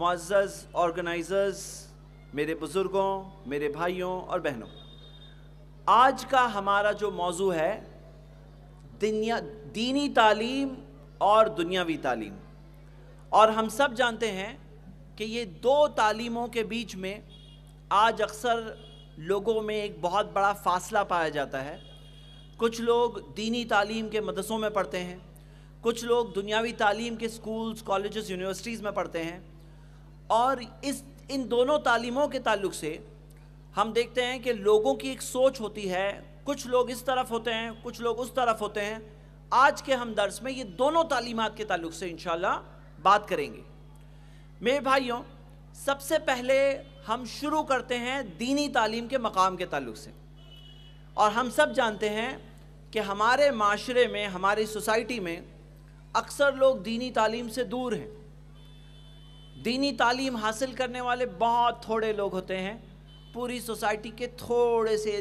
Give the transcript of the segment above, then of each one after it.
मुअज़्ज़ज़ organisers मेरे बुज़ुर्गों, मेरे भाइयों और बहनों, आज का हमारा जो मौजू है, दुनिया, दीनी तालीम और दुनियावी तालीम। और हम सब जानते हैं कि ये दो तालीमों के बीच में आज अक्सर लोगों में एक बहुत बड़ा फासला पाया जाता है। कुछ लोग दीनी तालीम के मदरसों में पढ़ते हैं, कुछ लोग दुनियावी तालीम के स्कूल्स, कॉलेजेस, यूनिवर्सिटीज़ में पढ़ते हैं। और इस, इन दोनों तालीमों के ताल्लुक से हम देखते हैं कि लोगों की एक सोच होती है। कुछ लोग इस तरफ़ होते हैं, कुछ लोग उस तरफ़ होते हैं। आज के हम दर्स में ये दोनों तालीमत के ताल्लुक से इंशाल्लाह बात करेंगे। मेरे भाइयों, सबसे पहले हम शुरू करते हैं दीनी तालीम के मकाम के ताल्लुक से। और हम सब जानते हैं कि हमारे माशरे में, हमारी सोसाइटी में अक्सर लोग दीनी तालीम से दूर हैं। दीनी तालीम हासिल करने वाले बहुत थोड़े लोग होते हैं। पूरी सोसाइटी के थोड़े से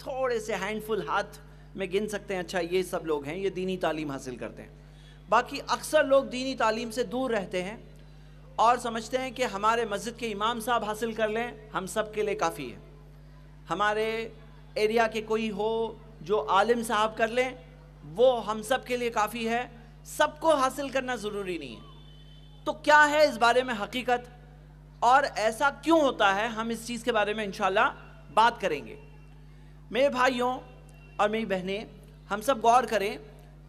थोड़े से हैंडफुल हाथ में गिन सकते हैं। अच्छा ये सब लोग हैं, ये दीनी तालीम हासिल करते हैं। बाकी अक्सर लोग दीनी तालीम से दूर रहते हैं और समझते हैं कि हमारे मस्जिद के इमाम साहब हासिल कर लें, हम सब के लिए काफ़ी है। हमारे एरिया के कोई हो जो आलिम साहब कर लें, वो हम सब के लिए काफ़ी है। सबको हासिल करना ज़रूरी नहीं है। तो क्या है इस बारे में हकीकत? और ऐसा क्यों होता है? हम इस चीज़ के बारे में इंशाल्लाह बात करेंगे। मेरे भाइयों और मेरी बहनें, हम सब गौर करें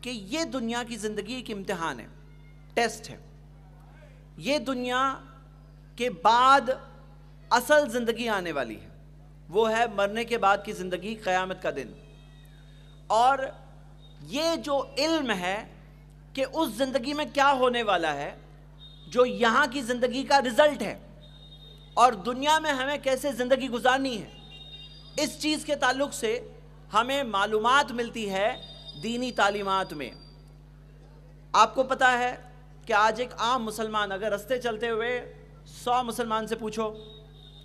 कि ये दुनिया की ज़िंदगी एक इम्तिहान है, टेस्ट है। ये दुनिया के बाद असल ज़िंदगी आने वाली है। वो है मरने के बाद की ज़िंदगी, क़यामत का दिन। और ये जो इल्म है कि उस ज़िंदगी में क्या होने वाला है जो यहाँ की ज़िंदगी का रिज़ल्ट है। और दुनिया में हमें कैसे ज़िंदगी गुजारनी है, इस चीज़ के ताल्लुक से हमें मालूम मिलती है दीनी तालीमत में। आपको पता है कि आज एक आम मुसलमान अगर रस्ते चलते हुए सौ मुसलमान से पूछो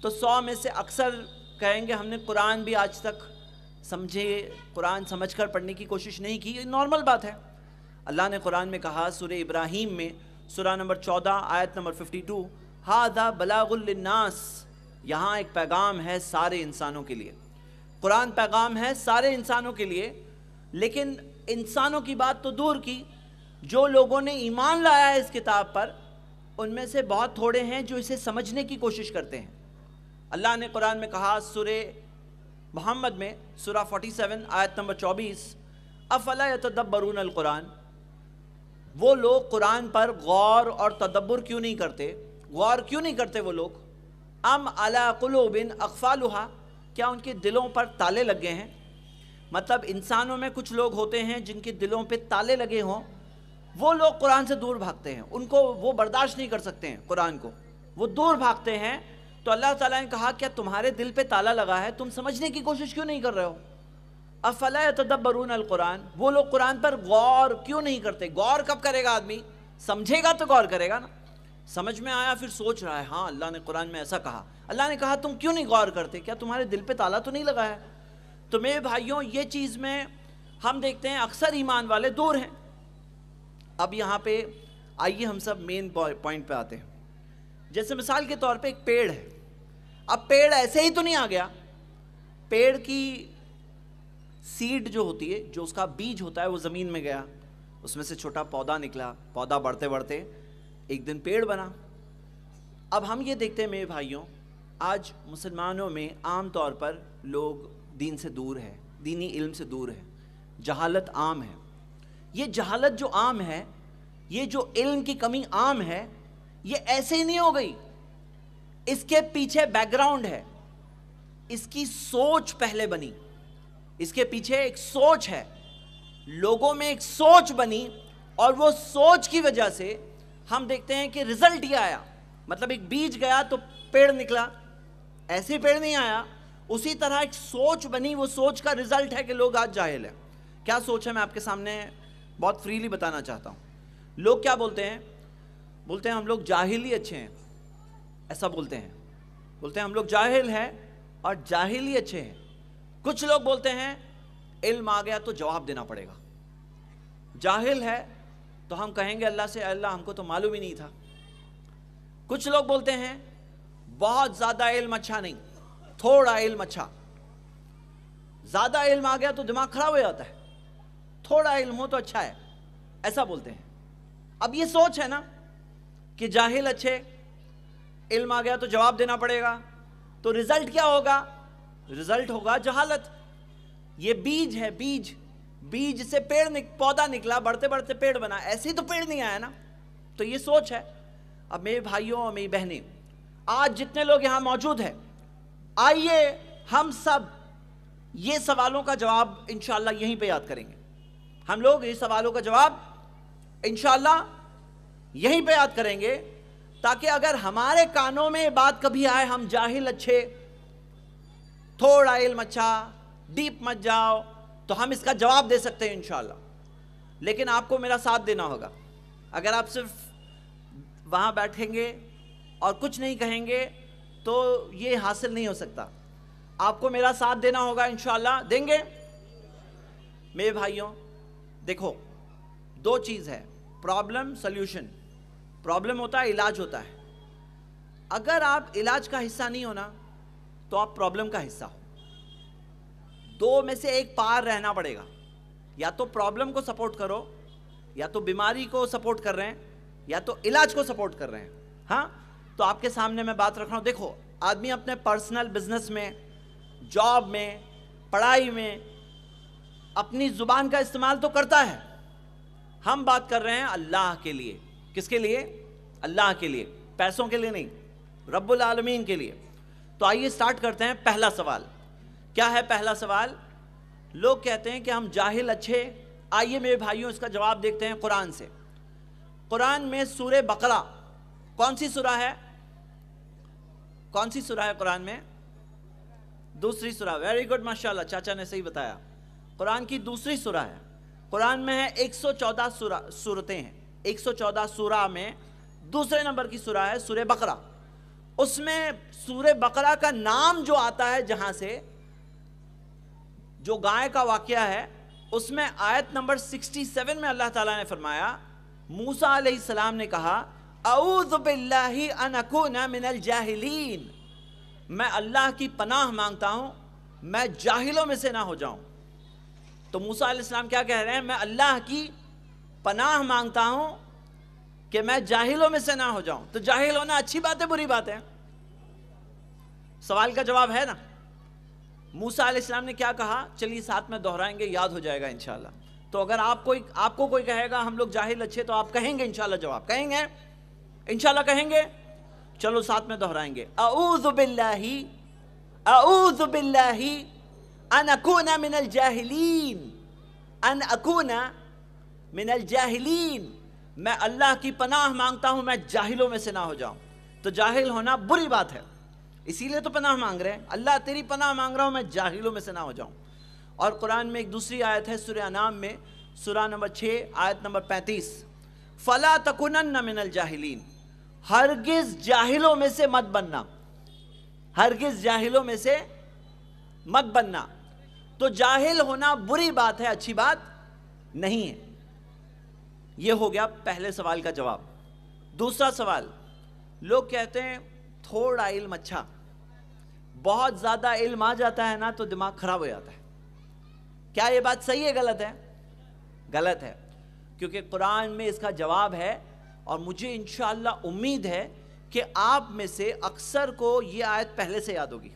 तो सौ में से अक्सर कहेंगे, हमने कुरान भी आज तक समझे, कुरान समझकर पढ़ने की कोशिश नहीं की। नॉर्मल बात है। अल्लाह ने कुरान में कहा, सुर इब्राहिम में सुरा नंबर चौदह, आयत नंबर फिफ्टी टू हादा बलागुल्नास यहाँ एक पैगाम है सारे इंसानों के लिए। कुरान पैगाम है सारे इंसानों के लिए, लेकिन इंसानों की बात तो दूर की। जो लोगों ने ईमान लाया है इस किताब पर, उनमें से बहुत थोड़े हैं जो इसे समझने की कोशिश करते हैं। अल्लाह ने कुरान में कहा, सुरे मोहम्मद में सुरा 47 आयत नंबर 24 अफला तदब्बरून कुरान वो लोग कुरान पर गौर और तदब्बर क्यों नहीं करते? गौर क्यों नहीं करते वो लोग? अम अला कुलूबिन अकफालुहा क्या उनके दिलों पर ताले लग हैं? मतलब इंसानों में कुछ लोग होते हैं जिनके दिलों पे ताले लगे हों, वो लोग कुरान से दूर भागते हैं। उनको वो बर्दाश्त नहीं कर सकते हैं, कुरान को। वो दूर भागते हैं तो अल्लाह ताला ने कहा, क्या तुम्हारे दिल पे ताला लगा है? तुम समझने की कोशिश क्यों नहीं कर रहे हो? अफला तदब्बरून अल कुरान वो लोग कुरान पर गौर क्यों नहीं करते? गौर कब करेगा आदमी? समझेगा तो गौर करेगा ना। समझ में आया, फिर सोच रहा है हाँ अल्लाह ने कुरान में ऐसा कहा। अल्लाह ने कहा, तुम क्यों नहीं गौर करते? क्या तुम्हारे दिल पे ताला तो नहीं लगा है? तो मेरे भाइयों, ये चीज़ में हम देखते हैं, अक्सर ईमान वाले दूर हैं। अब यहाँ पे आइए, हम सब मेन पॉइंट पे आते हैं। जैसे मिसाल के तौर पे एक पेड़ है। अब पेड़ ऐसे ही तो नहीं आ गया। पेड़ की सीड जो होती है, जो उसका बीज होता है, वो ज़मीन में गया। उसमें से छोटा पौधा निकला। पौधा बढ़ते बढ़ते एक दिन पेड़ बना। अब हम ये देखते हैं, मेरे भाइयों, आज मुसलमानों में आम तौर पर लोग दीन से दूर है, दीनी इल्म से दूर है, जहालत आम है। ये जहालत जो आम है, ये जो इल्म की कमी आम है, ये ऐसे ही नहीं हो गई। इसके पीछे बैकग्राउंड है। इसकी सोच पहले बनी। इसके पीछे एक सोच है। लोगों में एक सोच बनी और वो सोच की वजह से हम देखते हैं कि रिज़ल्ट ये आया। मतलब एक बीज गया तो पेड़ निकला। ऐसे पेड़ नहीं आया। उसी तरह एक सोच बनी, वो सोच का रिज़ल्ट है कि लोग आज जाहिल है। क्या सोच है मैं आपके सामने बहुत फ्रीली बताना चाहता हूँ। लोग क्या बोलते हैं? बोलते हैं हम लोग जाहिल ही अच्छे हैं। ऐसा बोलते हैं। बोलते हैं हम लोग जाहिल हैं और जाहिल ही अच्छे हैं। कुछ लोग बोलते हैं, इल्म आ गया तो जवाब देना पड़ेगा। जाहिल है तो हम कहेंगे अल्लाह से, अल्लाह हमको तो मालूम ही नहीं था। कुछ लोग बोलते हैं, बहुत ज़्यादा इल्म अच्छा नहीं, थोड़ा इल्म अच्छा। ज़्यादा इल्म आ गया तो दिमाग खराब हो जाता है, थोड़ा इल्म हो तो अच्छा है। ऐसा बोलते हैं। अब ये सोच है ना, कि जाहिल अच्छे, इल्म आ गया तो जवाब देना पड़ेगा तो रिज़ल्ट क्या होगा? रिज़ल्ट होगा जहालत। ये बीज है बीज। बीज से पेड़ निक, पौधा निकला बढ़ते बढ़ते पेड़ बना। ऐसे ही तो पेड़ नहीं आया ना। तो ये सोच है। अब मेरे भाइयों और मेरी बहनें आज जितने लोग यहाँ मौजूद हैं आइए हम सब ये सवालों का जवाब इंशाल्लाह यहीं पे याद करेंगे। हम लोग ये सवालों का जवाब इंशाल्लाह यहीं पे याद करेंगे ताकि अगर हमारे कानों में बात कभी आए हम जाहिल अच्छे थोड़ा इल्म अच्छा डीप मत जाओ तो हम इसका जवाब दे सकते हैं इनशाला लेकिन आपको मेरा साथ देना होगा। अगर आप सिर्फ़ वहाँ बैठेंगे और कुछ नहीं कहेंगे तो ये हासिल नहीं हो सकता। आपको मेरा साथ देना होगा इनशाला देंगे? मेरे भाइयों, देखो, दो चीज़ है। Problem, solution. प्रॉब्लम होता है, इलाज होता है। अगर आप इलाज का हिस्सा नहीं होना तो आप प्रॉब्लम का हिस्सा हो। दो में से एक पार रहना पड़ेगा। या तो प्रॉब्लम को सपोर्ट करो, या तो बीमारी को सपोर्ट कर रहे हैं, या तो इलाज को सपोर्ट कर रहे हैं। हाँ? तो आपके सामने मैं बात रख रहा हूँ। देखो, आदमी अपने पर्सनल बिज़नेस में जॉब में, पढ़ाई में, अपनी ज़ुबान का इस्तेमाल तो करता है। हम बात कर रहे हैं अल्लाह के लिए। किसके लिए? अल्लाह के लिए। पैसों के लिए नहीं, रब्बुल आलमीन के लिए। तो आइए स्टार्ट करते हैं पहला सवाल। क्या है पहला सवाल? लोग कहते हैं कि हम जाहिल अच्छे। आइए मेरे भाइयों, इसका जवाब देखते हैं कुरान से। कुरान में सूर बकरा, कौन सी सुरा है? कौन सी सुरा है कुरान में? दूसरी सुरा वेरी गुड माशाल्लाह, चाचा ने सही बताया। कुरान की दूसरी सुरा है। कुरान में है 114 सुरा सूरतें हैं। 114 सुरा में दूसरे नंबर की सुरा है सूर्य बकरा। उसमें सूर्य बकरा का नाम जो आता है जहाँ से, जो गाय का वाक्य है, उसमें आयत नंबर 67 में अल्लाह ताला ने फरमाया, मूसा सलाम ने कहा जाहिलीन. मैं अल्लाह की पनाह माँगता हूँ, मैं जाहिलों में से ना हो जाऊँ। तो मूसा क्या कह रहे हैं? मैं अल्लाह की पनाह माँगता हूँ कि मैं जाहिलों में से ना हो जाऊँ। तो जाहिल होना अच्छी बात है, बुरी बात है? सवाल का जवाब है ना? मूसा इस्लाम ने क्या कहा? चलिए साथ में दोहराएँगे, याद हो जाएगा इनशाला तो अगर आप कोई, आपको कोई कहेगा, हम लोग जाहिल अच्छे तो आप कहेंगे इनशाला जवाब। कहेंगे? इनशाला कहेंगे? चलो साथ में दोहराएँगे। अऊजुबिल्लाही अऊजुबिल्लाही अन अकूना मिनल जाहिलीन अन मिनल जाहिलीन मैं अल्लाह की पनाह माँगता हूँ, मैं जाहिलों में से ना हो जाऊँ। तो जाहिल होना बुरी बात है। इसीलिए तो पनाह मांग रहे हैं। अल्लाह तेरी पनाह मांग रहा हूँ, मैं जाहिलों में से ना हो जाऊँ। और कुरान में एक दूसरी आयत है सुर नाम में सुरा नंबर छः आयत नंबर पैंतीस। फ़ला तकुनन मिनल जाहिलीन। हरगिज जाहिलों में से मत बनना। हरगिज जाहिलों में से मत बनना। तो जाहिल होना बुरी बात है, अच्छी बात नहीं है। यह हो गया पहले सवाल का जवाब। दूसरा सवाल, लोग कहते हैं, थोड़ा इल्म अच्छा। बहुत ज़्यादा इल्म आ जाता है ना तो दिमाग खराब हो जाता है। क्या यह बात सही है, गलत है? गलत है, क्योंकि कुरान में इसका जवाब है, और मुझे इंशाला उम्मीद है कि आप में से अक्सर को यह आयत पहले से याद होगी।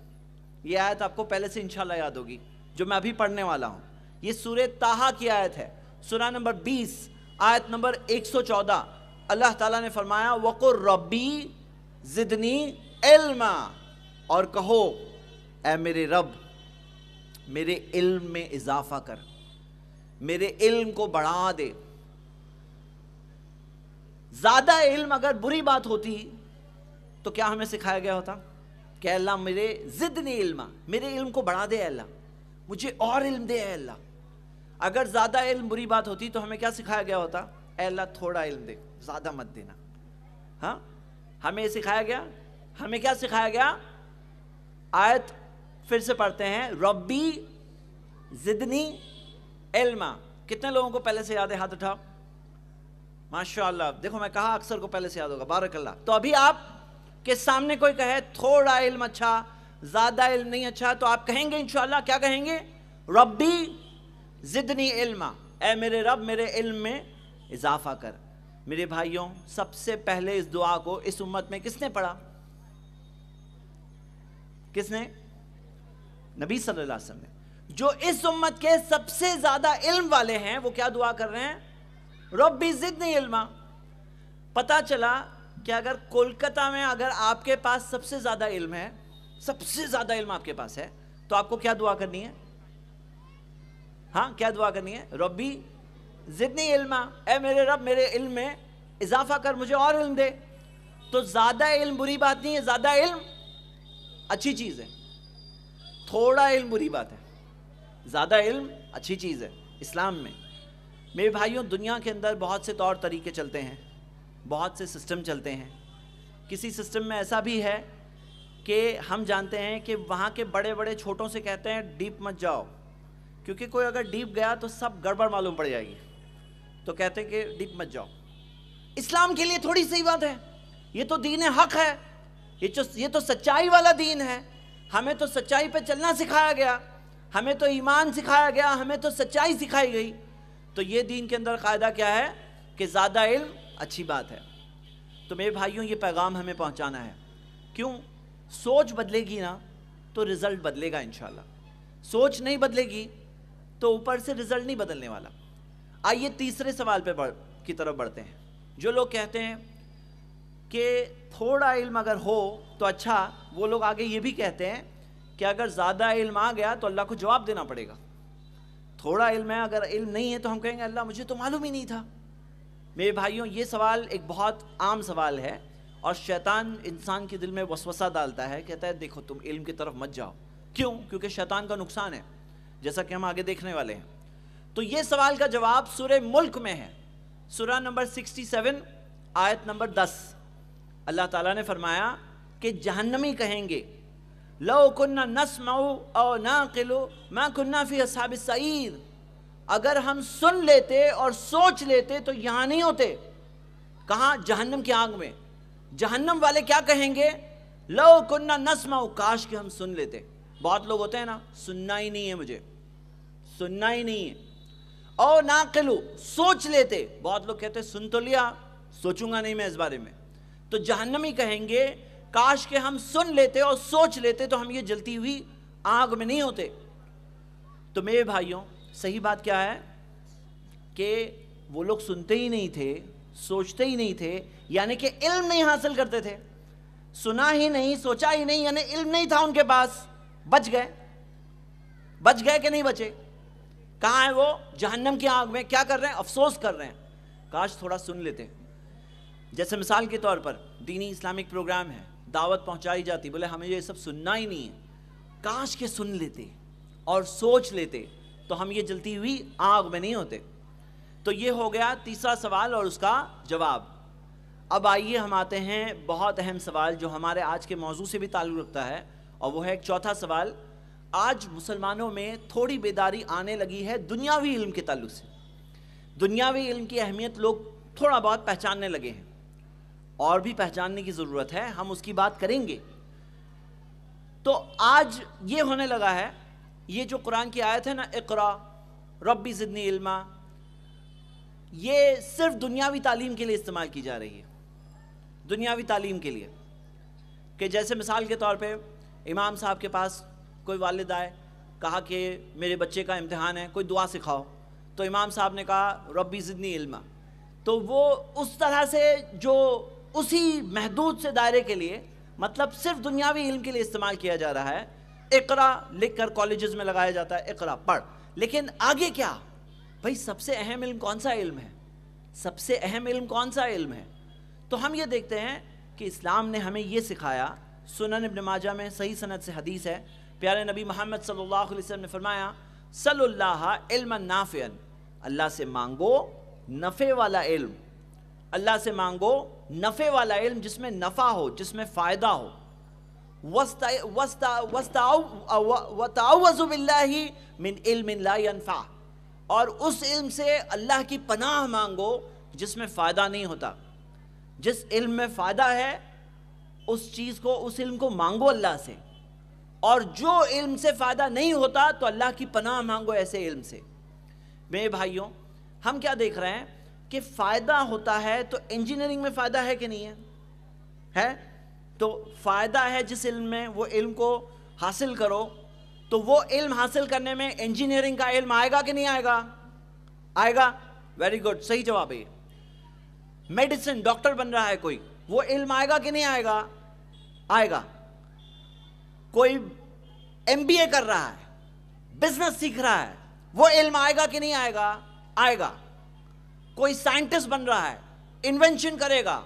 यह आयत आपको पहले से इंशाला याद होगी, जो मैं अभी पढ़ने वाला हूँ। यह सूर्य ताहा की आयत है सुरा नंबर 20 आयत नंबर 114 अल्लाह ताला ने फरमाया, वकुर रबी जिदनी इल्मा। और कहो, ए मेरे रब, मेरे इल्म में इजाफा कर, मेरे इल्म को बढ़ा दे। ज़्यादा इल्म अगर बुरी बात होती तो क्या हमें सिखाया गया होता कि अल्लाह मेरे जिद इल्मा, मेरे इल्म को बढ़ा दे अल्लाह। मुझे और इल्म दे अल्लाह। अगर ज़्यादा इल्म बुरी बात होती तो हमें क्या सिखाया गया होता? अल्लाह, थोड़ा इल्म दे, ज़्यादा मत देना। हाँ? हमें ये सिखाया गया? हमें क्या सिखाया गया? आयत फिर से पढ़ते हैं, रब्बी जिदनी इल्मा। कितने लोगों को पहले से याद है? हाथ उठाओ। माशाल्लाह, देखो मैं कहा अक्सर को पहले से याद होगा बारक अल्लाह तो अभी आप के सामने कोई कहे, थोड़ा इल्म अच्छा ज़्यादा इल्म नहीं अच्छा तो आप कहेंगे इंशाल्लाह, क्या कहेंगे? रब्बी जिदनी इल्मा ए मेरे रब, मेरे इल्म में इजाफा कर। मेरे भाइयों, सबसे पहले इस दुआ को इस उम्मत में किसने पढ़ा? किसने? नबी सल्लल्लाहु अलैहि वसल्लम जो इस उम्मत के सबसे ज़्यादा इल्म वाले हैं, वो क्या दुआ कर रहे हैं? रब्बी जिदनी इल्मा। पता चला कि अगर कोलकाता में अगर आपके पास सबसे ज़्यादा इल्म है, सबसे ज़्यादा इल्म आपके पास है तो आपको क्या दुआ करनी है? हाँ क्या दुआ करनी है? रब्बी, जितनी इल्मा ए मेरे रब, मेरे इल्म में इजाफा कर, मुझे और इल्म दे। तो ज़्यादा इल्म बुरी बात नहीं है, ज़्यादा इल्म अच्छी चीज़ है। थोड़ा इल्म बुरी बात है। ज़्यादा इल्म अच्छी चीज़ है, इस्लाम में। मेरे भाइयों, दुनिया के अंदर बहुत से तौर तरीके चलते हैं, बहुत से सिस्टम चलते हैं। किसी सिस्टम में ऐसा भी है कि हम जानते हैं कि वहाँ के बड़े बड़े छोटों से कहते हैं, डीप मत जाओ। क्योंकि कोई अगर डीप गया तो सब गड़बड़ मालूम पड़ जाएगी। तो कहते हैं कि डीप मत जाओ। इस्लाम के लिए थोड़ी सही बात है। ये तो दीन हक है। ये तो ये तो सच्चाई वाला दीन है। हमें तो सच्चाई पे चलना सिखाया गया। हमें तो ईमान सिखाया गया। हमें तो सच्चाई सिखाई गई। तो ये दीन के अंदर कायदा क्या है? कि ज़्यादा इल्म अच्छी बात है। तो मेरे भाइयों, ये पैगाम हमें पहुंचाना है। क्यों? सोच बदलेगी ना तो रिज़ल्ट बदलेगा इन सोच नहीं बदलेगी तो ऊपर से रिज़ल्ट नहीं बदलने वाला। आइए तीसरे सवाल पे बढ़, की तरफ़ बढ़ते हैं। जो लोग कहते हैं कि थोड़ा इल्म अगर हो तो अच्छा वो लोग आगे ये भी कहते हैं कि अगर ज़्यादा इल्म आ गया तो अल्लाह को जवाब देना पड़ेगा। थोड़ा इल्म है, अगर इल्म नहीं है तो हम कहेंगे, अल्लाह, मुझे तो मालूम ही नहीं था। मेरे भाइयों, ये सवाल एक बहुत आम सवाल है और शैतान इंसान के दिल में वसवसा डालता है, कहता है, देखो, तुम इल्म की तरफ़ मत जाओ। क्यों? क्योंकि शैतान का नुकसान है। जैसा कि हम आगे देखने वाले हैं। तो ये सवाल का जवाब सुर मुल्क में है। सुरा नंबर 67 आयत नंबर 10 अल्लाह ताला ने फरमाया कि जहन्नमी कहेंगे, लो कुन्ना नसमऊ और ना किलो मैं कुन्ना फ़ी असाब सईद। अगर हम सुन लेते और सोच लेते तो यहाँ नहीं होते। कहा? जहन्नम की आग में। जहन्नम वाले क्या कहेंगे? लो कुन्ना नसमऊ, काश के हम सुन लेते। बहुत लोग होते हैं ना, सुनना ही नहीं है मुझे। सुनना ही नहीं है। और ना किलू, सोच लेते। बहुत लोग कहते सुन तो लिया, सोचूँगा नहीं मैं इस बारे में। तो जहन्नमी कहेंगे, काश के हम सुन लेते और सोच लेते तो हम ये जलती हुई आग में नहीं होते। तो मेरे भाइयों, सही बात क्या है कि वो लोग सुनते ही नहीं थे, सोचते ही नहीं थे, यानी कि इल्म नहीं हासिल करते थे। सुना ही नहीं, सोचा ही नहीं, यानी इल्म नहीं था उनके पास। बच गए। बच गए कि नहीं बचे? कहाँ है वो? जहन्नम की आग में। क्या कर रहे हैं? अफसोस कर रहे हैं। काश थोड़ा सुन लेते। जैसे मिसाल के तौर पर, दीनी इस्लामिक प्रोग्राम है। दावत पहुंचाई जाती। बोले, हमें ये सब सुनना ही नहीं है। काश के सुन लेते और सोच लेते तो हम ये जलती हुई आग में नहीं होते। तो ये हो गया तीसरा सवाल और उसका जवाब। अब आइए हम आते हैं बहुत अहम सवाल जो हमारे आज के मौजू से भी ताल्लुक़ रखता है। और वो है चौथा सवाल, आज मुसलमानों में थोड़ी बेदारी आने लगी है दुनियावी इल्म के ताल्लुक से। दुनियावी इल्म की अहमियत लोग थोड़ा बहुत पहचानने लगे हैं। और भी पहचानने की ज़रूरत है, हम उसकी बात करेंगे। तो आज ये होने लगा है, ये जो कुरान की आयत है ना, इकरा, रब्बी ज़िदनी इल्मा, ये सिर्फ़ दुनियावी तालीम के लिए इस्तेमाल की जा रही है। दुनियावी तालीम के लिए। कि जैसे मिसाल के तौर पे इमाम साहब के पास कोई वालद आए, कहा कि मेरे बच्चे का इम्तहान है, कोई दुआ सिखाओ। तो इमाम साहब ने कहा, रब्बी ज़िदनी इल्मा। तो वो उस तरह से जो उसी महदूद से दायरे के लिए मतलब सिर्फ़ दुनियावी इल्म के लिए इस्तेमाल किया जा रहा है, इकरा लिख कर कॉलेज में लगाया जाता है, इकरा, पढ़। लेकिन आगे क्या? भाई, सबसे अहम इल्म कौन सा इल्म है? सबसे अहम इल्म कौन सा इल्म है? तो हम ये देखते हैं कि इस्लाम ने हमें ये सिखाया सुनन इब्न माजा में सही सनत से हदीस है। प्यारे नबी मोहम्मद सल्लल्लाहु अलैहि वसल्लम ने फरमाया इल्म नाफियन। अल्लाह से मांगो नफ़े वाला इल्म। अल्लाह से मांगो नफ़े वाला इल्म जिसमें नफ़ा हो, जिसमें फ़ायदा हो। मिन इल्म और उस इल्म से अल्लाह की पनाह मांगो जिसमें फ़ायदा नहीं होता। जिस इल्म में फ़ायदा है उस चीज़ को, उस इल्म को मांगो अल्लाह से। और जो इल्म से फ़ायदा नहीं होता तो अल्लाह की पनाह मांगो ऐसे इल्म से। मेरे भाइयों, हम क्या देख रहे हैं कि फ़ायदा होता है तो इंजीनियरिंग में फ़ायदा है कि नहीं है? है? तो फ़ायदा है जिस इल्म में वो इल्म को हासिल करो तो वो इल्म हासिल करने में इंजीनियरिंग का इल्म आएगा कि नहीं आएगा? आएगा। वेरी गुड सही जवाब है मेडिसिन, डॉक्टर बन रहा है कोई, वो इल्म आएगा कि नहीं आएगा? आएगा। कोई एमबीए कर रहा है बिज़नेस सीख रहा है, वो इल्म आएगा कि नहीं आएगा? आएगा। कोई साइंटिस्ट बन रहा है इन्वेंशन करेगा,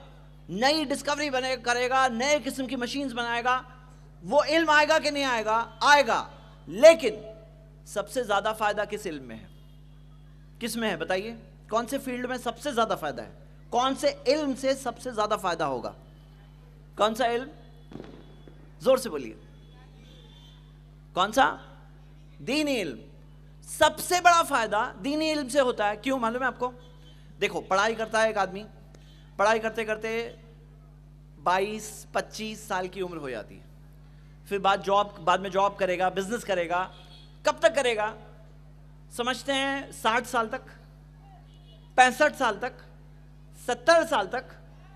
नई डिस्कवरी बने, करेगा, नए किस्म की मशीन्स बनाएगा, वो इल्म आएगा कि नहीं आएगा? आएगा। लेकिन सबसे ज़्यादा फ़ायदा किस इल्म में है? किसमें है, बताइए। कौन से फ़ील्ड में सबसे ज़्यादा फ़ायदा है? कौन से इल्म से सबसे ज़्यादा फ़ायदा होगा? कौन सा इल्म ज़ोर से बोलिए। कौन सा? दीन इल्म। सबसे बड़ा फ़ायदा दीन इल्म से होता है। क्यों मालूम है आपको? देखो, पढ़ाई करता है एक आदमी। पढ़ाई करते करते 22 25 साल की उम्र हो जाती है। फिर बाद जॉब, बाद में जॉब करेगा, बिज़नेस करेगा। कब तक करेगा? समझते हैं 60 साल तक, पैंसठ साल तक 70 साल तक,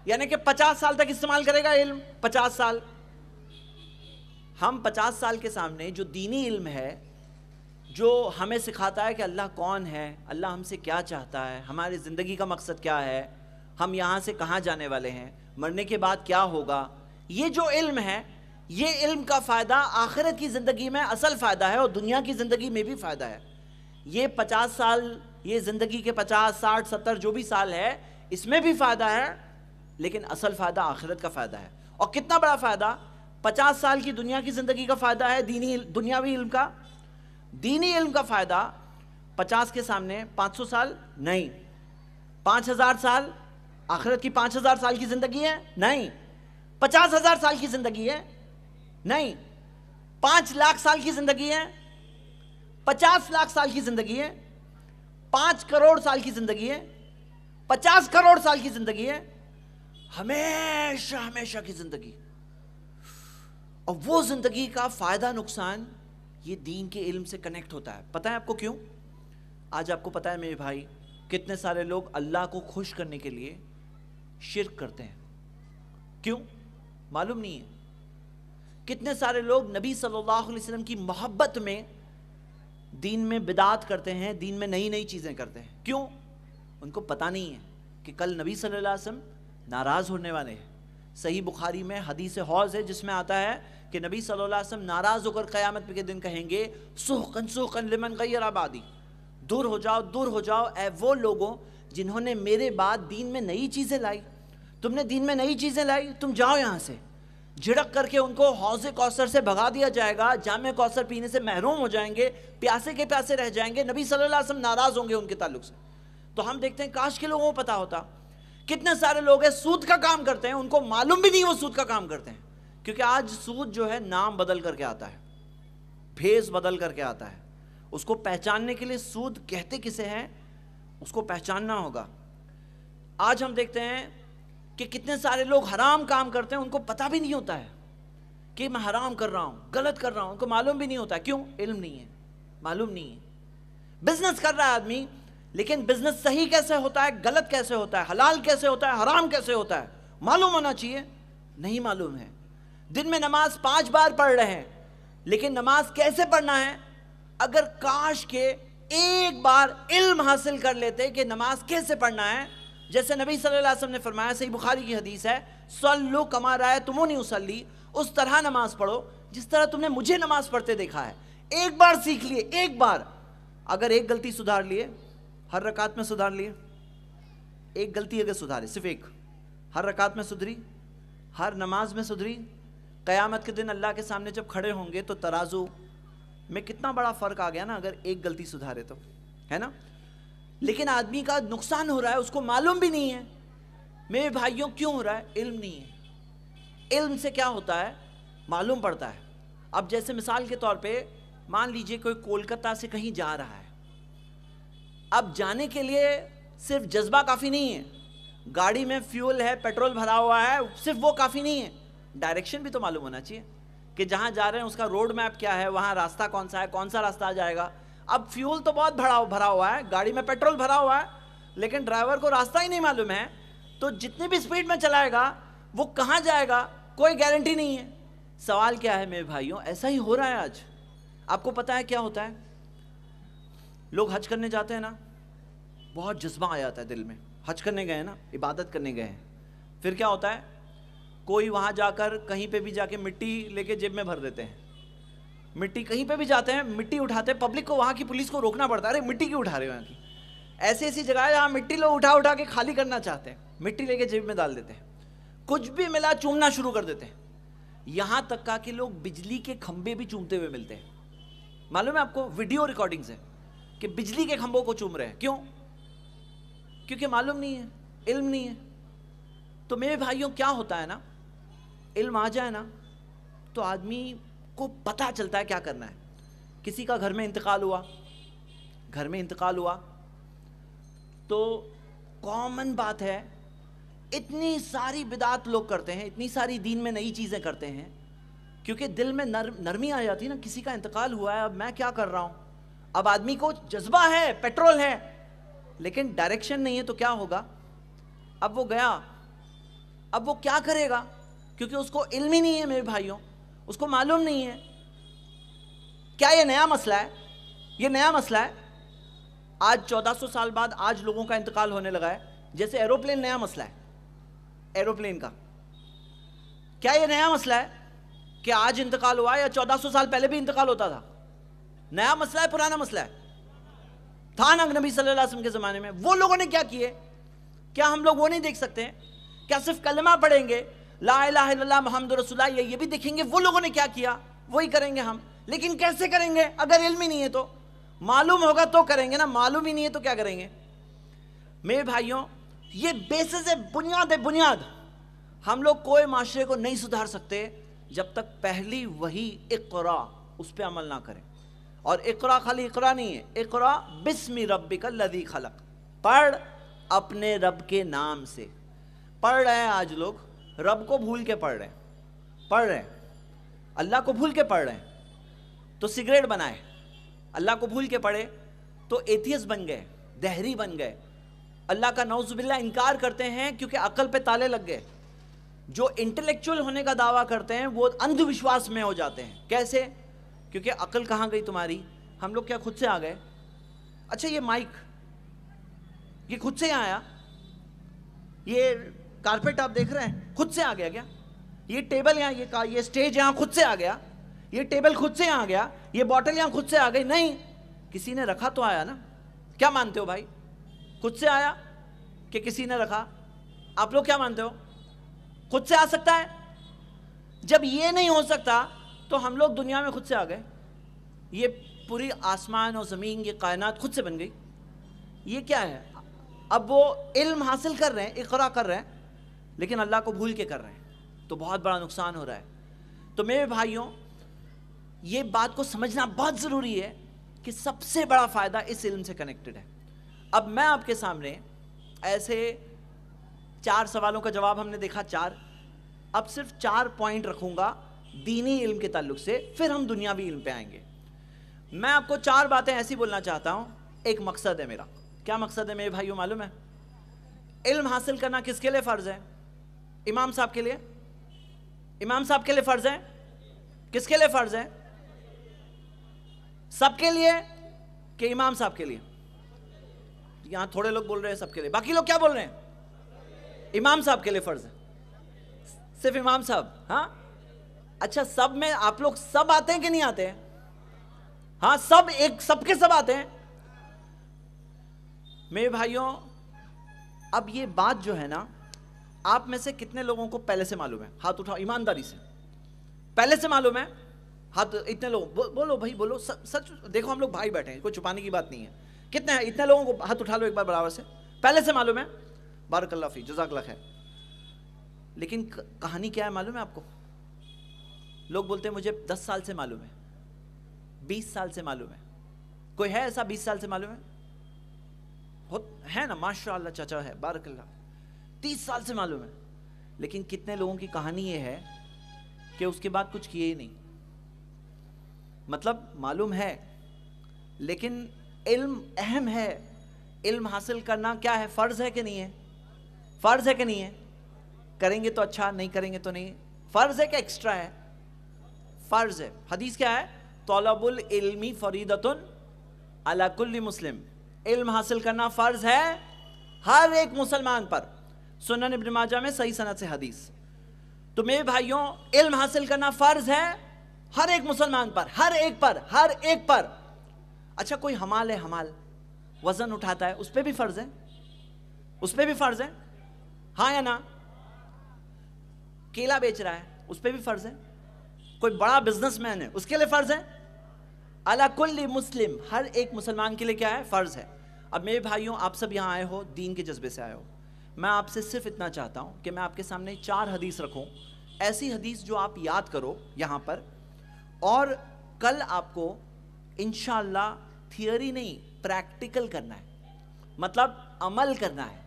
यानी कि 50 साल तक इस्तेमाल करेगा इल्म। 50 साल। हम 50 साल के सामने जो दीनी इल्म है, जो हमें सिखाता है कि अल्लाह कौन है, अल्लाह हमसे क्या चाहता है, हमारी ज़िंदगी का मकसद क्या है, हम यहाँ से कहाँ जाने वाले हैं, मरने के बाद क्या होगा, ये जो इल्म है, ये इल्म का फ़ायदा आखिरत की ज़िंदगी में असल फ़ायदा है और दुनिया की ज़िंदगी में भी फ़ायदा है। ये पचास साल, ये ज़िंदगी के पचास, साठ, सत्तर जो भी साल है, इसमें भी फ़ायदा है, लेकिन असल फ़ायदा आखिरत का फ़ायदा है। और कितना बड़ा फ़ायदा? पचास साल की दुनिया की ज़िंदगी का फ़ायदा है, दीनी दुनियावी इल्म का। दीनी इल्म का फ़ायदा पचास के सामने, पाँच सौ साल नहीं। पाँच हज़ार साल, आखिरत की पाँच हज़ार साल की ज़िंदगी है, नहीं। पचास हज़ार साल की ज़िंदगी है, नहीं। पाँच लाख साल की ज़िंदगी है, पचास लाख साल की ज़िंदगी है, पाँच करोड़ साल की ज़िंदगी है, पचास करोड़ साल की ज़िंदगी है, हमेशा हमेशा की ज़िंदगी। और वो ज़िंदगी का फ़ायदा, नुकसान ये दीन के इल्म से कनेक्ट होता है। पता है आपको क्यों? आज आपको पता है मेरे भाई, कितने सारे लोग अल्लाह को खुश करने के लिए शिरक करते हैं। क्यों? मालूम नहीं है। कितने सारे लोग नबी सल्लल्लाहु अलैहि वसल्लम की मोहब्बत में दीन में बिदात करते हैं, दीन में नई नई चीज़ें करते हैं। क्यों? उनको पता नहीं है कि कल नबी सल्लल्लाहु अलैहि वसल्लम नाराज़ होने वाले हैं। सही बुखारी में हदीस हौज है, जिसमें आता है कि नबी सल्लल्लाहु अलैहि वसल्लम नाराज़ होकर क़यामत के दिन कहेंगे, सुहकन सुहकन लिमन गैर आबादी दूर हो जाओ, दूर हो जाओ ए वो लोगों जिन्होंने मेरे बाद दीन में नई चीज़ें लाई। तुमने दीन में नई चीज़ें लाई, तुम जाओ यहाँ से। झिड़क करके उनको हौज कौसर से भगा दिया जाएगा, जाम कौसर पीने से महरूम हो जाएँगे, प्यासे के प्यासे रह जाएँगे, नबी सल्लल्लाहु अलैहि वसल्लम नाराज़ होंगे उनके ताल्लुक से। तो हम देखते हैं, काश के लोगों को पता होता। कितने सारे लोग हैं सूद का काम करते हैं, उनको मालूम भी नहीं वो सूद का काम करते हैं। क्योंकि आज सूद जो है, नाम बदल करके आता है, फेस बदल करके आता है। उसको पहचानने के लिए सूद कहते किसे हैं, उसको पहचानना होगा। आज हम देखते हैं कि कितने सारे लोग हराम काम करते हैं, उनको पता भी नहीं होता है कि मैं हराम कर रहा हूँ, गलत कर रहा हूँ, उनको मालूम भी नहीं होता क्यों? इल्म नहीं है, मालूम नहीं है। बिज़नेस कर रहा है आदमी लेकिन बिज़नेस सही कैसे होता है, गलत कैसे होता है, हलाल कैसे होता है, हराम कैसे होता है, मालूम होना चाहिए? नहीं मालूम है। दिन में नमाज़ पाँच बार पढ़ रहे हैं, लेकिन नमाज़ कैसे पढ़ना है? अगर काश के एक बार इल्म हासिल कर लेते कि नमाज़ कैसे पढ़ना है, जैसे नबी सल्लल्लाहु अलैहि वसल्लम ने फरमाया, सही बुखारी की हदीस है, सल्लु कमा है तुमो नहीं उसली उस तरह नमाज़ पढ़ो, जिस तरह तुमने मुझे नमाज़ पढ़ते देखा है। एक बार सीख लिए, एक बार। अगर एक गलती सुधार लिए हर रकात में सुधार लिए। एक गलती अगर सुधारे, सिर्फ़ एक। हर रकात में सुधरी, हर नमाज़ में सुधरी। क़यामत के दिन अल्लाह के सामने जब खड़े होंगे तो तराजू में कितना बड़ा फ़र्क आ गया ना, अगर एक गलती सुधारे तो। है ना? लेकिन आदमी का नुकसान हो रहा है, उसको मालूम भी नहीं है। मेरे भाइयों, क्यों हो रहा है? इल्म नहीं है। इल्म से क्या होता है? मालूम पड़ता है। अब जैसे मिसाल के तौर पे, मान लीजिए कोई कोलकाता से कहीं जा रहा है। अब जाने के लिए सिर्फ़ जज्बा काफ़ी नहीं है। गाड़ी में फ्यूल है, पेट्रोल भरा हुआ है, सिर्फ़ वो काफ़ी नहीं है। डायरेक्शन भी तो मालूम होना चाहिए कि जहाँ जा रहे हैं उसका रोड मैप क्या है, वहाँ रास्ता कौन सा है, कौन सा रास्ता आ जाएगा। अब फ्यूल तो बहुत भरा भरा हुआ है, गाड़ी में पेट्रोल भरा हुआ है, लेकिन ड्राइवर को रास्ता ही नहीं मालूम है। तो जितनी भी स्पीड में चलाएगा, वो कहाँ जाएगा, कोई गारंटी नहीं है। सवाल क्या है मेरे भाइयों? ऐसा ही हो रहा है आज। आपको पता है क्या होता है? लोग हज करने जाते हैं ना बहुत जज्बा आ जाता है दिल में। हज करने गए ना, इबादत करने गए हैं। फिर क्या होता है? कोई वहाँ जाकर कहीं पे भी जाके मिट्टी लेके जेब में भर देते हैं। मिट्टी कहीं पे भी जाते हैं, मिट्टी उठाते हैं, पब्लिक को वहाँ की पुलिस को रोकना पड़ता है। अरे, मिट्टी क्यों उठा रहे हो यहाँ की? ऐसी ऐसी जगह है जहाँ मिट्टी लोग उठा उठा के खाली करना चाहते हैं। मिट्टी लेके जेब में डाल देते हैं। कुछ भी मिला, चूमना शुरू कर देते हैं। यहाँ तक का कि लोग बिजली के खंभे भी चूमते हुए मिलते हैं। मालूम है आपको? वीडियो रिकॉर्डिंग से कि बिजली के खंभों को चूम रहे हैं। क्यों? क्योंकि मालूम नहीं है इल्म नहीं है। तो मेरे भाइयों क्या होता है ना? इल्म आ जाए ना तो आदमी को पता चलता है क्या करना है। किसी का घर में इंतकाल हुआ घर में इंतकाल हुआ तो कॉमन बात है इतनी सारी बिदात लोग करते हैं इतनी सारी दीन में नई चीज़ें करते हैं क्योंकि दिल में नर, नरमी आ जाती है ना किसी का इंतकाल हुआ है अब मैं क्या कर रहा हूँ? अब आदमी को जज्बा है पेट्रोल है लेकिन डायरेक्शन नहीं है तो क्या होगा? अब वो गया, अब वो क्या करेगा? क्योंकि उसको इल्म ही नहीं है मेरे भाइयों, उसको मालूम नहीं है। क्या ये नया मसला है? ये नया मसला है, आज 1400 साल बाद आज लोगों का इंतकाल होने लगा है, जैसे एरोप्लेन नया मसला है एरोप्लेन का। क्या ये नया मसला है कि आज इंतकाल हुआ या 1400 साल पहले भी इंतकाल होता था? नया मसला है, पुराना मसला है। था ना नबी सल्लल्लाहु अलैहि वसल्लम के ज़माने में। वो लोगों ने क्या किए? क्या हम लोग वो नहीं देख सकते? हैं क्या सिर्फ़ कलमा पढ़ेंगे? ला मोहम्मद रसुल्ला ये ये भी देखेंगे। वो लोगों ने क्या किया? वही करेंगे हम। लेकिन कैसे करेंगे? अगर इल्म ही नहीं है तो। मालूम होगा तो करेंगे ना। मालूम ही नहीं है तो क्या करेंगे? मेरे भाइयों, ये बेसिस है बुनियाद है बुनियाद। हम लोग कोई माशरे को नहीं सुधार सकते जब तक पहली वही इकरा, उस पर अमल ना करें। और इकरा खाली इकरा नहीं है, इकरा बिस्मी रबी का लदी खलक। पढ़ अपने रब के नाम से। पढ़ रहे हैं आज लोग, रब को भूल के पढ़ रहे हैं। पढ़ रहे हैं। अल्लाह को भूल के पढ़ रहे हैं। तो सिगरेट बनाए। अल्लाह को भूल के पढ़े तो एथियस बन गए, दहरी बन गए। अल्लाह का नौजुबिल्ला इनकार करते हैं क्योंकि अकल पे ताले लग गए। जो इंटेलेक्चुअल होने का दावा करते हैं, वो अंधविश्वास में हो जाते हैं। कैसे? क्योंकि अकल कहाँ गई तुम्हारी? हम लोग क्या खुद से आ गए? अच्छा ये माइक ये खुद से आया? ये कारपेट आप देख रहे हैं? खुद से आ गया क्या? ये टेबल यहाँ, ये ये स्टेज यहाँ खुद से आ गया? ये टेबल खुद से आ गया? ये बॉटल यहाँ खुद से आ गई? नहीं। किसी ने रखा तो आया ना? क्या मानते हो भाई? खुद से आया कि किसी ने रखा? आप लोग क्या मानते हो? खुद से आ सकता है? जब ये नहीं हो सकता तो हम लोग दुनिया में खुद से आ गए। ये पूरी आसमान और ज़मीन ये कायनात खुद से बन गई। ये क्या है? अब वो इल्म हासिल कर रहे हैं, इकरा कर रहे हैं, लेकिन अल्लाह को भूल के कर रहे हैं। तो बहुत बड़ा नुकसान हो रहा है। तो मेरे भाइयों, ये बात को समझना बहुत ज़रूरी है कि सबसे बड़ा फ़ायदा इस इल्म से कनेक्टेड है। अब मैं आपके सामने ऐसे चार सवालों का जवाब हमने देखा, चार। अब सिर्फ़ चार पॉइंट रखूँगा। दीनी इल्म के ताल्लुक से, फिर हम दुनियावी इल्म पे आएँगे। मैं आपको चार बातें ऐसी बोलना चाहता हूँ, एक मकसद है मेरा। क्या मकसद है मेरे भाइयों, मालूम है? इल्म हासिल करना किसके लिए फ़र्ज़ है? इमाम साहब के लिए? इमाम साहब के लिए फ़र्ज़ है? किसके लिए फ़र्ज़ है? सबके लिए कि इमाम साहब के लिए? यहाँ थोड़े लोग बोल रहे हैं सबके लिए। बाकी लोग क्या बोल रहे हैं? इमाम साहब के लिए फ़र्ज़ है। सिर्फ़ इमाम साहब हाँ? अच्छा सब में आप लोग सब आते हैं कि नहीं आते हैं? हाँ सब एक सबके सब आते हैं। मेरे भाइयों अब ये बात जो है ना आप में से कितने लोगों को पहले से मालूम है? हाथ उठाओ ईमानदारी से। पहले से मालूम है? हाथ इतने लोग बो, बोलो भाई बोलो स, सच देखो हम लोग भाई बैठे हैं कोई छुपाने की बात नहीं है। कितने हैं? इतने लोगों को हाथ उठा लो एक बार बराबर से। पहले से मालूम है? बारकल्ला फ़ी जजाक है लेकिन कहानी क्या है मालूम है आपको? लोग बोलते हैं, मुझे दस साल से मालूम है, बीस साल से मालूम है। कोई है ऐसा बीस साल से मालूम है? हो ना माशा चाचा है, बारकल्ला। तीस साल से मालूम है। लेकिन कितने लोगों की कहानी ये है कि उसके बाद कुछ किए ही नहीं। मतलब मालूम है, लेकिन इल्म अहम है। इल्म हासिल करना क्या है, फ़र्ज़ है कि नहीं है? फ़र्ज़ है कि नहीं है? करेंगे तो अच्छा नहीं करेंगे तो नहीं। फ़र्ज़ है कि एक्स्ट्रा है? फ़र्ज़ है. हदीस क्या है तोलबुल इल्मी फरीदतुन अलाकुल्ली मुस्लिम इल्म हासिल करना फ़र्ज़ है हर एक मुसलमान पर सुनन इब्न माजा में सही सनत से हदीस तो मेरे भाइयों इल्म हासिल करना फ़र्ज़ है हर एक मुसलमान पर हर एक पर हर एक पर अच्छा कोई हमाल है हमाल वज़न उठाता है उस पर भी फ़र्ज़ है उस पर भी फ़र्ज़ है हाँ या ना केला बेच रहा है उस पर भी फ़र्ज़ है कोई बड़ा बिजनेसमैन है, उसके लिए फ़र्ज़ है? अला कुल्ली मुस्लिम, हर एक मुसलमान के लिए क्या है? फ़र्ज़ है। अब मेरे भाइयों, आप सब यहाँ आए हो, दीन के जज्बे से आए हो। मैं आपसे सिर्फ़ इतना चाहता हूँ कि मैं आपके सामने चार हदीस रखूँ। ऐसी हदीस जो आप याद करो यहाँ पर। और कल आपको इन थियोरी नहीं प्रैक्टिकल करना है। मतलब अमल करना है।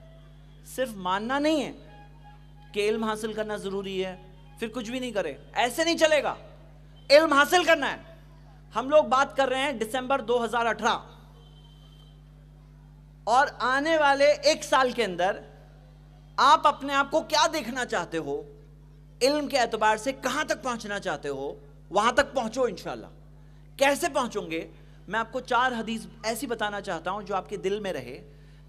सिर्फ़ मानना नहीं है कि इल्म हासिल करना ज़रूरी है, फिर कुछ भी नहीं करे। ऐसे नहीं चलेगा। इल्म हासिल करना है। हम लोग बात कर रहे हैं दिसंबर 2018 और आने वाले एक साल के अंदर आप अपने आप को क्या देखना चाहते हो? इल्म के एतबार से कहाँ तक पहुँचना चाहते हो? वहाँ तक पहुंचो इंशाला कैसे पहुंचोगे? मैं आपको चार हदीस ऐसी बताना चाहता हूँ जो आपके दिल में रहे,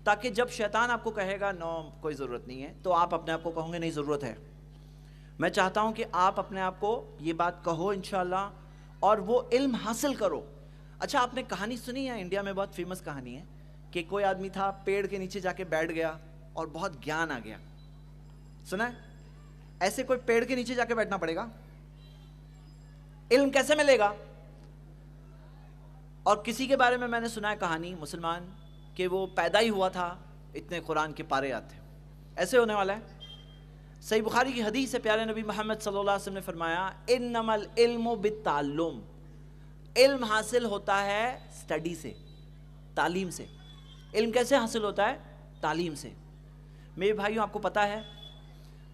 ताकि जब शैतान आपको कहेगा, नो, कोई ज़रूरत नहीं है तो आप अपने आप को कहोगे, नहीं, ज़रूरत है। मैं चाहता हूँ कि आप अपने आप को ये बात कहो इन और वो इल्म हासिल करो। अच्छा आपने कहानी सुनी है? इंडिया में बहुत फ़ेमस कहानी है कि कोई आदमी था, पेड़ के नीचे जाके बैठ गया और बहुत ज्ञान आ गया। सुना है? ऐसे कोई पेड़ के नीचे जाके बैठना पड़ेगा? इल्म कैसे मिलेगा? और किसी के बारे में मैंने सुना है कहानी, मुसलमान, कि वो पैदा ही हुआ था, इतने कुरान के पारे आते। ऐसे होने वाला है? सही बुखारी की हदीस से प्यारे नबी मोहम्मद सल्लल्लाहु अलैहि वसल्लम ने फरमाया इन नमल इल्म बितालुम इल्म हासिल होता है स्टडी से, तालीम से। इल्म कैसे हासिल होता है? तालीम से। मेरे भाइयों, आपको पता है,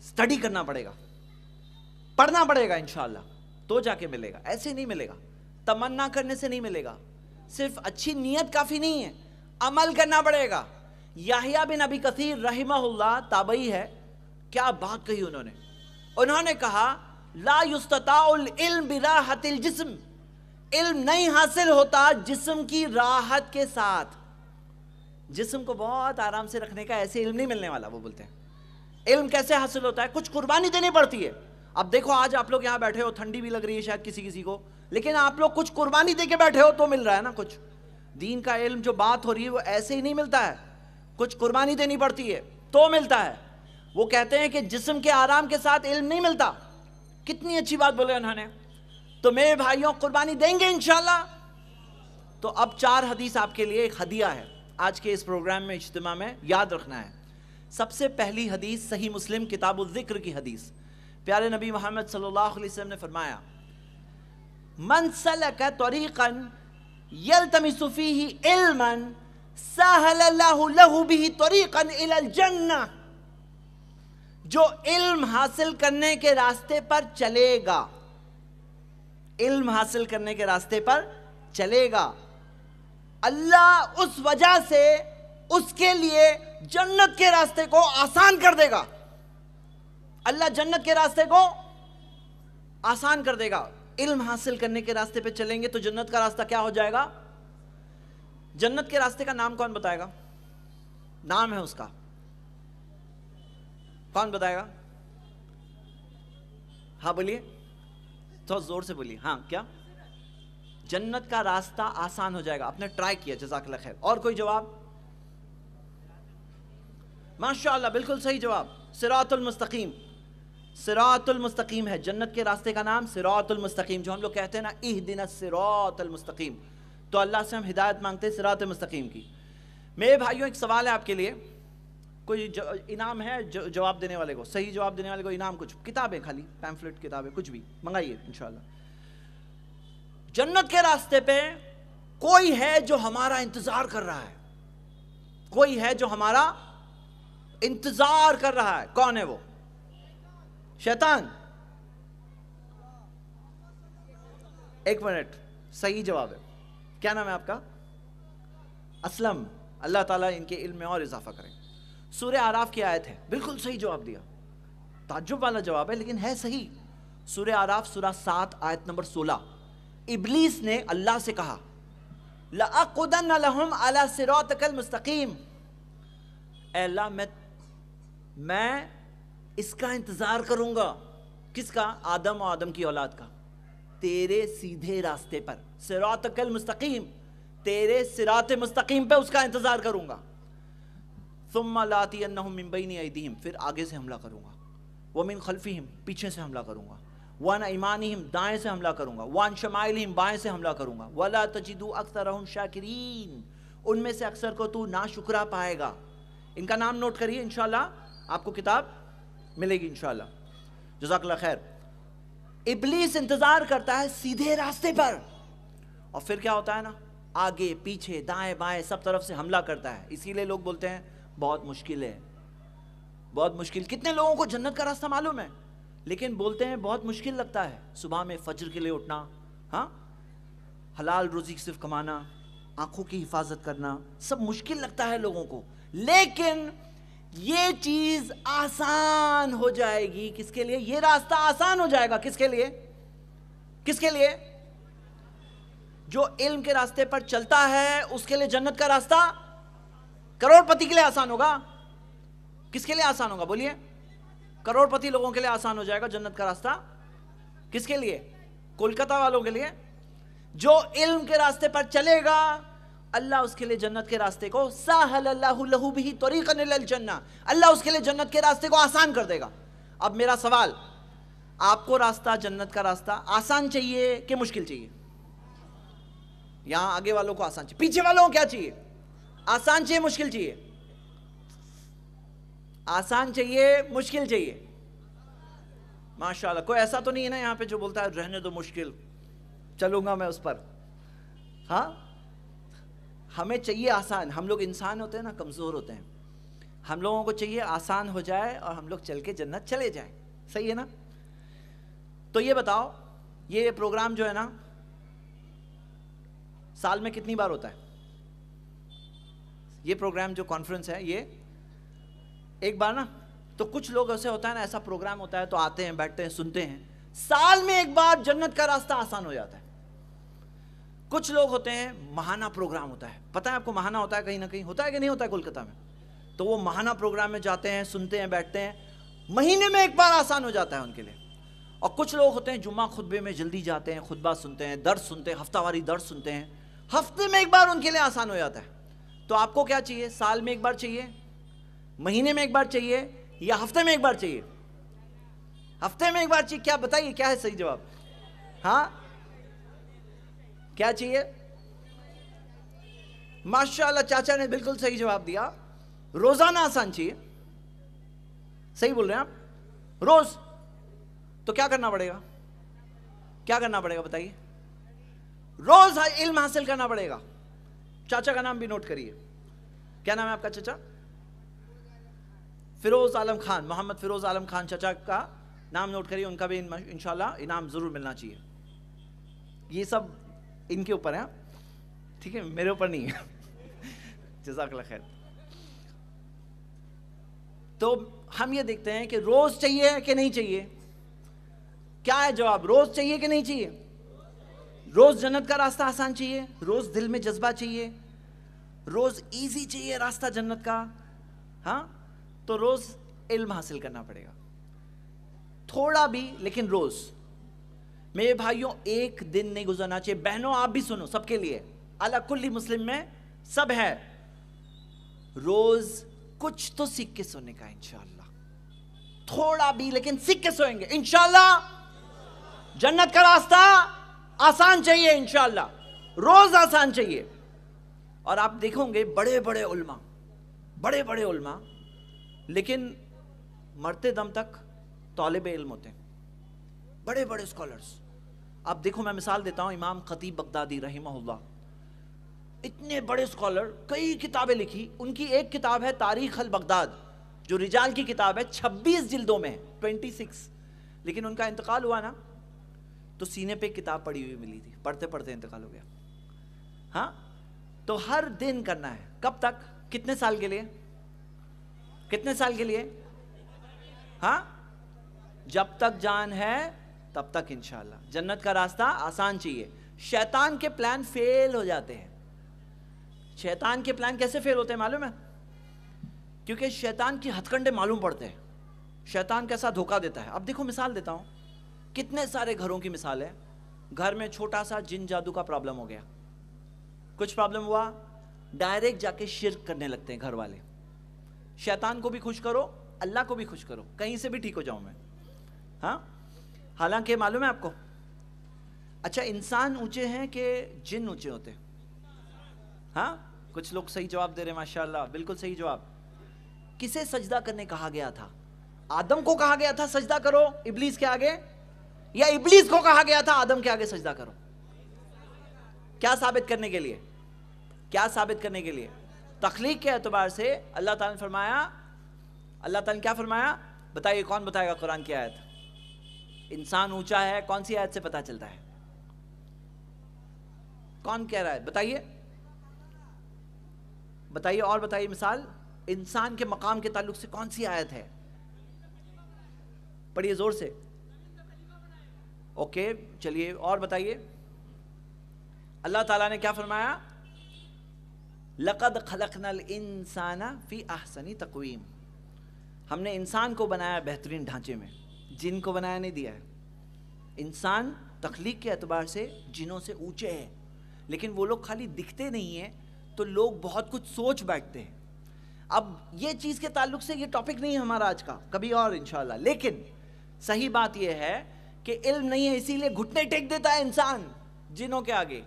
स्टडी करना पड़ेगा। पढ़ना पड़ेगा इन तो जाके मिलेगा। ऐसे नहीं मिलेगा। तमन्ना करने से नहीं मिलेगा। सिर्फ़ अच्छी नीयत काफ़ी नहीं है। अमल करना पड़ेगा। याहिया बिन अबी कसीर रहीमहुल्लाह ताबई है। क्या बात कही उन्होंने? उन्होंने कहा, ला युस्तताउल इल्म बिराहतिल जिस्म। इल्म नहीं हासिल होता जिस्म की राहत के साथ। जिस्म को बहुत आराम से रखने का ऐसे इल्म नहीं मिलने वाला, वो बोलते हैं। इल्म कैसे हासिल होता है? कुछ कुर्बानी देनी पड़ती है। अब देखो, आज आप लोग यहाँ बैठे हो, ठंडी भी लग रही है शायद किसी किसी को, लेकिन आप लोग कुछ कुर्बानी दे के बैठे हो तो मिल रहा है ना कुछ। दीन का इल्म, जो बात हो रही है, वो ऐसे ही नहीं मिलता है। कुछ कुर्बानी देनी पड़ती है तो मिलता है। वो कहते हैं कि जिस्म के आराम के साथ इल्म नहीं मिलता। कितनी अच्छी बात बोले उन्होंने। तो मेरे भाइयों, कुर्बानी देंगे इंशाला तो अब चार हदीस आपके लिए एक हदिया है। आज के इस प्रोग्राम में, इज्तिमा में याद रखना है। सबसे पहली हदीस सही मुस्लिम किताब ज़िक्र की हदीस। प्यारे नबी मोहम्मद वसल्लम ने फरमाया, मन सलक तरीकन फीही इल्मन बिही तरीकन इलल जन्नह जो इल्म हासिल करने के रास्ते पर चलेगा। इल्म हासिल करने के रास्ते पर चलेगा। अल्लाह उस वजह से उसके लिए जन्नत के रास्ते को आसान कर देगा। अल्लाह जन्नत के रास्ते को आसान कर देगा। इल्म हासिल करने के रास्ते पे चलेंगे तो जन्नत का रास्ता क्या हो जाएगा? जन्नत के रास्ते का नाम कौन बताएगा? नाम है उसका। कौन बताएगा? हाँ बोलिए। थोड़ा तो ज़ोर से बोलिए। हाँ क्या? जन्नत का रास्ता आसान हो जाएगा। आपने ट्राई किया जजाकला खैर। और कोई जवाब? माशा बिल्कुल सही जवाब। सिरातुल मुस्तकीम। सिरातुल मुस्तकीम है। जन्नत के रास्ते का नाम सिरातुल मुस्तकीम, जो हम लोग कहते हैं ना इह दिन सिरातुल मुस्तकीम। तो अल्लाह से हम हिदायत मांगते हैं सिरात मुस्तकीम की। मेरे भाइयों, एक सवाल है आपके लिए। कोई इनाम है जवाब देने वाले को, सही जवाब देने वाले को इनाम कुछ, किताबें खाली पैम्फलेट किताबें, कुछ भी, मंगाइए, इंशाल्लाह। जन्नत के रास्ते पे कोई है जो हमारा इंतज़ार कर रहा है। कोई है जो हमारा इंतज़ार कर रहा है। कौन है वो? शैतान। एक मिनट, सही जवाब है। क्या नाम है आपका? असलम। अल्लाह ताला इनके इल्म में और इजाफा करें। सूर्य आराफ की आयत है। बिल्कुल सही जवाब दिया। ताजुब वाला जवाब है, लेकिन है सही। सूर्य आराफ सूरा सात, आयत नंबर सोलह। इबलीस ने अल्लाह से कहा मुस्तकीम। अल्लाह, मैं मैं इसका इंतज़ार करूँगा। किसका? आदम और आदम की औलाद का। तेरे सीधे रास्ते पर। सिरातकल मुस्तकीम। तेरे सिरात मुस्तकीम पे उसका इंतज़ार करूँगा। तुम लाती मिम्बई अदीम फिर आगे से हमला करूँगा। वो मिन खल्फीम पीछे से हमला करूँगा। वन ईमानिम दाएँ से हमला करूँगा। वन शमाइलिम बाएँ से हमला करूँगा। वला तजिदू अक्सर शाकिरीन, उनमें से अक्सर को तू ना शुक्रा पाएगा। इनका नाम नोट करिए इनशाला आपको किताब मिलेगी इनशाला जजाकला खैर। इबलीस इंतज़ार करता है सीधे रास्ते पर। और फिर क्या होता है ना? आगे, पीछे, दाएँ, बाएँ, सब तरफ़ से हमला करता है। इसीलिए लोग बोलते हैं बहुत मुश्किल है। बहुत मुश्किल। कितने लोगों को जन्नत का रास्ता मालूम है? लेकिन बोलते हैं बहुत मुश्किल लगता है। सुबह में फजर के लिए उठना हाँ? हलाल रोज़ी सिर्फ़ कमाना, आँखों की हिफाजत करना, सब मुश्किल लगता है लोगों को। लेकिन ये चीज़ आसान हो जाएगी। किसके लिए? ये रास्ता आसान हो जाएगा। किसके लिए? किसके लिए? जो इल्म के रास्ते पर चलता है, उसके लिए जन्नत का रास्ता करोड़पति के लिए आसान होगा? किसके लिए आसान होगा? बोलिए। करोड़पति लोगों के लिए आसान हो जाएगा जन्नत का रास्ता। किसके लिए? कोलकाता वालों के लिए। जो इल्म के रास्ते पर चलेगा, अल्लाह उसके लिए जन्नत के रास्ते को साहलहू भी जन्ना, अल्लाह उसके लिए जन्नत के रास्ते को आसान कर देगा। अब मेरा सवाल, आपको रास्ता, जन्नत का रास्ता आसान चाहिए कि मुश्किल चाहिए? यहाँ आगे वालों को आसान चाहिए, पीछे वालों को क्या चाहिए? आसान चाहिए, मुश्किल चाहिए। आसान चाहिए, मुश्किल चाहिए। माशाल्लाह, कोई ऐसा तो नहीं है ना यहाँ पे जो बोलता है, रहने दो मुश्किल, चलूँगा मैं उस पर। हाँ? हमें चाहिए आसान। हम लोग इंसान होते हैं ना, कमज़ोर होते हैं। हम लोगों को चाहिए आसान हो जाए और हम लोग चल के जन्नत चले जाए। सही है ना? तो ये बताओ, ये प्रोग्राम जो है ना, साल में कितनी बार होता है? ये प्रोग्राम जो कॉन्फ्रेंस है, ये एक बार ना तो कुछ लोग ऐसे होता है ना, ऐसा प्रोग्राम होता है तो आते हैं, बैठते हैं, सुनते हैं। साल में एक बार जन्नत का रास्ता आसान हो जाता है। कुछ लोग होते हैं, महाना प्रोग्राम होता है। पता है आपको महाना होता है कहीं ना कहीं? होता है कि नहीं होता है कोलकाता में? तो वो महाना प्रोग्राम में जाते हैं, सुनते हैं, बैठते हैं। महीने में एक बार आसान हो जाता है उनके लिए। और कुछ लोग होते हैं, जुम्मा खुतबे में जल्दी जाते हैं, खुतबा सुनते हैं, दर्द सुनते हैं, हफ्तावारी दर्द सुनते हैं। हफ़्ते में एक बार उनके लिए आसान हो जाता है। तो आपको क्या चाहिए? साल में एक बार चाहिए? महीने में एक बार चाहिए? या हफ़्ते में एक बार चाहिए? हफ़्ते में एक बार चाहिए। क्या बताइए, क्या है सही जवाब? हाँ? क्या चाहिए? माशाल्लाह, चाचा ने बिल्कुल सही जवाब दिया। रोज़ाना आसान चाहिए। सही बोल रहे हैं आप? रोज। तो क्या करना पड़ेगा? क्या करना पड़ेगा बताइए? रोज इल्म हासिल करना पड़ेगा। चाचा का नाम भी नोट करिए। क्या नाम है आपका चाचा? फिरोज आलम खान, मोहम्मद फिरोज आलम खान चाचा का नाम नोट करिए, उनका भी इंशाल्लाह इनाम ज़रूर मिलना चाहिए। ये सब इनके ऊपर है। ठीक है, मेरे ऊपर नहीं है। जजाकला खैर। तो हम ये देखते हैं कि रोज चाहिए कि नहीं चाहिए? क्या है जवाब? रोज चाहिए कि नहीं चाहिए? रोज जन्नत का रास्ता आसान चाहिए? रोज दिल में जज्बा चाहिए? रोज इजी चाहिए रास्ता जन्नत का हाँ? तो रोज इल्म हासिल करना पड़ेगा। थोड़ा भी, लेकिन रोज। मेरे भाइयों, एक दिन नहीं गुजरना चाहिए। बहनों, आप भी सुनो, सबके लिए। अला कुल्ली मुस्लिम में सब है। रोज कुछ तो सीख के सोने का इंशाला थोड़ा भी, लेकिन सीख के सोएँगे। इंशाला जन्नत का रास्ता आसान चाहिए इंशाला रोज आसान चाहिए। और आप देखोगे बड़े बड़े उल्मा बड़े बड़े उल्मा, लेकिन मरते दम तक तोलब इल्म होते हैं। बड़े बड़े स्कॉलर्स आप देखो, मैं मिसाल देता हूँ, इमाम खतीब बगदादी रही इतने बड़े स्कॉलर कई किताबें लिखी। उनकी एक किताब है तारीख अल बगदाद, जो रिजाल की किताब है 26 जिल्दों में 26 लेकिन उनका इंतकाल हुआ ना तो सीने पे किताब पड़ी हुई मिली थी। पढ़ते पढ़ते इंतकाल हो गया। हाँ? तो हर दिन करना है। कब तक? कितने साल के लिए? कितने साल के लिए? हाँ? जब तक जान है, तब तक इंशाल्लाह। जन्नत का रास्ता आसान चाहिए। शैतान के प्लान फेल हो जाते हैं। शैतान के प्लान कैसे फेल होते हैं मालूम है? क्योंकि शैतान की हथकंडे मालूम पड़ते हैं। शैतान कैसा धोखा देता है? अब देखो, मिसाल देता हूँ। कितने सारे घरों की मिसाल है। घर में छोटा सा जिन जादू का प्रॉब्लम हो गया। कुछ प्रॉब्लम हुआ? डायरेक्ट जाके शिरक करने लगते हैं घर वाले शैतान को भी खुश करो, अल्लाह को भी खुश करो। कहीं से भी ठीक हो जाऊँ मैं। हाँ? हालाँकि मालूम है आपको? अच्छा इंसान ऊँचे हैं कि जिन ऊँचे होते हैं? हाँ? कुछ लोग सही जवाब दे रहे हैं, माशाल्लाह। बिल्कुल सही जवाब। किसे सजदा करने कहा गया था? आदम को कहा गया था, सजदा करो। इबलीस के आगे? या इबलीस को कहा गया था, आदम के आगे सजदा करो? क्या साबित करने के लिए? क्या साबित करने के लिए? तखलीक के एतबार से अल्लाह ताला ने फरमाया, अल्लाह ताला ने क्या फरमाया? बताइए, कौन बताएगा कुरान की आयत? इंसान ऊँचा है, कौन सी आयत से पता चलता है? कौन कह रहा है? बताइए। बताइए और बताइए मिसाल, इंसान के मकाम के ताल्लुक से कौन सी आयत है? पढ़िए ज़ोर से। ओके, चलिए और बताइए। अल्लाह ताला ने क्या फरमाया? लक़द खलकनल इंसाना फ़ी आहसनी तकवीम। हमने इंसान को बनाया बेहतरीन ढांचे में, जिन को बनाया नहीं दिया है। इंसान तख्लीक के अतबार से जिनों से ऊँचे है, लेकिन वो लोग खाली दिखते नहीं हैं तो लोग बहुत कुछ सोच बैठते हैं। अब ये चीज़ के ताल्लुक से ये टॉपिक नहीं है हमारा आज का, कभी और इंशाल्लाह। लेकिन सही बात यह है कि इल्म नहीं है, इसीलिए घुटने टेक देता है इंसान जिनों के आगे।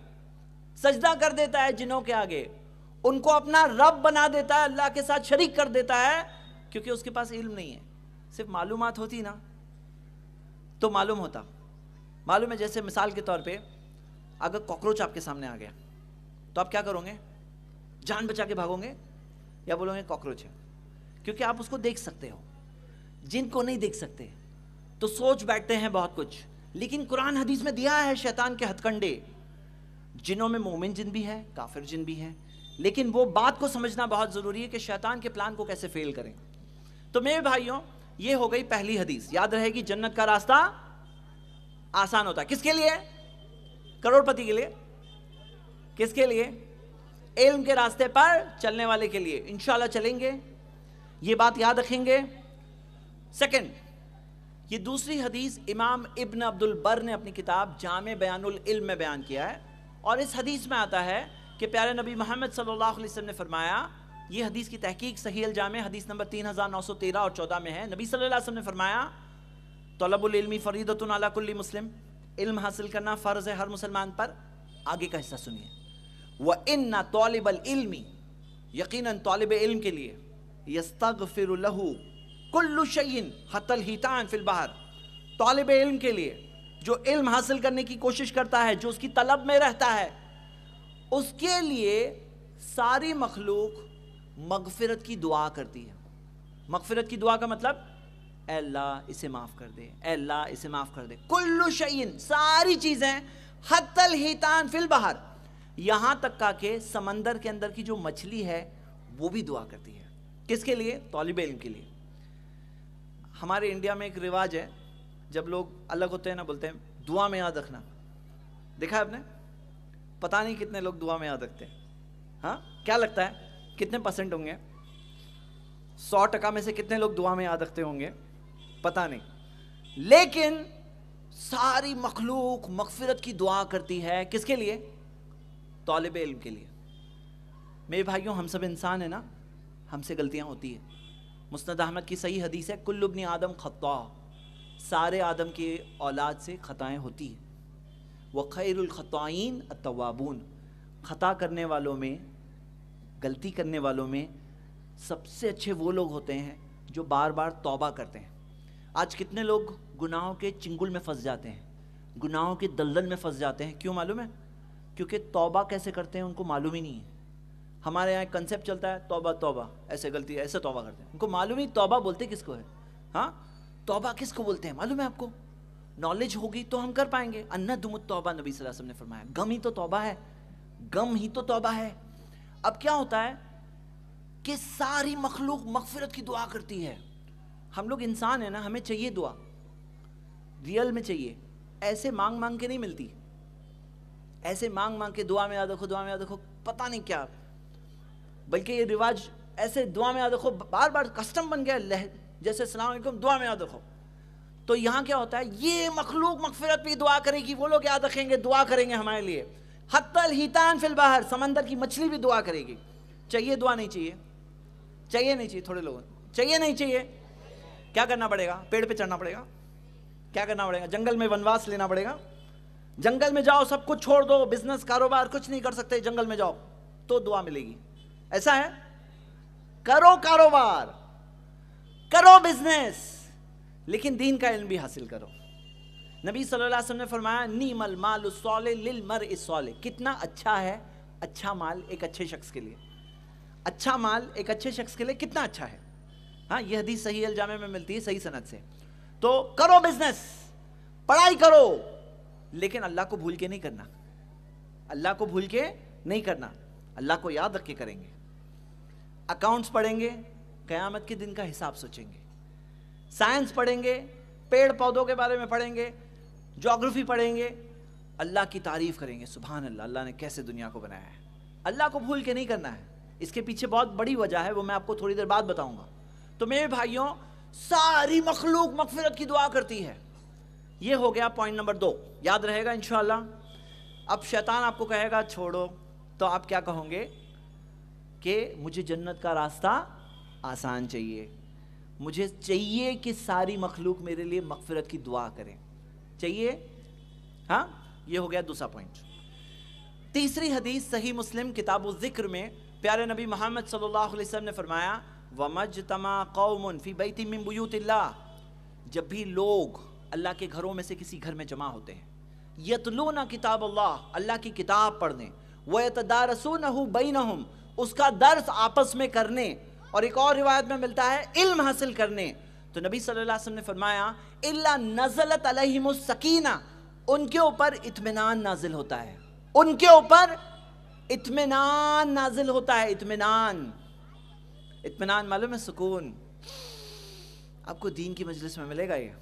सजदा कर देता है जिनों के आगे। उनको अपना रब बना देता है, अल्लाह के साथ शरीक कर देता है, क्योंकि उसके पास इल्म नहीं है। सिर्फ़ मालूम होती ना तो मालूम होता। मालूम है जैसे मिसाल के तौर पे, अगर कॉकरोच आपके सामने आ गया तो आप क्या करोगे? जान बचा के भागोगे? या बोलोगे, कॉकरोच है। क्योंकि आप उसको देख सकते हो। जिनको नहीं देख सकते तो सोच बैठते हैं बहुत कुछ। लेकिन कुरान हदीस में दिया है शैतान के हथकंडे। जिनों में मोमिन जिन भी है, काफिर जिन भी है। लेकिन वो बात को समझना बहुत ज़रूरी है कि शैतान के प्लान को कैसे फेल करें। तो मेरे भाइयों, ये हो गई पहली हदीस। याद रहेगी, जन्नत का रास्ता आसान होता है। किसके लिए? करोड़पति के लिए। किसके लिए? इल्म के रास्ते पर चलने वाले के लिए। इंशाल्लाह चलेंगे। ये बात याद रखेंगे। सेकंड ये दूसरी हदीस इमाम इब्न अब्दुल बर ने अपनी किताब जाम बयानुल इल्म में बयान किया है। और इस हदीस में आता है कि प्यारे नबी मोहम्मद सल्लल्लाहु अलैहि वसल्लम ने फरमाया, ये हदीस की तहकीक सही जाम हदीस नंबर तीन हज़ार नौ सौ तेरह और चौदह में है। नबी सल्लल्लाहु अलैहि वसल्लम ने फरमाया तलबुलमी फ़रीदतन अला कुल्ली मुस्लिम, इल्म हासिल करना फ़र्ज़ है हर मुसलमान पर। आगे का हिस्सा सुनिए। व इन ना तोलिबल इल्मी यकीन तोलब इल्म के लिए, यस्तगफिर लहू कुल्लु शयिन हतल हितान फिल बहर। तोलब इल्म के लिए जो इल्म हासिल करने की कोशिश करता है, जो उसकी तलब में रहता है, उसके लिए सारी मखलूक मगफिरत की दुआ करती है। मगफिरत की दुआ का मतलब अल्लाह, इसे माफ़ कर दे अल्लाह, इसे माफ़ कर दे। कुल्लु शयिन सारी चीज़ें हतल हितान फिल बहर, यहाँ तक का के समंदर के अंदर की जो मछली है, वो भी दुआ करती है। किसके लिए? तोलब इल्म के लिए। हमारे इंडिया में एक रिवाज है जब लोग अलग होते हैं ना, बोलते हैं, दुआ में याद रखना। देखा है आपने? पता नहीं कितने लोग दुआ में याद रखते हैं। हाँ? क्या लगता है? कितने परसेंट होंगे? सौ टका में से कितने लोग दुआ में याद रखते होंगे? पता नहीं। लेकिन सारी मखलूक मगफिरत की दुआ करती है किसके लिए? तोलब इल्म के लिए। मेरे भाइयों, हम सब इंसान है ना, हमसे गलतियाँ होती है। मुस्द अहमद की सही हदीस है कुल्लुबनी आदम खत्ता सारे आदम के औलाद से ख़ताएँ होती हैं। व खैरख़ताइन तवाबून ख़ता करने वालों में, गलती करने वालों में सबसे अच्छे वो लोग होते हैं जो बार बार तौबा करते हैं। आज कितने लोग गुनाहों के चिंगुल में फंस जाते हैं, गुनाहों के दलदल में फंस जाते हैं, क्यों मालूम है? क्योंकि तौबा कैसे करते हैं उनको मालूम ही नहीं है। हमारे यहाँ कंसेप्ट चलता है, तौबा तौबा, ऐसे गलती, ऐसे तौबा करते हैं। उनको मालूम ही तौबा बोलते किसको है? हाँ? तौबा किसको बोलते हैं? मालूम है आपको? नॉलेज होगी तो हम कर पाएँगे। अन्ना दुमुत तौबा नबी वसल्लम ने फरमाया, गम ही तो तौबा है। गम ही तो तौबा है। अब क्या होता है कि सारी मखलूक मगफिरत की दुआ करती है। हम लोग इंसान है ना, हमें चाहिए दुआ। रियल में चाहिए। ऐसे मांग मांग के नहीं मिलती। ऐसे मांग मांग के दुआ में याद रखो, दुआ में याद रखो, पता नहीं क्या। बल्कि ये रिवाज ऐसे दुआ में याद रखो बार बार कस्टम बन गया जैसे सलाम दुआ में याद रखो। तो यहाँ क्या होता है? ये मखलूक मगफिरत भी दुआ करेगी, वो लोग याद रखेंगे, दुआ करेंगे हमारे लिए। हत्तल हितान फिल बाहर, समंदर की मछली भी दुआ करेगी। चाहिए दुआ नहीं चाहिए? चाहिए नहीं चाहिए, थोड़े लोगों चाहिए नहीं चाहिए? क्या करना पड़ेगा? पेड़ पे चढ़ना पड़ेगा? क्या करना पड़ेगा? जंगल में वनवास लेना पड़ेगा? जंगल में जाओ, सब कुछ छोड़ दो, बिज़नेस, कारोबार, कुछ नहीं कर सकते, जंगल में जाओ तो दुआ मिलेगी। ऐसा है? करो कारोबार। करो बिज़नेस लेकिन दीन का इल्म भी हासिल करो। नबी सल्लल्लाहु अलैहि वसल्लम ने फरमाया, नीमल माल सौले लिल मर सौले. कितना अच्छा है अच्छा माल एक अच्छे शख्स के लिए। अच्छा माल एक अच्छे शख्स के लिए कितना अच्छा है? हाँ यह हदीस सही अलजामे में मिलती है, सही सनत से। तो करो बिज़नेस पढ़ाई करो। लेकिन अल्लाह को भूल के नहीं करना। अल्लाह को भूल के नहीं करना। अल्लाह को याद रख के करेंगे। अकाउंट्स पढ़ेंगे क़यामत के दिन का हिसाब सोचेंगे। साइंस पढ़ेंगे, पेड़ पौधों के बारे में पढ़ेंगे जोग्राफी पढ़ेंगे, अल्लाह की तारीफ़ करेंगे सुबह अल्लाह अल्लाह ने कैसे दुनिया को बनाया है। अल्लाह को भूल के नहीं करना है। इसके पीछे बहुत बड़ी वजह है, वो मैं आपको थोड़ी देर बाद बताऊँगा। तो मेरे भाइयों, सारी मखलूक मगफिरत की दुआ करती है। ये हो गया पॉइंट नंबर दो। याद रहेगा इनशाला अब शैतान आपको कहेगा, छोड़ो। तो आप क्या कहोगे? कि मुझे जन्नत का रास्ता आसान चाहिए। मुझे चाहिए कि सारी मखलूक मेरे लिए मगफरत की दुआ करें। चाहिए? हाँ? ये हो गया दूसरा पॉइंट तीसरी हदीस सही मुस्लिम किताब ज़िक्र में प्यारे नबी मोहम्मद सल्लल्लाहु अलैहि वसल्लम ने फरमाया वमज तमा कौमन फ़ी बैती मिन जब भी लोग अल्लाह के घरों में से किसी घर में जमा होते हैं, यतलूना किताब अल्लाह अल्लाह की किताब पढ़ने व यतदारसून बैनहुम, उसका दर्स आपस में करने और एक और रिवायत में मिलता है, इल्म हासिल करने। तो नबी सल्लल्लाहु अलैहि वसल्लम ने फरमाया, इल्ला नजलत अलैहिमुस सकीना, उनके ऊपर इत्मीनान नाजिल होता है। उनके ऊपर इत्मीनान नाजिल होता है, इत्मीनान। इत्मीनान मालूम है सुकून? आपको दीन की मजलिस में मिलेगा ये।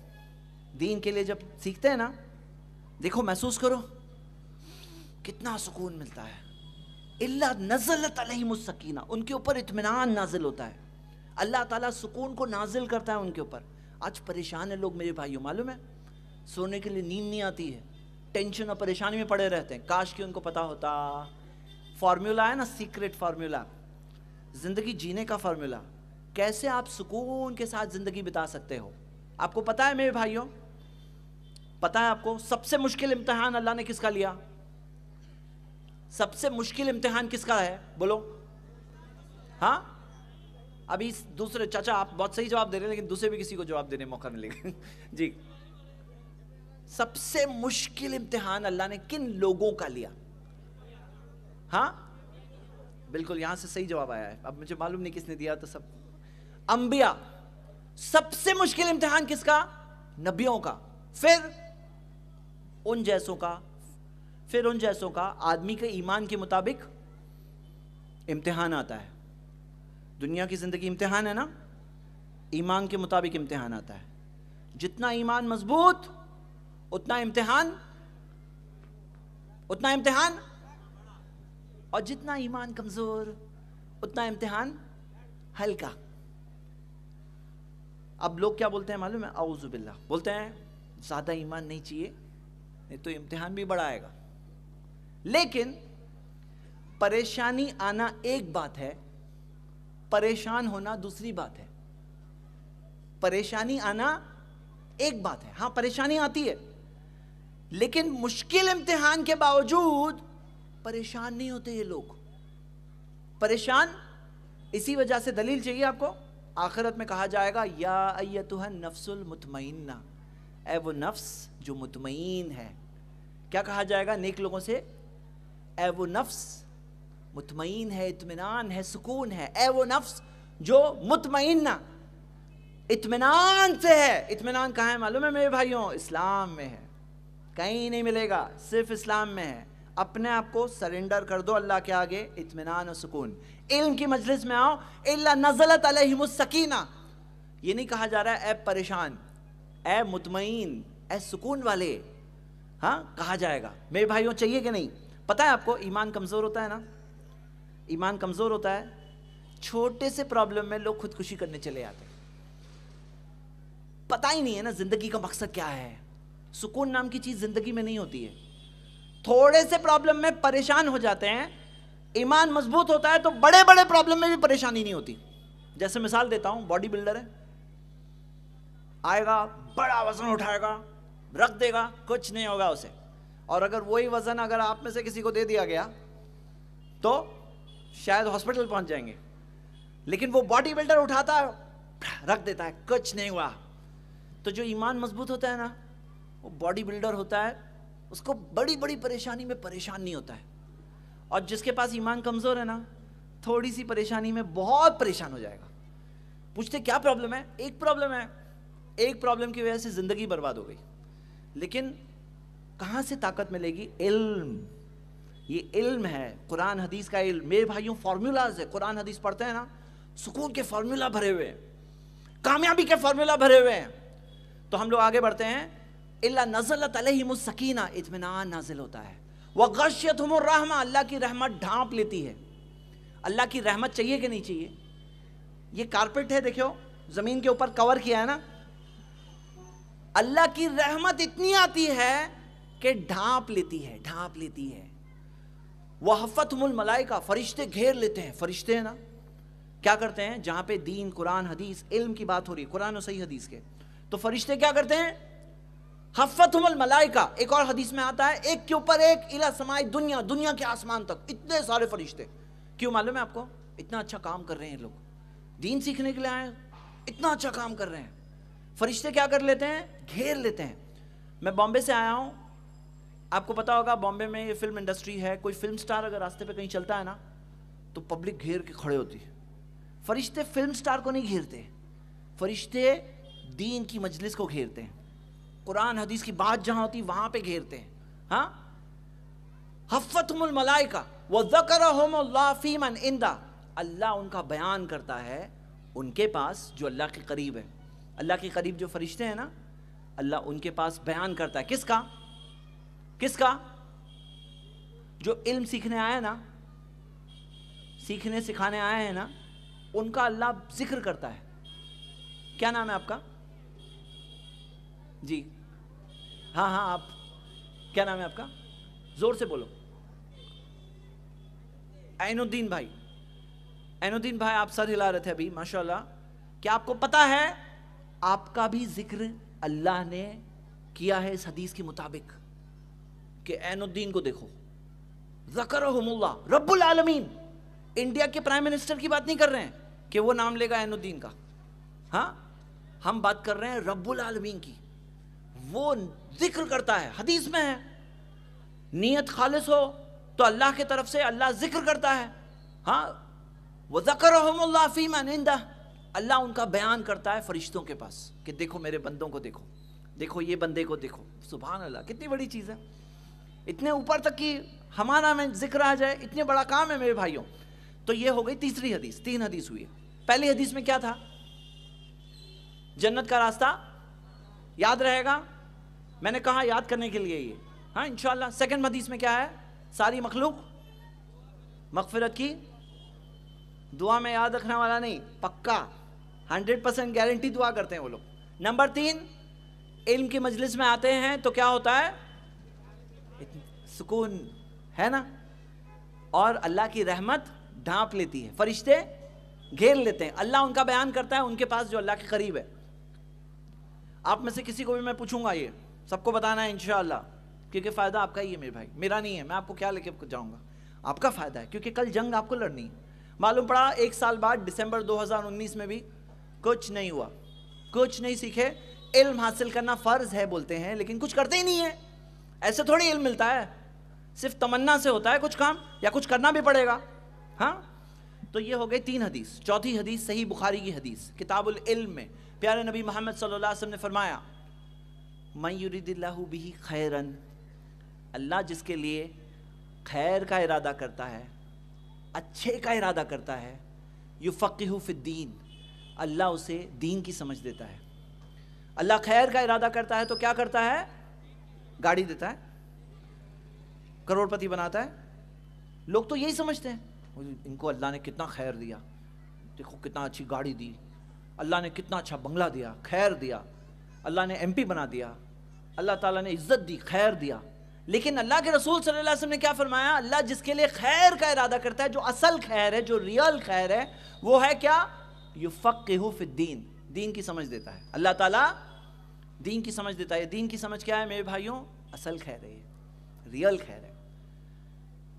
दीन के लिए जब सीखते हैं ना, देखो, महसूस करो, कितना सुकून मिलता है। इल्ला नजलत सकीना, उनके ऊपर इतमान नाजिल होता है। अल्लाह ताला सुकून को नाजिल करता है उनके ऊपर। आज परेशान है लोग मेरे भाइयों, मालूम है? सोने के लिए नींद नहीं आती है। टेंशन और परेशानी में पड़े रहते हैं। काश कि उनको पता होता। फार्मूला है ना, सीक्रेट फार्मूला। ज़िंदगी जीने का फार्मूला। कैसे आप सुकून के साथ ज़िंदगी बिता सकते हो? आपको पता है मेरे भाइयों? पता है आपको? सबसे मुश्किल इम्तहान अल्लाह ने किसका लिया? सबसे मुश्किल इम्तिहान किसका है? बोलो। हाँ? अभी दूसरे, चाचा, आप बहुत सही जवाब दे रहे हैं, लेकिन दूसरे भी किसी को जवाब देने मौका मिलेगा। जी। सबसे मुश्किल इम्तिहान अल्लाह ने किन लोगों का लिया? हाँ? बिल्कुल, यहाँ से सही जवाब आया है। अब मुझे मालूम नहीं किसने दिया तो सब। अंबिया, सबसे मुश्किल इम्तिहान किसका? नबियों का। फिर, उन जैसों का। फिर उन जैसों का आदमी के ईमान के मुताबिक इम्तिहान आता है। दुनिया की ज़िंदगी इम्तिहान है ना? ईमान के मुताबिक इम्तिहान आता है। जितना ईमान मज़बूत, उतना इम्तिहान उतना इम्तिहान, और जितना ईमान कमज़ोर, उतना इम्तिहान हल्का। अब लोग क्या बोलते हैं मालूम है? आउजुबिल्ला बोलते हैं, ज़्यादा ईमान नहीं चाहिए, नहीं तो इम्तिहान भी बड़ा आएगा लेकिन परेशानी आना एक बात है, परेशान होना दूसरी बात है। परेशानी आना एक बात है। हाँ, परेशानी आती है, लेकिन मुश्किल इम्तिहान के बावजूद परेशान नहीं होते ये लोग। परेशान, इसी वजह से दलील चाहिए आपको? आखिरत में कहा जाएगा, या अयतुहन नफ्सुल मुतमइन्ना। ए, वो नफ्स जो मुतमईन है। क्या कहा जाएगा नेक लोगों से? ए वो नफ्स मुतमईन है इतमान है, सुकून है। ए वो नफ्स जो मुतमईना इतमान से है। इतमान कहाँ है मालूम है मेरे भाइयों? इस्लाम में है। कहीं नहीं मिलेगा, सिर्फ़ इस्लाम में है। अपने आप को सरेंडर कर दो अल्लाह के आगे इतमान और सुकून। इल्म की मजलिस में आओ, इल्ला नजलत अलैहिमुस्सकीना ये नहीं कहा जा रहा है ए परेशान ए मुतमईन ए सुकून वाले। हाँ कहा जाएगा। मेरे भाइयों, चाहिए कि नहीं? पता है आपको, ईमान कमज़ोर होता है ना? ईमान कमज़ोर होता है, छोटे से प्रॉब्लम में लोग खुदकुशी करने चले जाते हैं। पता ही नहीं है ना, ज़िंदगी का मकसद क्या है। सुकून नाम की चीज़ ज़िंदगी में नहीं होती है। थोड़े से प्रॉब्लम में परेशान हो जाते हैं। ईमान मज़बूत होता है तो बड़े बड़े प्रॉब्लम में भी परेशानी नहीं होती। जैसे मिसाल देता हूँ बॉडी बिल्डर है। आएगा, बड़ा वज़न उठाएगा, रख देगा, कुछ नहीं होगा उसे। और अगर वही वज़न अगर आप में से किसी को दे दिया गया तो शायद हॉस्पिटल पहुँच जाएँगे। लेकिन वो बॉडी बिल्डर उठाता है रख देता है, कुछ नहीं हुआ। तो जो ईमान मज़बूत होता है ना, वो बॉडी बिल्डर होता है, उसको बड़ी बड़ी परेशानी में परेशान नहीं होता है। और जिसके पास ईमान कमज़ोर है ना, थोड़ी सी परेशानी में बहुत परेशान हो जाएगा। पूछते क्या प्रॉब्लम है? एक प्रॉब्लम है। एक प्रॉब्लम की वजह से ज़िंदगी बर्बाद हो गई। लेकिन कहाँ से ताकत मिलेगी? इल्म। ये इल्म है, कुरान हदीस का इल्म। मेरे भाइयों फार्मूलाज है। कुरान हदीस पढ़ते हैं ना, सुकून के फार्मूला भरे हुए हैं। कामयाबी के फार्मूला भरे हुए हैं। तो हम लोग आगे बढ़ते हैं। इल्ला नजलत अलैहिमुस्सकीना इत्मीनान नाजिल होता है। वह गशियत रहमा, अल्लाह की रहमत ढांप लेती है। अल्लाह की रहमत चाहिए कि नहीं चाहिए? ये कारपेट है देखो ज़मीन के ऊपर कवर किया है ना? अल्लाह की रहमत इतनी आती है कि ढांप लेती है, ढांप लेती है। वह हफतमुल मलाइका, फरिश्ते घेर लेते हैं। फरिश्ते हैं ना? क्या करते हैं? जहाँ पे दीन, कुरान, हदीस, इल्म की बात हो रही है, कुरान और सही हदीस के। तो फरिश्ते क्या करते हैं? हफतुमल मलाइका, एक और हदीस में आता है, एक के ऊपर एक, इला समाई दुनिया दुनिया के आसमान तक, इतने सारे फरिश्ते। क्यों मालूम है आपको? इतना अच्छा काम कर रहे हैं लोग। दीन सीखने के लिए आए इतना अच्छा काम कर रहे हैं। फरिश्ते क्या कर लेते हैं? घेर लेते हैं। मैं बॉम्बे से आया हूँ आपको पता होगा, बॉम्बे में ये फ़िल्म इंडस्ट्री है, कोई फ़िल्म स्टार अगर रास्ते पे कहीं चलता है ना तो पब्लिक घेर के खड़े होती है। फरिश्ते फ़िल्म स्टार को नहीं घेरते, फरिश्ते दीन की मजलिस को घेरते हैं। कुरान, हदीस की बात जहाँ होती, वहाँ पे घेरते हैं। हाँ? हफ़तमुल मलाइका, व ज़कर इंदा। अल्लाह उनका बयान करता है, उनके पास जो अल्लाह के करीब है। अल्लाह के करीब जो फरिश्ते हैं ना, अल्लाह उनके पास बयान करता है। किसका? किसका? जो इल्म सीखने आए ना, सीखने सिखाने आए हैं ना, उनका अल्लाह ज़िक्र करता है। क्या नाम है आपका? जी। हाँ हाँ आप, क्या नाम है आपका? ज़ोर से बोलो। ऐनुद्दीन भाई। ऐनुद्दीन भाई, आप सर हिला रहे थे अभी, माशाल्लाह। क्या आपको पता है, आपका भी ज़िक्र अल्लाह ने किया है इस हदीस के मुताबिक? कि ऐनुद्दीन को देखो। जकरहुमुल्ला रब्बुल आलमीन। इंडिया के प्राइम मिनिस्टर की बात नहीं कर रहे हैं कि वो नाम लेगा एनुद्दीन का। हाँ? हम बात कर रहे हैं रब्बुल आलमीन की। वो ज़िक्र करता है, हदीस में है। नीयत खालिस हो तो अल्लाह की तरफ़ से अल्लाह ज़िक्र करता है। हाँ? वो जकरहुमुल्ला फीमन अल्लाह उनका बयान करता है फरिश्तों के पास कि देखो मेरे बंदों को देखो। देखो ये बंदे को देखो। सुबह अल्लाह, कितनी बड़ी चीज़ है। इतने ऊपर तक कि हमारा में ज़िक्र आ जाए, इतने बड़ा काम है मेरे भाइयों। तो ये हो गई तीसरी हदीस, तीन हदीस हुई। पहली हदीस में क्या था? जन्नत का रास्ता याद रहेगा? मैंने कहा याद करने के लिए ये। हाँ इंशाल्लाह। सेकंड हदीस में क्या है? सारी मखलूक, मगफिरत की। दुआ में याद रखने वाला नहीं, पक्का। हंड्रेड परसेंट गारंटी दुआ करते हैं वो लोग। नंबर तीन, इल्म की मजलिस में आते हैं तो क्या होता है? सुकून, है ना? और अल्लाह की रहमत ढांप लेती है। फरिश्ते घेर लेते हैं। अल्लाह उनका बयान करता है, उनके पास जो अल्लाह के करीब है। आप में से किसी को भी मैं पूछूँगा ये, सबको बताना है इनशाला क्योंकि फ़ायदा आपका ही है मेरे भाई। मेरा नहीं है, मैं आपको क्या लेके जाऊँगा? आपका फ़ायदा है, क्योंकि कल जंग आपको लड़नी है। मालूम पड़ा, एक साल बाद, दिसंबर 2019 में भी कुछ नहीं हुआ। कुछ नहीं सीखे। इल्म हासिल करना फ़र्ज़ है, बोलते हैं, लेकिन कुछ करते ही नहीं है। ऐसे थोड़ी इल्म मिलता है। सिर्फ़ तमन्ना से होता है कुछ काम, या कुछ करना भी पड़ेगा। हाँ? तो ये हो गई तीन हदीस। चौथी हदीस सही बुखारी की हदीस, किताबुल इल्म में। प्यारे नबी मोहम्मद सल्लल्लाहु अलैहि वसल्लम ने फरमाया मयूरिदिल्लाहु बिही खैरन अल्लाह जिसके लिए खैर का इरादा करता है, अच्छे का इरादा करता है यु फ़कीफ़ुद्दीन अल्लाह उसे दीन की समझ देता है। अल्लाह खैर का इरादा करता है तो क्या करता है? गाड़ी देता है। करोड़पति बनाता है। लोग तो यही समझते हैं इनको अल्लाह ने कितना खैर दिया। देखो, कितना अच्छी गाड़ी दी। अल्लाह ने कितना अच्छा बंगला दिया, खैर दिया। अल्लाह ने एमपी बना दिया। अल्लाह ताला ने इज़्ज़त दी, खैर दिया। लेकिन अल्लाह के रसूल सल्लल्लाहु अलैहि वसल्लम ने क्या फरमाया? अल्लाह जिसके लिए खैर का इरादा करता है, जो असल खैर है, जो रियल खैर है, वो है क्या? यु फ़िद्दीन दीन। दीन की समझ देता है। अल्लाह ताला दीन की समझ देता है। दीन की समझ क्या है मेरे भाइयों? असल खैर है रियल खैर है।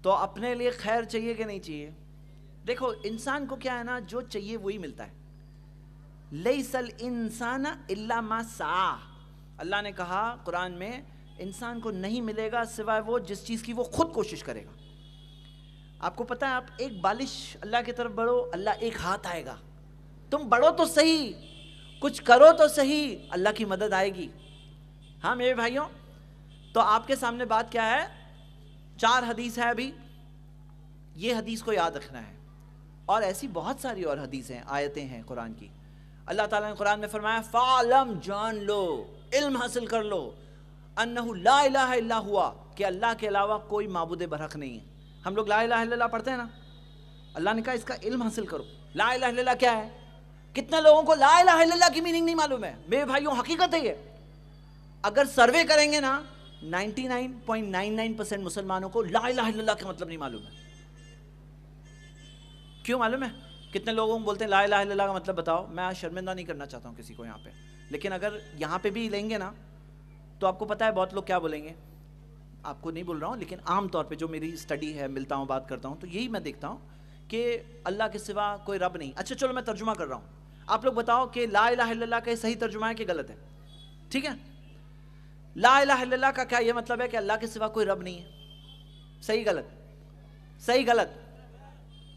तो अपने लिए खैर चाहिए कि नहीं चाहिए? देखो, इंसान को क्या है ना, जो चाहिए वही मिलता है। लई सल इंसान इल्ला मा सा अल्लाह ने कहा कुरान में, इंसान को नहीं मिलेगा सिवाय वो जिस चीज़ की वो खुद कोशिश करेगा। आपको पता है, आप एक बालिश अल्लाह की तरफ़ बढ़ो, अल्लाह एक हाथ आएगा। तुम बढ़ो तो सही, कुछ करो तो सही, अल्लाह की मदद आएगी। हाँ मेरे भाइयों तो आपके सामने बात क्या है? चार हदीस है अभी। ये हदीस को याद रखना है। और ऐसी बहुत सारी और हदीसें आयतें हैं कुरान की। अल्लाह ताला ने कुरान में फरमाया, फालम जान लो, इल्म हासिल कर लो। अन्नहु ला इलाहा इल्ला हुआ, कि अल्लाह के अलावा कोई मबूद बरहक नहीं है। हम लोग ला इलाहा पढ़ते हैं ना? अल्लाह ने कहा, इसका इल्म हासिल करो। ला इलाहा क्या है? कितने लोगों को ला इलाहा की मीनिंग नहीं मालूम है। मेरे भाइयों, हकीकत है ये। अगर सर्वे करेंगे ना 99.99 परसेंट मुसलमानों को ला इलाहा का मतलब नहीं मालूम है। क्यों मालूम है? कितने लोगों को बोलते हैं, ला इल्लल्लाह का मतलब बताओ। मैं शर्मिंदा नहीं करना चाहता हूँ किसी को यहाँ पे। लेकिन अगर यहाँ पे भी लेंगे ना तो आपको पता है बहुत लोग क्या बोलेंगे? आपको नहीं बोल रहा हूँ, लेकिन आम तौर पे जो मेरी स्टडी है, मिलता हूँ, बात करता हूँ तो यही मैं देखता हूँ कि अल्लाह के सिवा कोई रब नहीं। अच्छा चलो मैं तर्जुमा कर रहा हूँ। आप लोग बताओ कि ला इलाहा का सही तर्जुमा है कि गलत है? ठीक है? ला का क्या ये मतलब है कि अल्लाह के सिवा कोई रब नहीं है? सही गलत। सही गलत।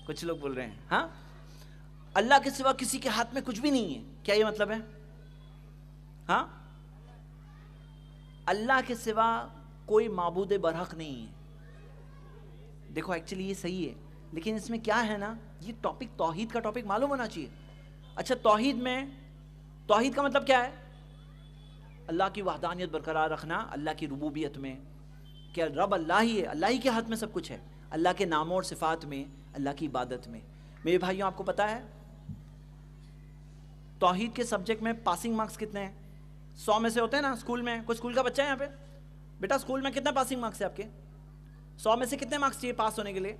कुछ लोग बोल रहे हैं हाँ? अल्लाह के सिवा किसी के हाथ में कुछ भी नहीं है। क्या ये मतलब है? हाँ? अल्लाह के सिवा कोई मबूद बरहक नहीं है। देखो एक्चुअली ये सही है, लेकिन इसमें क्या है ना, ये टॉपिक तोहीद का टॉपिक मालूम होना चाहिए। अच्छा तोहीद में, तोहीद का मतलब क्या है? अल्लाह की वहदानियत बरकरार रखना अल्लाह की रबूबियत में, क्या रब अल्लाह ही है? अल्लाह ही के हाथ में सब कुछ है। अल्लाह के नामों और सिफ़ात में, अल्लाह की इबादत में। मेरे भाइयों, आपको पता है तोहहीद के सब्जेक्ट में पासिंग मार्क्स कितने हैं? सौ में से होते हैं ना स्कूल में? कोई स्कूल का बच्चा है यहाँ पे? बेटा, स्कूल में कितने पासिंग मार्क्स है आपके? सौ में से कितने मार्क्स चाहिए पास होने के लिए?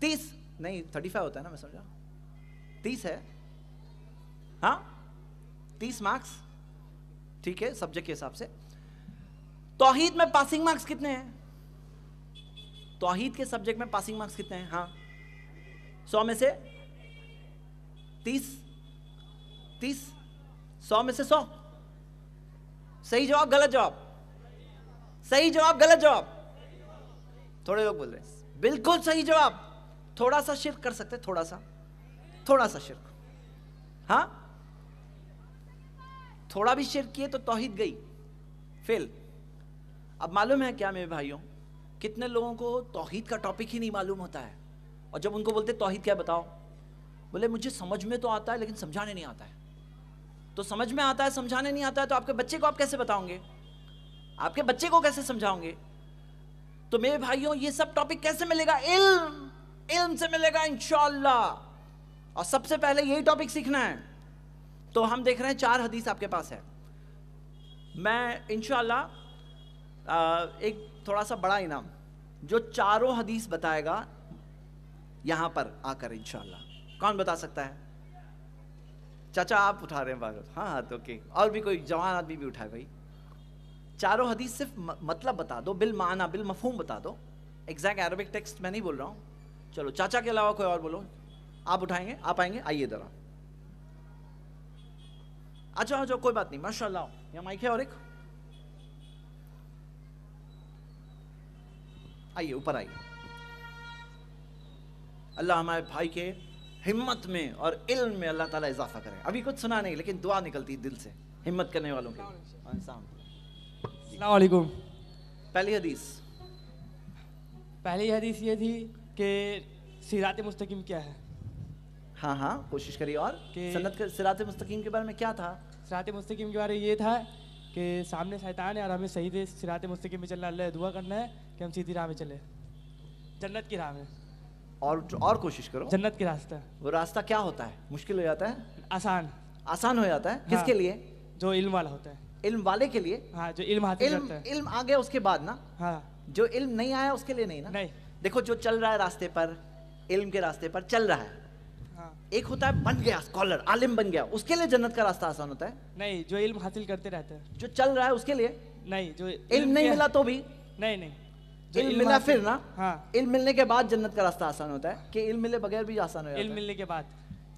तीस? नहीं थर्टी फाइव होता है ना, मैं समझा। तीस है? हाँ? तीस मार्क्स ठीक है सब्जेक्ट के हिसाब से। तोहीद में पासिंग मार्क्स कितने हैं? तोहीद के सब्जेक्ट में पासिंग मार्क्स कितने हैं? हाँ। सौ में से तीस तीस, सौ में से सौ। सही जवाब, गलत जवाब? सही जवाब, गलत जवाब? थोड़े लोग बोल रहे हैं। बिल्कुल सही जवाब। थोड़ा सा शिरक कर सकते थोड़ा सा। थोड़ा सा शिरक हाँ? थोड़ा भी शिरक किए तो तोहिद गई। फेल। अब मालूम है क्या मेरे भाइयों? कितने लोगों को तोहीद का टॉपिक ही नहीं मालूम होता है। और जब उनको बोलते, तोहीद क्या बताओ? बोले, मुझे समझ में तो आता है, लेकिन समझाने नहीं आता है। तो समझ में आता है, समझाने नहीं आता है तो आपके बच्चे को आप कैसे बताओगे? आपके बच्चे को कैसे समझाओगे? तो मेरे भाइयों, ये सब टॉपिक कैसे मिलेगा? इल्म इल्म से मिलेगा इंशाला और सबसे पहले यही टॉपिक सीखना है। तो हम देख रहे हैं चार हदीस आपके पास है। मैं इनशाला एक थोड़ा सा बड़ा इनाम, जो चारों हदीस बताएगा, यहाँ पर आकर इनशाला कौन बता सकता है? चाचा, आप उठा रहे हैं बात हाँ हाँ तो ओके। और भी कोई जवान आदमी भी उठाए भाई। चारों हदीस सिर्फ़ मतलब बता दो, बिल माना, बिल मफहूम बता दो। एग्जैक्ट अरबिक टेक्स्ट मैं नहीं बोल रहा हूँ। चलो, चाचा के अलावा कोई और बोलो। आप उठाएँगे, आप आएँगे, आइए जरा। अच्छा अच्छा कोई बात नहीं माशाल्लाह यहाँ माइक है और एक आइए ऊपर आइए अल्लाह हमारे भाई के हिम्मत में और इल्म में अल्लाह ताला इजाफा करे अभी कुछ सुना नहीं लेकिन दुआ निकलती दिल से हिम्मत करने वालों के वालेकुम पहली हदीस पहली हदीस ये थी कि सिरात मुस्तकीम क्या है? हाँ हाँ कोशिश करिए और सन्नत सिरात मुस्तकीम के बारे में क्या था? सिरात मुस्तकीम के बारे में ये था कि सामने शैतान है और हमें सही सिरात मुस्तकीम में चलना अल्लाह दुआ करना है कि हम सीधी राह में चले। जन्नत की राह में। और और कोशिश करो। जन्नत की रास्ता। वो रास्ता क्या होता है? मुश्किल हो जाता है? आसान। आसान हो जाता है? हाँ, किसके लिए? जो इल्म वाला होता है। इल्म वाले के लिए? हाँ जो इल्म हासिल इल्म, करता है। इल्म आ गया उसके बाद ना? हाँ। जो इल्म नहीं आया उसके लिए नहीं ना? नहीं। देखो जो चल रहा है रास्ते पर इल्म के रास्ते पर चल रहा हाँ। एक होता है बन गया स्कॉलर आलिम बन गया उसके लिए जन्नत का रास्ता आसान होता है। नहीं जो इल्म हासिल करते रहते हैं। जो चल रहा है उसके लिए। नहीं जो इल्म नहीं मिला तो भी। नहीं नहीं। इल्म मिला फिर ना। हाँ। इल्म मिलने के बाद जन्नत का रास्ता आसान होता है कि इल्म मिले बगैर भी आसान हो जाता इल्म मिलने के बाद।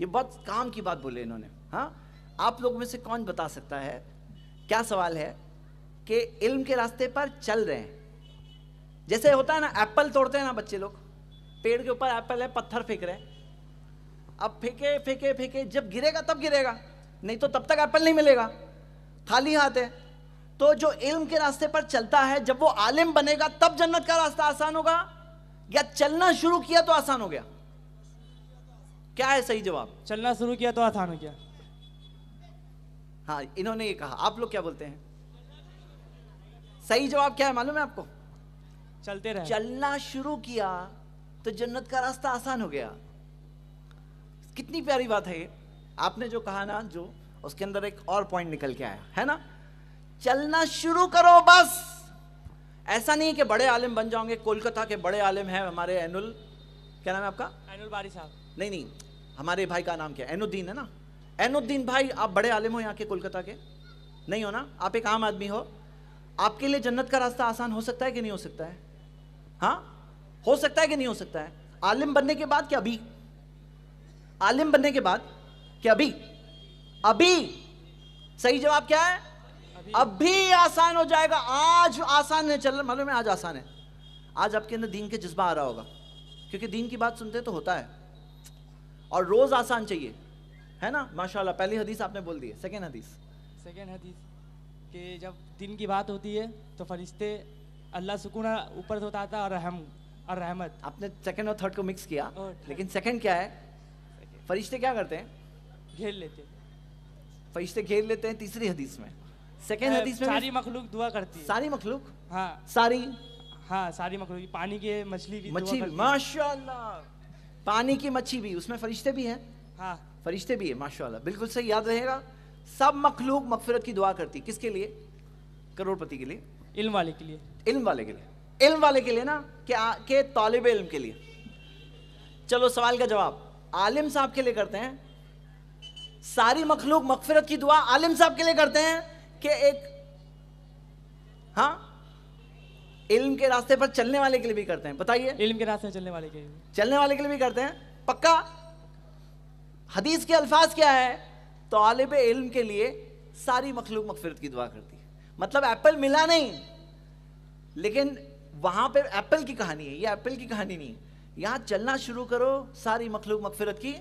ये बहुत काम की बात बोले इन्होंने हाँ? आप लोग में से कौन बता सकता है? क्या सवाल है? कि इल्म के रास्ते पर चल रहे हैं। जैसे होता है ना एप्पल तोड़ते हैं ना बच्चे लोग। पेड़ के ऊपर एप्पल है पत्थर फेंक रहे हैं। अब फेंके फेंके फेंके जब गिरेगा तब गिरेगा। नहीं तो तब तक एप्पल नहीं मिलेगा। खाली हाथ है। तो जो इल्म के रास्ते पर चलता है जब वो आलिम बनेगा तब जन्नत का रास्ता आसान होगा। या चलना शुरू किया तो आसान हो गया। क्या है सही जवाब? चलना शुरू किया तो आसान हो गया। हाँ इन्होंने ये कहा। आप लोग क्या बोलते हैं? सही जवाब क्या है? मालूम है आपको? चलते रहे। चलना शुरू किया तो जन्नत का रास्ता आसान हो गया। कितनी प्यारी बात है ये। आपने जो कहा ना जो उसके अंदर एक और पॉइंट निकल के आया है ना? चलना शुरू करो बस। ऐसा नहीं कि बड़े आलिम बन जाओगे कोलकाता के बड़े आलिम हैं हमारे एनुल क्या नाम है आपका? एनुल बारी साहब। नहीं नहीं हमारे भाई का नाम क्या एनुद्दीन है ना? एनुद्दीन भाई आप बड़े आलिम हो यहाँ के कोलकाता के? नहीं हो ना? आप एक आम आदमी हो। आपके लिए जन्नत का रास्ता आसान हो सकता है कि नहीं हो सकता है? हाँ? हो सकता है कि नहीं हो सकता है? आलिम बनने के बाद क्या अभी आलिम बनने के बाद क्या अभी अभी सही जवाब क्या है? अभी, भी आसान हो जाएगा आज आसान है चल मालूम है आज आसान है। आज आपके अंदर दीन के जज्बा आ रहा होगा क्योंकि दीन की बात सुनते तो होता है। और रोज आसान चाहिए है ना? माशाल्लाह पहली हदीस आपने बोल दी है सेकेंड हदीस। सेकेंड हदीस कि जब दिन की बात होती है तो फरिश्ते अल्लाह सुकून ऊपर से होता था और रहम और रहमत। आपने सेकंड और थर्ड को मिक्स किया लेकिन सेकंड क्या है? फरिश्ते क्या करते हैं? घेर लेते हैं। फरिश्ते घेर लेते हैं तीसरी हदीस में। सेकेंड हदीस में सारी मखलूक दुआ करती है। सारी मखलूक? हाँ। सारी? हाँ सारी मखलूक। पानी के मछली भी मच्छी माशाल्लाह। पानी की मच्छी भी। उसमें फरिश्ते भी हैं? हाँ। फरिश्ते भी है माशाल्लाह। बिल्कुल सही याद रहेगा। सब मखलूक मगफिरत की दुआ करती। किसके लिए? करोड़पति के लिए। इल्म वाले के लिए। इल्म वाले के लिए। इल्म वाले के लिए ना? क्या? के तालिब इल्म के लिए। चलो सवाल का जवाब। आलिम साहब के लिए करते हैं। सारी मखलूक मगफिरत की दुआ आलिम साहब के लिए करते हैं कि एक हाँ इल्म के रास्ते पर चलने वाले के लिए भी करते हैं। बताइए। इल्म के रास्ते चलने वाले के लिए। चलने वाले के लिए भी करते हैं। पक्का? हदीस के अल्फाज क्या है? तो आलिब इल्म के लिए सारी मखलूक मगफिरत की दुआ करती है। मतलब एप्पल मिला नहीं लेकिन वहाँ पर एप्पल की कहानी है। ये एप्पल की कहानी नहीं यहाँ चलना शुरू करो सारी मखलूक मगफिरत की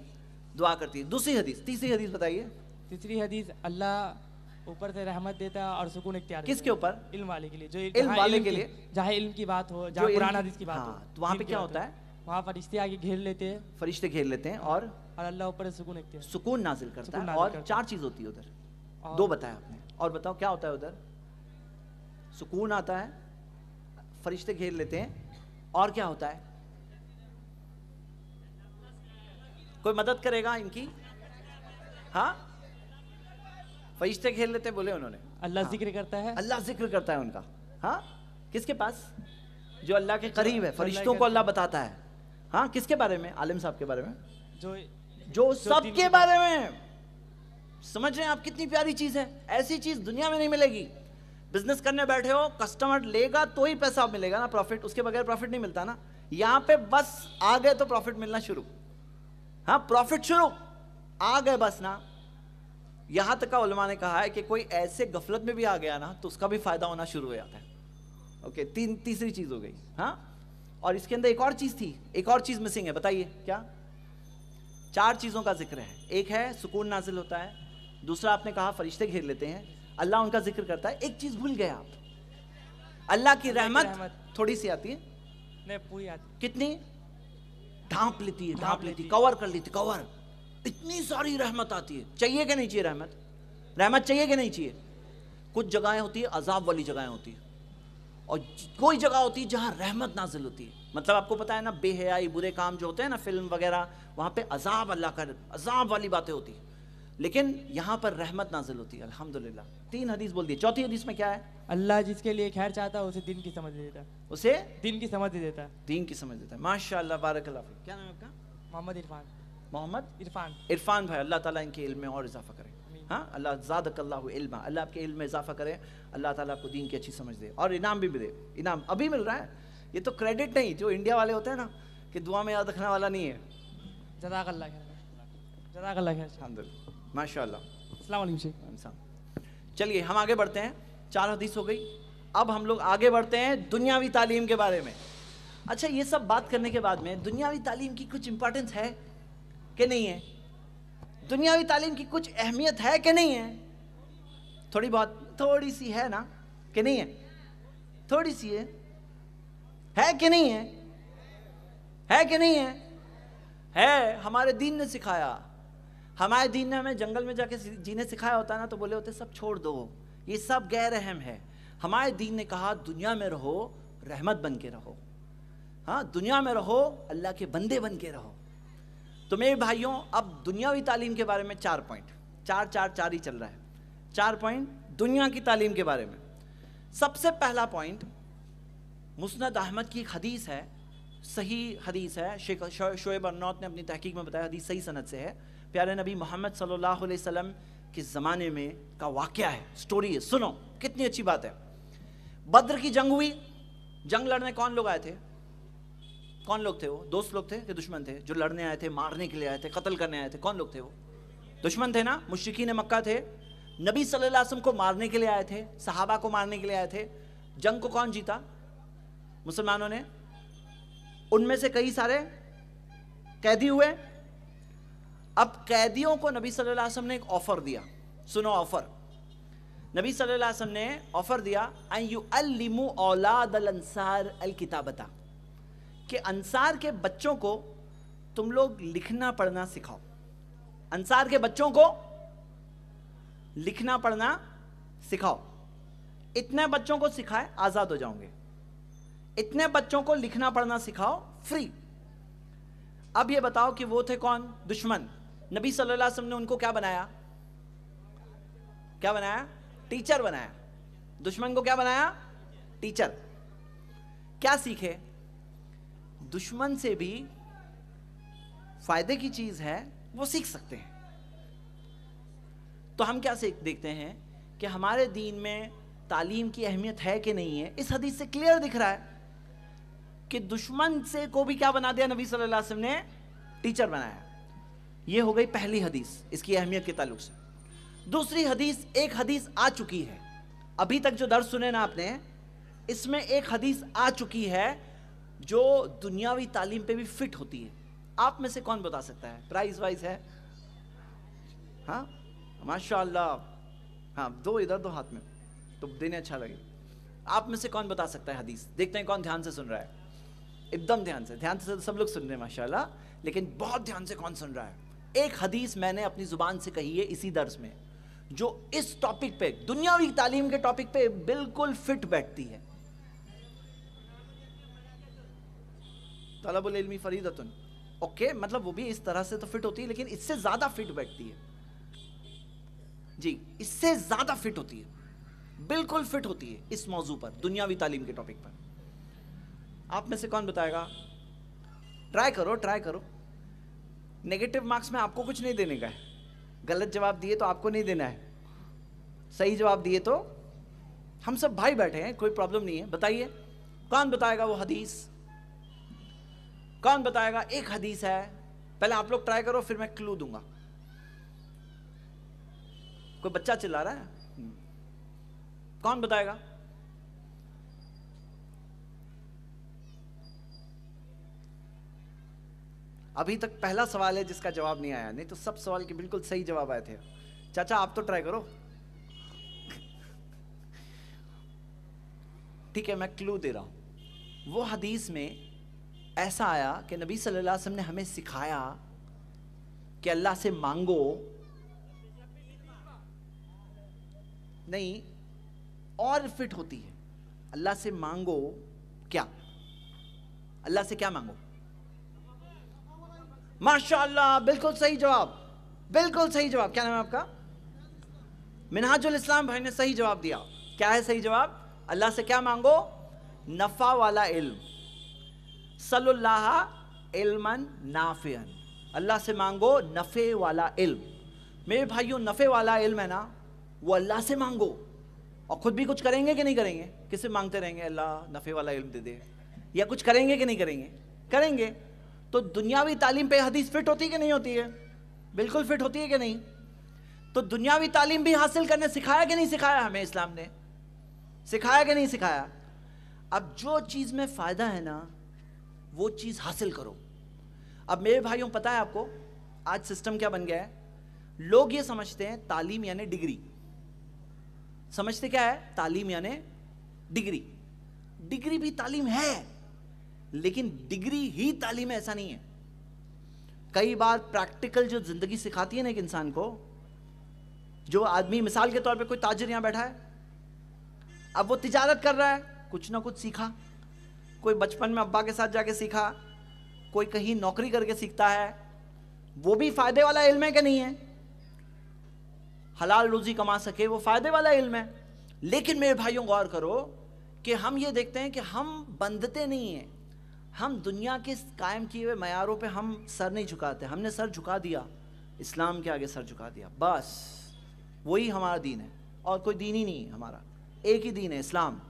दुआ करती है। दूसरी हदीस तीसरी हदीस बताइए। तीसरी हदीस अल्लाह ऊपर से रहमत देता है और सुकून इख्तियार किसके ऊपर? इल्म वाले के लिए जो इल्म वाले के लिए? जहाँ इल्म की बात हो जहाँ कुरान हदीस की बात हाँ, हो तो वहाँ पे क्या होता हो। वहाँ फरिश्ते आके घेर लेते हैं। फरिश्ते घेर लेते हैं और और अल्लाह ऊपर से सुकून इख्तियार सुकून नाजिल करता है और चार चीज़ होती है उधर। दो बताया आपने। और बताओ क्या होता है उधर? सुकून आता है फरिश्ते घेर लेते हैं और क्या होता है? कोई मदद करेगा इनकी? हाँ? फरिश्ते खेल लेते बोले उन्होंने। अल्लाह हाँ। ज़िक्र करता है? अल्लाह ज़िक्र करता है उनका। हाँ? किसके पास? जो अल्लाह के करीब है फरिश्तों को अल्लाह बताता है। हाँ किसके बारे में? आलिम साहब के बारे में। जो जो सबके बारे में। समझ रहे हैं आप कितनी प्यारी चीज़ है? ऐसी चीज़ दुनिया में नहीं मिलेगी। बिज़नेस करने बैठे हो कस्टमर लेगा तो ही पैसा मिलेगा ना प्रॉफिट। उसके बगैर प्रॉफिट नहीं मिलता ना। यहाँ पे बस आ गए तो प्रॉफिट मिलना शुरू। हाँ प्रॉफिट शुरू। आ गए बस ना। यहाँ तक का उलमा ने कहा है कि कोई ऐसे गफलत में भी आ गया ना तो उसका भी फ़ायदा होना शुरू हो जाता है। ओके तीन तीसरी चीज़ हो गई। हाँ? और इसके अंदर एक और चीज़ थी। एक और चीज़ मिसिंग है बताइए क्या? चार चीज़ों का ज़िक्र है। एक है सुकून नाजिल होता है। दूसरा आपने कहा फरिश्ते घेर लेते हैं। अल्लाह उनका ज़िक्र करता है। एक चीज़ भूल गए आप। अल्लाह की की रहमत रहमत। थोड़ी सी आती है। नहीं पूरी आती। कितनी? ढांप लेती है ढांप लेती है। कवर कर लेती कवर। इतनी सारी रहमत आती है। चाहिए कि नहीं चाहिए रहमत? रहमत चाहिए कि नहीं चाहिए? कुछ जगहें होती है अजाब वाली जगहें होती है। और कोई जगह होती है जहाँ रहमत नाजिल होती है। मतलब आपको पता है ना बेहयाई बुरे काम जो होते हैं ना फ़िल्म वगैरह वहाँ पे अजाब अल्लाह कर अजाब वाली बातें होती है। लेकिन यहाँ पर रहमत नाजिल होती है अल्हम्दुलिल्लाह। तीन हदीस बोल दी चौथी हदीस में क्या है? अल्लाह जिसके लिए खैर चाहता है उसे दिन की समझ देता है। उसे? दिन की समझ देता है। दीन की समझ देता है। माशा बारक क्या नाम है आपका? मोहम्मद इरफान। मोहम्मद? इरफान। इरफान भाई अल्लाह ताला इनके इल्म में और इजाफा करे। हाँ? अल्लाह ज़ादकल्लाहु इल्मा। अल्लाह आपके इल्म में इजाफा करे। अल्लाह ताला आपको दीन की अच्छी समझ दे। और इनाम भी मिले। इनाम अभी मिल रहा है। ये तो क्रेडिट नहीं जो इंडिया वाले होते हैं ना कि दुआ में याद रखने वाला नहीं है। अल्लाह खैर। अलहमदिल्ला माशा चलिए हम आगे बढ़ते हैं। चार हदीस हो गई। अब हम लोग आगे बढ़ते हैं दुनियावी तालीम के बारे में। अच्छा ये सब बात करने के बाद में दुनियावी तालीम की कुछ इंपॉर्टेंस है कि नहीं है? दुनियावी तालीम की कुछ अहमियत है कि नहीं है? थोड़ी बहुत थोड़ी सी है ना कि नहीं है? थोड़ी सी है। है कि नहीं है? है कि नहीं है? है हमारे दीन ने सिखाया। हमारे दीन ने हमें जंगल में जाके जीने सिखाया होता ना तो बोले होते, सब छोड़ दो। ये सब गैर अहम है। हमारे दीन ने कहा, दुनिया में रहो, रहमत बन के रहो। हाँ दुनिया में रहो, अल्लाह के बंदे बन के रहो। तो मेरे भाइयों, अब दुनियावी तालीम के बारे में चार पॉइंट चार चार चार ही चल रहा है। चार पॉइंट दुनिया की तालीम के बारे में। सबसे पहला पॉइंट मुस्नद अहमद की एक हदीस है। सही हदीस है। शेख, शो- शोएब अर्नौत ने अपनी तहकीक में बताया, हदीस सही सनत से है। प्यारे नबी मोहम्मद सल्लल्लाहु अलैहि वसल्लम के ज़माने में का वाक़या है स्टोरी है, सुनो, कितनी अच्छी बात है। बद्र की जंग हुई, जंग लड़ने कौन लोग आए थे? कौन लोग थे वो? दोस्त लोग थे कि दुश्मन थे? जो लड़ने आए थे, मारने के लिए आए थे, कत्ल करने आए थे, कौन लोग थे वो? दुश्मन थे ना, मुश्रिकीन मक्का थे। नबी वसल्लम को मारने के लिए आए थे, सहाबा को मारने के लिए आए थे। जंग को कौन जीता? मुसलमानों ने। उनमें से कई सारे कैदी हुए अब कैदियों को नबी सल्लल्लाहु अलैहि वसल्लम ने एक ऑफ़र दिया। सुनो ऑफ़र। नबी सल्लल्लाहु अलैहि वसल्लम ने ऑफ़र दिया, अन युअल्लिमु औलाद अल अंसार अल किताबता कि अंसार के बच्चों को तुम लोग लिखना पढ़ना सिखाओ। अंसार के बच्चों को लिखना पढ़ना सिखाओ। इतने बच्चों को सिखाए, आज़ाद हो जाओगे। इतने बच्चों को लिखना पढ़ना सिखाओ, फ्री। अब ये बताओ कि वो थे कौन? दुश्मन। नबी सल्लल्लाहु अलैहि वसल्लम ने उनको क्या बनाया? क्या बनाया? टीचर बनाया। दुश्मन को क्या बनाया? टीचर। क्या सीखे? दुश्मन से भी फ़ायदे की चीज़ है, वो सीख सकते हैं। तो हम क्या सीख, देखते हैं कि हमारे दीन में तालीम की अहमियत है कि नहीं है? इस हदीस से क्लियर दिख रहा है कि दुश्मन से को भी क्या बना दिया? नबी सल्लल्लाहु अलैहि वसल्लम ने टीचर बनाया। ये हो गई पहली हदीस, इसकी अहमियत के ताल्लुक से। दूसरी हदीस, एक हदीस आ चुकी है। अभी तक जो दर्द सुने ना आपने, इसमें एक हदीस आ चुकी है जो दुनियावी तालीम पे भी फिट होती है। आप में से कौन बता सकता है? प्राइस वाइज है? हाँ? माशाल्लाह। हाँ दो इधर, दो हाथ में। तो देने अच्छा लगे। आप में से कौन बता सकता है हदीस? देखते हैं कौन ध्यान से सुन रहा है। एकदम ध्यान से। ध्यान से सब लोग सुन रहे हैं, माशाल्लाह। लेकिन बहुत ध्यान से कौन सुन रहा है? एक हदीस मैंने अपनी ज़ुबान से कही है इसी दर्ज में, जो इस टॉपिक पे, दुनियावी तालीम के टॉपिक पे बिल्कुल फिट बैठती है। तलबुल इल्मी फरीदतुन। ओके मतलब वो भी इस तरह से तो फिट होती है, लेकिन इससे ज़्यादा फिट बैठती है। जी, इससे ज़्यादा फिट होती है। बिल्कुल फिट होती है इस मौजू पर, दुनियावी तालीम के टॉपिक पर। आप में से कौन बताएगा? ट्राई करो ट्राई करो। नेगेटिव मार्क्स में आपको कुछ नहीं देने का है। गलत जवाब दिए तो आपको नहीं देना है। सही जवाब दिए तो हम सब भाई बैठे हैं, कोई प्रॉब्लम नहीं है। बताइए, कौन बताएगा वो हदीस? कौन बताएगा एक हदीस है? पहले आप लोग ट्राई करो, फिर मैं क्लू दूँगा। कोई बच्चा चिल्ला रहा है। कौन बताएगा? अभी तक पहला सवाल है जिसका जवाब नहीं आया। नहीं तो सब सवाल के बिल्कुल सही जवाब आए थे। चाचा, आप तो ट्राई करो। ठीक है, मैं क्लू दे रहा हूँ। वो हदीस में ऐसा आया कि नबी सल्लल्लाहु अलैहि वसल्लम ने हमें सिखाया कि अल्लाह से मांगो। नहीं, और फिट होती है। अल्लाह से मांगो क्या? अल्लाह से क्या मांगो? माशाल्लाह, बिल्कुल सही जवाब, बिल्कुल सही जवाब। क्या नाम है आपका? मिनहाजुल इस्लाम भाई ने सही जवाब दिया। क्या है सही जवाब? अल्लाह से क्या मांगो? नफा वाला इल्म। सल्लाह इल्मन नाफियन। अल्लाह से मांगो नफ़े वाला इल्म। मेरे भाइयों, नफ़े वाला इल्म है ना, वो अल्लाह से मांगो। और खुद भी कुछ करेंगे कि नहीं करेंगे? किसे मांगते रहेंगे? अल्लाह नफ़े वाला इल्म दे दे। या कुछ करेंगे कि नहीं करेंगे? करेंगे। तो दुनियावी तालीम पे हदीस फिट होती कि नहीं होती है? बिल्कुल फिट होती है कि नहीं? तो दुनियावी तालीम भी हासिल करने सिखाया कि नहीं सिखाया हमें इस्लाम ने? सिखाया कि नहीं सिखाया? अब जो चीज़ में फ़ायदा है ना, वो चीज़ हासिल करो। अब मेरे भाइयों, पता है आपको, आज सिस्टम क्या बन गया है? लोग ये समझते हैं तालीम यानी डिग्री। समझते क्या है? तालीम यानी डिग्री। डिग्री भी तालीम है। लेकिन डिग्री ही तालीम ऐसा नहीं है। कई बार प्रैक्टिकल जो ज़िंदगी सिखाती है ना एक इंसान को, जो आदमी, मिसाल के तौर पे कोई ताजर यहाँ बैठा है, अब वो तिजारत कर रहा है, कुछ ना कुछ सीखा। कोई बचपन में अब्बा के साथ जाके सीखा, कोई कहीं नौकरी करके सीखता है, वो भी फ़ायदे वाला इल्म है कि नहीं है? हलाल रोजी कमा सके, वो फ़ायदे वाला इल्म है। लेकिन मेरे भाइयों, गौर करो कि हम ये देखते हैं कि हम बंधते नहीं हैं। हम दुनिया के कायम किए हुए मैारों पे हम सर नहीं झुकाते, हमने सर झुका दिया, इस्लाम के आगे सर झुका दिया, बस, वही हमारा दीन है, और कोई दीन ही नहीं है हमारा, एक ही दीन है इस्लाम।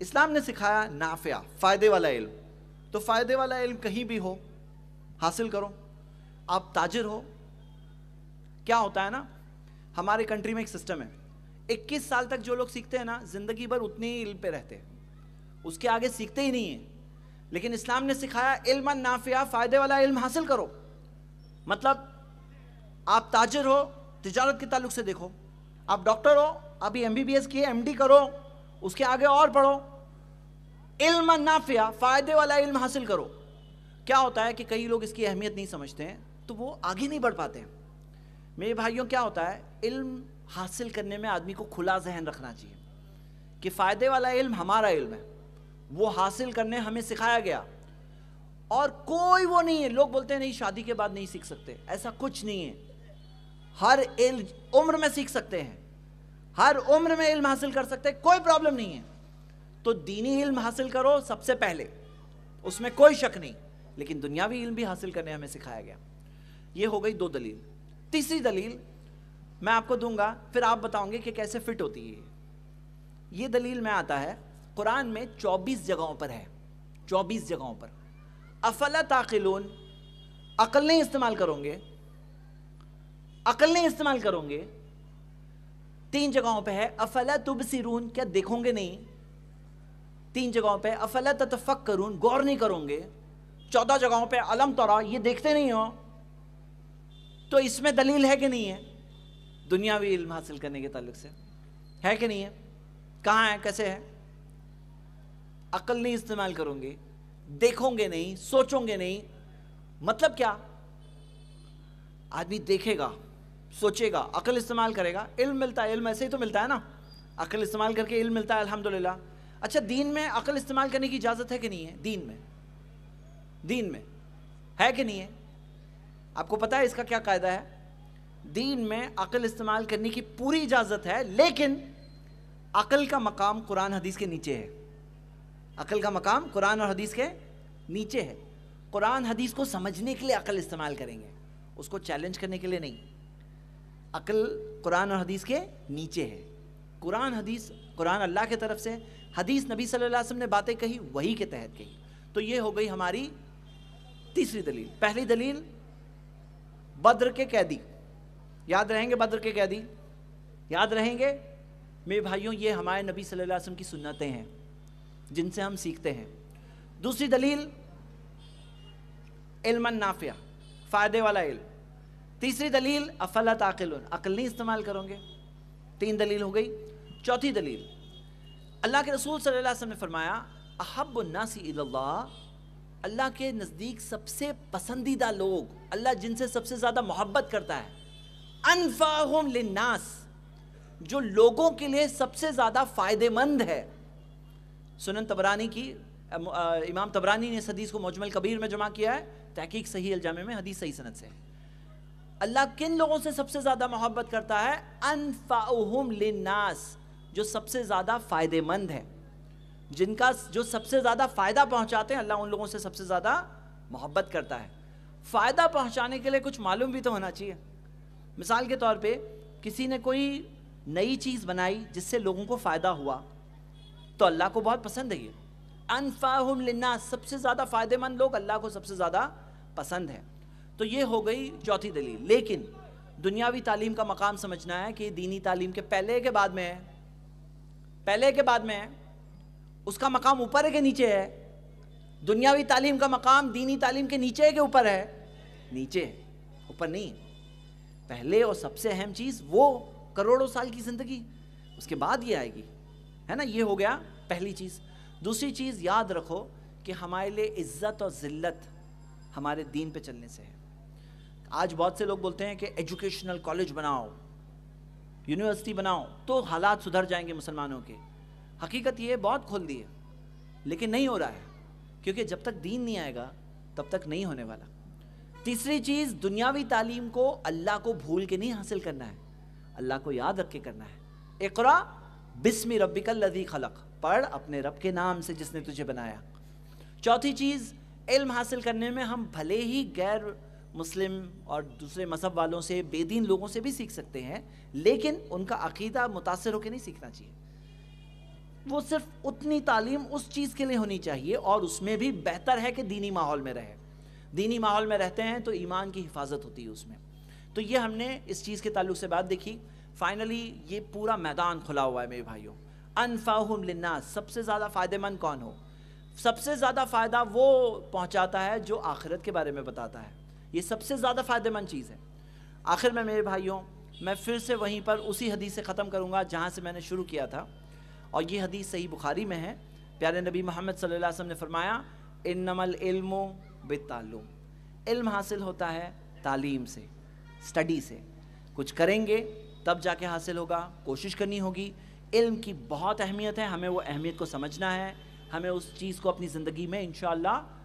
इस्लाम ने सिखाया नाफिया, फ़ायदे वाला इल्म तो फ़ायदे वाला इल्म कहीं भी हो, हासिल करो, आप ताजिर हो। क्या होता है ना, हमारे कंट्री में एक सिस्टम है 21 साल तक जो लोग सीखते हैं ना, ज़िंदगी भर उतने ही इल्म पे रहते हैं, उसके आगे सीखते ही नहीं हैं। लेकिन इस्लाम ने सिखाया, इल्म नाफिया, फ़ायदे वाला इल्म हासिल करो। मतलब आप ताजर हो, तजारत के ताल्लुक से देखो। आप डॉक्टर हो अभी एम बी बी एस किए एम डी करो, उसके आगे और पढ़ो इल्म नाफिया, फ़ायदे वाला इल्म हासिल करो। क्या होता है कि कई लोग इसकी अहमियत नहीं समझते हैं तो वो आगे नहीं बढ़ पाते हैं। मेरे भाइयों, क्या होता है, इल्म हासिल करने में आदमी को खुला जहन रखना चाहिए कि फ़ायदे वाला इल्म हमारा इल्म है। वो हासिल करने हमें सिखाया गया। और कोई वो नहीं है। लोग बोलते हैं, नहीं, शादी के बाद नहीं सीख सकते। ऐसा कुछ नहीं है। हर इल्म उम्र में सीख सकते हैं। हर उम्र में इल्म हासिल कर सकते हैं। कोई प्रॉब्लम नहीं है। तो दीनी इल्म हासिल करो सबसे पहले। उसमें कोई शक नहीं। लेकिन दुनियावी इल्म भी हासिल करने हमें सिखाया गया। ये हो गई दो दलील। तीसरी दलील मैं आपको दूँगा, फिर आप बताओगे कि कैसे फिट होती है ये दलील में आता है कुरान में 24 जगहों पर है। 24 जगहों पर। अफला ताकिलून, अकल नहीं इस्तेमाल करोगे। अकल नहीं इस्तेमाल करोगे। तीन जगहों पे है, अफला तुबसिरून, क्या देखोगे नहीं? तीन जगहों पे, अफला ततफक करून गौर नहीं करोगे। चौदह जगहों पे, अलम तोरा, ये देखते नहीं हो। तो इसमें दलील है कि नहीं है? दुनियावी इल्म हासिल करने के ताल्लुक से। है कि नहीं है? कहाँ है? कैसे है? अकल नहीं इस्तेमाल करोगे, देखोगे नहीं, सोचोगे नहीं। मतलब क्या? आदमी देखेगा, सोचेगा, अकल इस्तेमाल करेगा। इल्म मिलता है, इल्म ऐसे ही तो मिलता है ना। अकल इस्तेमाल करके इल्म मिलता है, अल्हम्दुलिल्लाह। अच्छा दीन में अकल इस्तेमाल करने की इजाज़त है कि नहीं है? दीन में। दीन में। है कि नहीं है? आपको पता है इसका क्या कायदा है? दीन में अकल इस्तेमाल करने की पूरी इजाज़त है, लेकिन अकल का मकाम कुरान हदीस के नीचे है। अकल का मकाम कुरान और हदीस के नीचे है। कुरान, हदीस को समझने के लिए अकल इस्तेमाल करेंगे। उसको चैलेंज करने के लिए नहीं। अकल कुरान और हदीस के नीचे है। कुरान, हदीस, कुरान अल्लाह के तरफ़ से, हदीस नबी सल्लल्लाहु अलैहि वसल्लम ने बातें कही, वही के तहत कही। तो ये हो गई हमारी तीसरी दलील। पहली दलील, बद्र के कैदी। याद रहेंगे बद्र के कैदी? याद रहेंगे? मेरे भाइयों, ये हमारे नबी सल्लल्लाहु अलैहि वसल्लम की सुन्नतें हैं। जिनसे हम सीखते हैं। दूसरी दलील इल्मन नाफिया, फ़ायदे वाला इल्म। तीसरी दलील अफला ताकिल अकल नहीं इस्तेमाल करोगे। तीन दलील हो गई। चौथी दलील, अल्लाह के रसूल सल्लल्लाहु अलैहि वसल्लम ने फरमाया अहबुन्नासी इल्लल्लाह अल्लाह के नज़दीक सबसे पसंदीदा लोग, अल्लाह जिनसे सबसे ज़्यादा मोहब्बत करता है, अनफाहुम लिन्नास, जो लोगों के लिए सबसे ज़्यादा फ़ायदेमंद है। सुनन तबरानी की इमाम तबरानी ने इस हदीस को मजमल कबीर में जमा किया है, तहकीक सही अलजामे में, हदीस सही सनत से। अल्लाह किन लोगों से सबसे ज़्यादा मोहब्बत करता है? अनफाउहुम लिन्नास, जो सबसे ज़्यादा फ़ायदेमंद है। जिनका जो सबसे ज़्यादा फ़ायदा पहुंचाते हैं, अल्लाह उन लोगों से सबसे ज़्यादा मोहब्बत करता है। फ़ायदा पहुँचाने के लिए कुछ मालूम भी तो होना चाहिए। मिसाल के तौर पे, किसी ने कोई नई चीज़ बनाई जिससे लोगों को फ़ायदा हुआ तो अल्लाह को बहुत पसंद है ये। अनफाहम लिन्ना सबसे ज़्यादा फ़ायदेमंद लोग अल्लाह को सबसे ज़्यादा पसंद है। तो ये हो गई चौथी दलील। लेकिन दुनियावी तालीम का मकाम समझना है कि दीनी तालीम के पहले के बाद में है। पहले के बाद में है। उसका मकाम ऊपर है कि नीचे है। दुनियावी तालीम का मकाम दीनी तालीम के नीचे है कि ऊपर है। नीचे, ऊपर नहीं। पहले और सबसे अहम चीज़ वो करोड़ों साल की ज़िंदगी। उसके बाद ये आएगी। है ना, ये हो गया पहली चीज़। दूसरी चीज़ याद रखो कि हमारे लिए इज़्ज़त और ज़िल्लत हमारे दीन पे चलने से है। आज बहुत से लोग बोलते हैं कि एजुकेशनल कॉलेज बनाओ, यूनिवर्सिटी बनाओ तो हालात सुधर जाएँगे मुसलमानों के। हकीकत ये बहुत खोल दी है लेकिन नहीं हो रहा है, क्योंकि जब तक दीन नहीं आएगा, तब तक नहीं होने वाला। तीसरी चीज़, दुनियावी तालीम को अल्लाह को भूल के नहीं हासिल करना है। अल्लाह को याद रख के करना है। इकरा बिस्मी रबिकल लदी खलक। पढ़ अपने रब के नाम से जिसने तुझे बनाया। चौथी चीज़, इल्म हासिल करने में हम भले ही गैर मुस्लिम और दूसरे मज़हब वालों से, बेदीन लोगों से भी सीख सकते हैं, लेकिन उनका अकीदा मुतासर होकर नहीं सीखना चाहिए। वो सिर्फ़ उतनी तालीम उस चीज़ के लिए होनी चाहिए और उसमें भी बेहतर है कि दीनी माहौल में रहे। दीनी माहौल में रहते हैं तो ईमान की हिफाजत होती है उसमें। तो ये हमने इस चीज़ के ताल्लुक से बात देखी। फाइनली ये पूरा मैदान खुला हुआ है मेरे भाइयों। अनफाहम लिन्ना सबसे ज़्यादा फ़ायदेमंद कौन हो? सबसे ज़्यादा फ़ायदा वो पहुँचाता है जो आखिरत के बारे में बताता है। ये सबसे ज़्यादा फ़ायदेमंद चीज़ है। आखिर में मेरे भाइयों, मैं फिर से वहीं पर उसी हदीस से ख़त्म करूँगा जहाँ से मैंने शुरू किया था। और ये हदीस सही बुखारी में है। प्यारे नबी मोहम्मद सल्लल्लाहु अलैहि वसल्लम ने फरमाया इन नमल इल्मो बेतालुम इल्म हासिल होता है तालीम से, स्टडी से। कुछ करेंगे तब जाके हासिल होगा। कोशिश करनी होगी। इल्म की बहुत अहमियत है। हमें वो अहमियत को समझना है। हमें उस चीज़ को अपनी ज़िंदगी में इन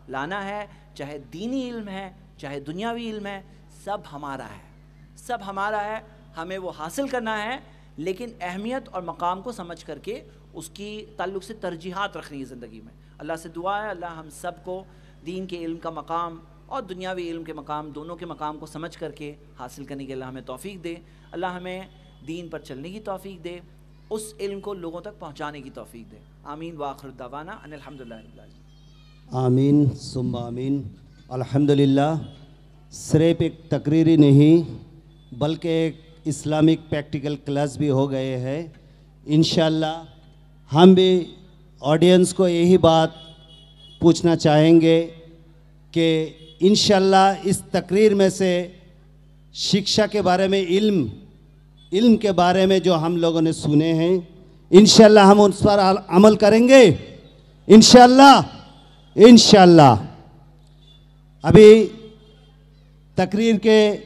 लाना है। चाहे दीनी इल्म है, चाहे दुनियावी इल्म है, सब हमारा है। सब हमारा है। हमें वो हासिल करना है। लेकिन अहमियत और मकाम को समझ करके उसकी ताल्लुक से तरजीहत रखनी है ज़िंदगी में। अल्लाह से दुआ है। अल्लाह हम सबको दीन के इल्म का मकाम और दुनियावी इल्म के मकाम, दोनों के मकाम को समझ करके हासिल करने के अल्लाह हमें तोफ़ी दे। अल्लाह हमें दीन पर चलने की तौफीक दे, उस इल्म को लोगों तक पहुँचाने की तौफीक दे। आमीन वाखिर दवाना अनिल आमीन, सुम्मा आमीन। अल्हम्दुलिल्लाह सिर्फ़ एक तकरीरी नहीं, बल्कि एक इस्लामिक प्रैक्टिकल क्लास भी हो गए हैं। इन हम भी ऑडियंस को यही बात पूछना चाहेंगे कि इन इस तकरीर में से शिक्षा के बारे में इल्म इल्म के बारे में जो हम लोगों ने सुने हैं इन हम उस पर अमल करेंगे। इन इनशाला अभी तकरीर के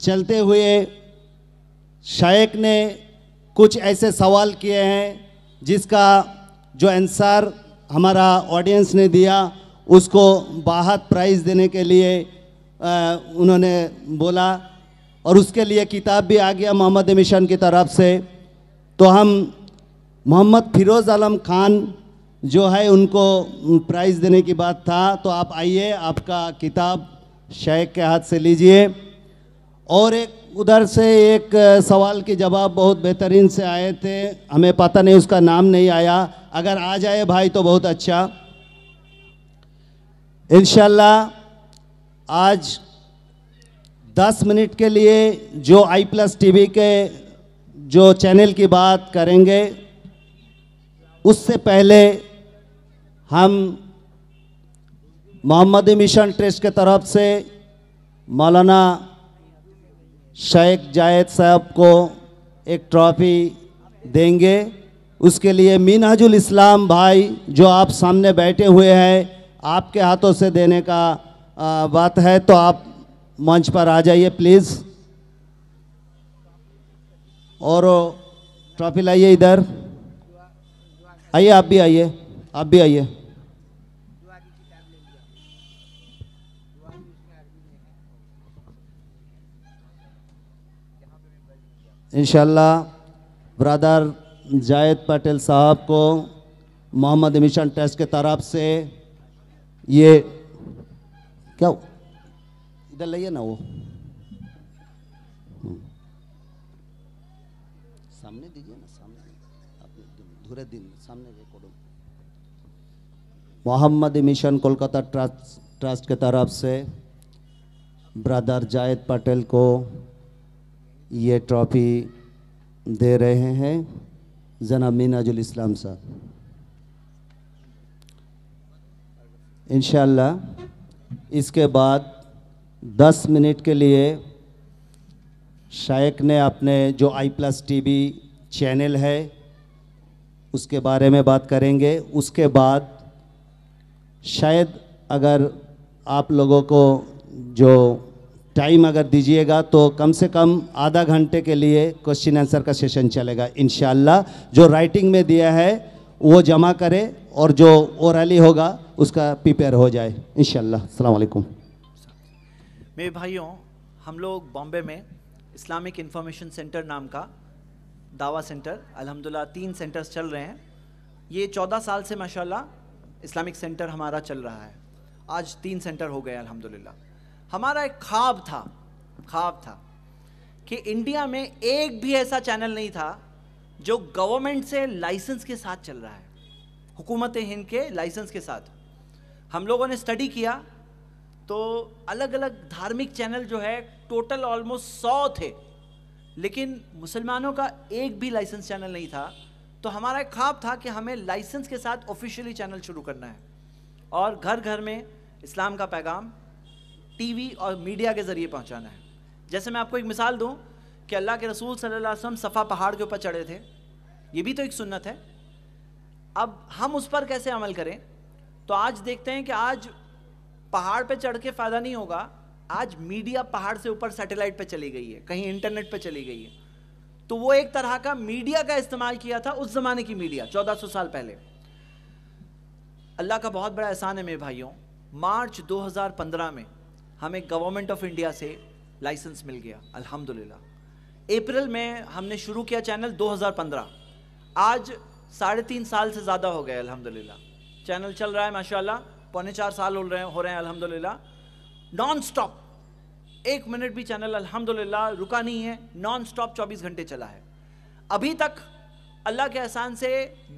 चलते हुए शायक ने कुछ ऐसे सवाल किए हैं जिसका जो आंसर हमारा ऑडियंस ने दिया उसको बाहत प्राइज़ देने के लिए आ, उन्होंने बोला और उसके लिए किताब भी आ गया मोहम्मद मिशन की तरफ़ से। तो हम मोहम्मद फिरोज़ आलम खान जो है, उनको प्राइज़ देने की बात था। तो आप आइए, आपका किताब शेख के हाथ से लीजिए। और एक उधर से एक सवाल के जवाब बहुत बेहतरीन से आए थे। हमें पता नहीं उसका नाम नहीं आया। अगर आ जाए भाई तो बहुत अच्छा। इनशाला आज 10 मिनट के लिए जो आई प्लस टीवी के जो चैनल की बात करेंगे, उससे पहले हम मोहम्मद मिशन ट्रस्ट के तरफ़ से मौलाना शेख जायद साहब को एक ट्रॉफ़ी देंगे। उसके लिए मीनाजुल इस्लाम भाई जो आप सामने बैठे हुए हैं, आपके हाथों से देने का बात है तो आप मंच पर आ जाइए प्लीज़ और ट्रॉफ़ी लाइए इधर। आइए, आप भी आइए, आप भी आइए। इनशाला ब्रदर जायद पटेल साहब को मोहम्मद मिशन टेस्ट के तरफ़ से ये, क्या? इधर लाइए ना वो। सामने दीजिए ना सामने धूरे दिन सामने Mohammed mission Kolkata trust trust के तरफ़ से ब्रदर जायद पटेल को ये ट्रॉफ़ी दे रहे हैं जना मीनाजुल इस्लाम साहब इन इसके बाद 10 मिनट के लिए शायक ने अपने जो आई प्लस टी चैनल है, उसके बारे में बात करेंगे। उसके बाद शायद अगर आप लोगों को जो टाइम अगर दीजिएगा तो कम से कम आधा घंटे के लिए क्वेश्चन आंसर का सेशन चलेगा इन जो राइटिंग में दिया है, वो जमा करे और जो ओरली होगा, उसका प्रिपेयर हो जाए इन अलकुम मेरे भाइयों, हम लोग बॉम्बे में इस्लामिक इंफॉर्मेशन सेंटर नाम का दावा सेंटर अल्हम्दुलिल्लाह तीन सेंटर्स चल रहे हैं। ये चौदह साल से माशाल्लाह इस्लामिक सेंटर हमारा चल रहा है। आज तीन सेंटर हो गए अल्हम्दुलिल्लाह हमारा एक ख्वाब था ख्वाब था कि इंडिया में एक भी ऐसा चैनल नहीं था जो गवर्नमेंट से लाइसेंस के साथ चल रहा है। हुकूमत हिंद के लाइसेंस के साथ। हम लोगों ने स्टडी किया तो अलग अलग धार्मिक चैनल जो है, टोटल ऑलमोस्ट सौ थे। लेकिन मुसलमानों का एक भी लाइसेंस चैनल नहीं था। तो हमारा एक ख्वाब था कि हमें लाइसेंस के साथ ऑफिशियली चैनल शुरू करना है। और घर घर में इस्लाम का पैगाम टीवी और मीडिया के ज़रिए पहुंचाना है। जैसे मैं आपको एक मिसाल दूँ कि अल्लाह के रसूल सल्लल्लाहु अलैहि वसल्लम सफ़ा पहाड़ के ऊपर चढ़े थे। ये भी तो एक सुन्नत है। अब हम उस पर कैसे अमल करें? तो आज देखते हैं कि आज पहाड़ पे चढ़ के फ़ायदा नहीं होगा। आज मीडिया पहाड़ से ऊपर सैटेलाइट पे चली गई है, कहीं इंटरनेट पे चली गई है। तो वो एक तरह का मीडिया का इस्तेमाल किया था उस ज़माने की मीडिया 1400 साल पहले। अल्लाह का बहुत बड़ा एहसान है मेरे भाइयों, मार्च 2015 में हमें गवर्नमेंट ऑफ़ इंडिया से लाइसेंस मिल गया, अल्हम्दुलिल्लाह। अप्रैल में हमने शुरू किया चैनल 2015 आज साढ़े तीन साल से ज़्यादा हो गए, अल्हम्दुलिल्लाह। चैनल चल रहा है, माशाल्लाह। पौने चार साल हो रहे हैं रहे हैं, अल्हम्दुलिल्लाह। नॉन स्टॉप एक मिनट भी चैनल अल्हम्दुलिल्लाह, रुका नहीं है। नॉन स्टॉप चौबीस घंटे चला है। अभी तक अल्लाह के एहसान से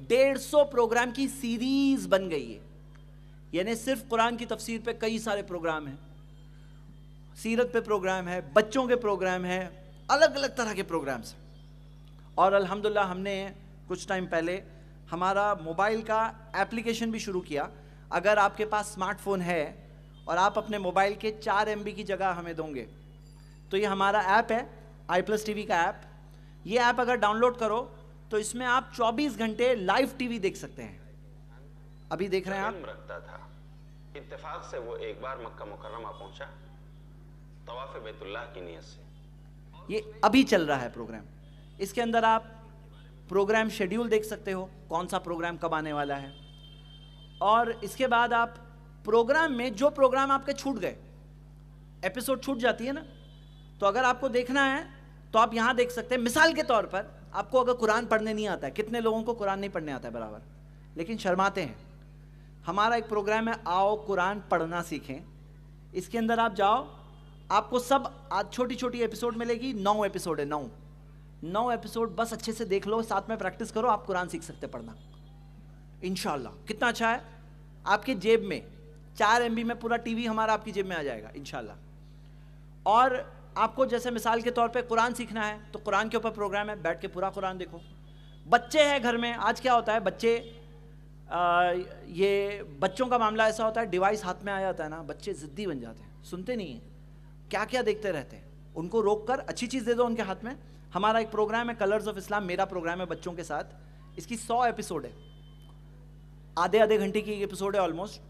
डेढ़ सौ प्रोग्राम की सीरीज़ बन गई है। यानी सिर्फ़ कुरान की तफसीर पे कई सारे प्रोग्राम हैं। सीरत पे प्रोग्राम है, बच्चों के प्रोग्राम है अलग अलग तरह के प्रोग्राम्स और अल्हम्दुलिल्लाह हमने कुछ टाइम पहले हमारा मोबाइल का एप्लीकेशन भी शुरू किया। अगर आपके पास स्मार्टफ़ोन है और आप अपने मोबाइल के चार एमबी की जगह हमें दोगे तो ये हमारा ऐप है आई प्लस टी का ऐप ये ऐप अगर डाउनलोड करो तो इसमें आप 24 घंटे लाइव टीवी देख सकते हैं। अभी देख रहे हैं आप? रखता था। इत्तेफाक से वो एक बार मक्का मुकर्रमा पहुँचा तवाफ बैतुल्लाह की नीयत से। ये अभी चल रहा है प्रोग्राम इसके अंदर आप प्रोग्राम शेड्यूल देख सकते हो कौन सा प्रोग्राम कब आने वाला है। और इसके बाद आप प्रोग्राम में जो प्रोग्राम आपके छूट गए एपिसोड छूट जाती है ना? तो अगर आपको देखना है तो आप यहाँ देख सकते हैं, मिसाल के तौर पर आपको अगर कुरान पढ़ने नहीं आता है, कितने लोगों को कुरान नहीं पढ़ने आता है बराबर? लेकिन शर्माते हैं। हमारा एक प्रोग्राम है, आओ कुरान पढ़ना सीखें। इसके अंदर आप जाओ, आपको सब आज छोटी छोटी एपिसोड मिलेगी, नौ एपिसोड है, नौ। नौ एपिसोड बस अच्छे से देख लो, साथ में प्रैक्टिस करो, आप कुरान सीख सकते पढ़ना। इनशाला कितना अच्छा है? आपके जेब में चार एमबी में पूरा टीवी हमारा आपकी जेब में आ जाएगा इनशाला और आपको जैसे मिसाल के तौर पे कुरान सीखना है तो कुरान के ऊपर प्रोग्राम है बैठ के पूरा कुरान देखो। बच्चे हैं घर में आज क्या होता है बच्चे आ, ये बच्चों का मामला ऐसा होता है डिवाइस हाथ में आ जाता है ना बच्चे ज़िद्दी बन जाते हैं। सुनते नहीं हैं। क्या क्या देखते रहते हैं? उनको रोक कर अच्छी चीज़ दे दो उनके हाथ में। हमारा एक प्रोग्राम है कलर्स ऑफ़ इस्लाम मेरा प्रोग्राम है बच्चों के साथ। इसकी सौ एपिसोड है। आधे आधे घंटे की एपिसोड है ऑलमोस्ट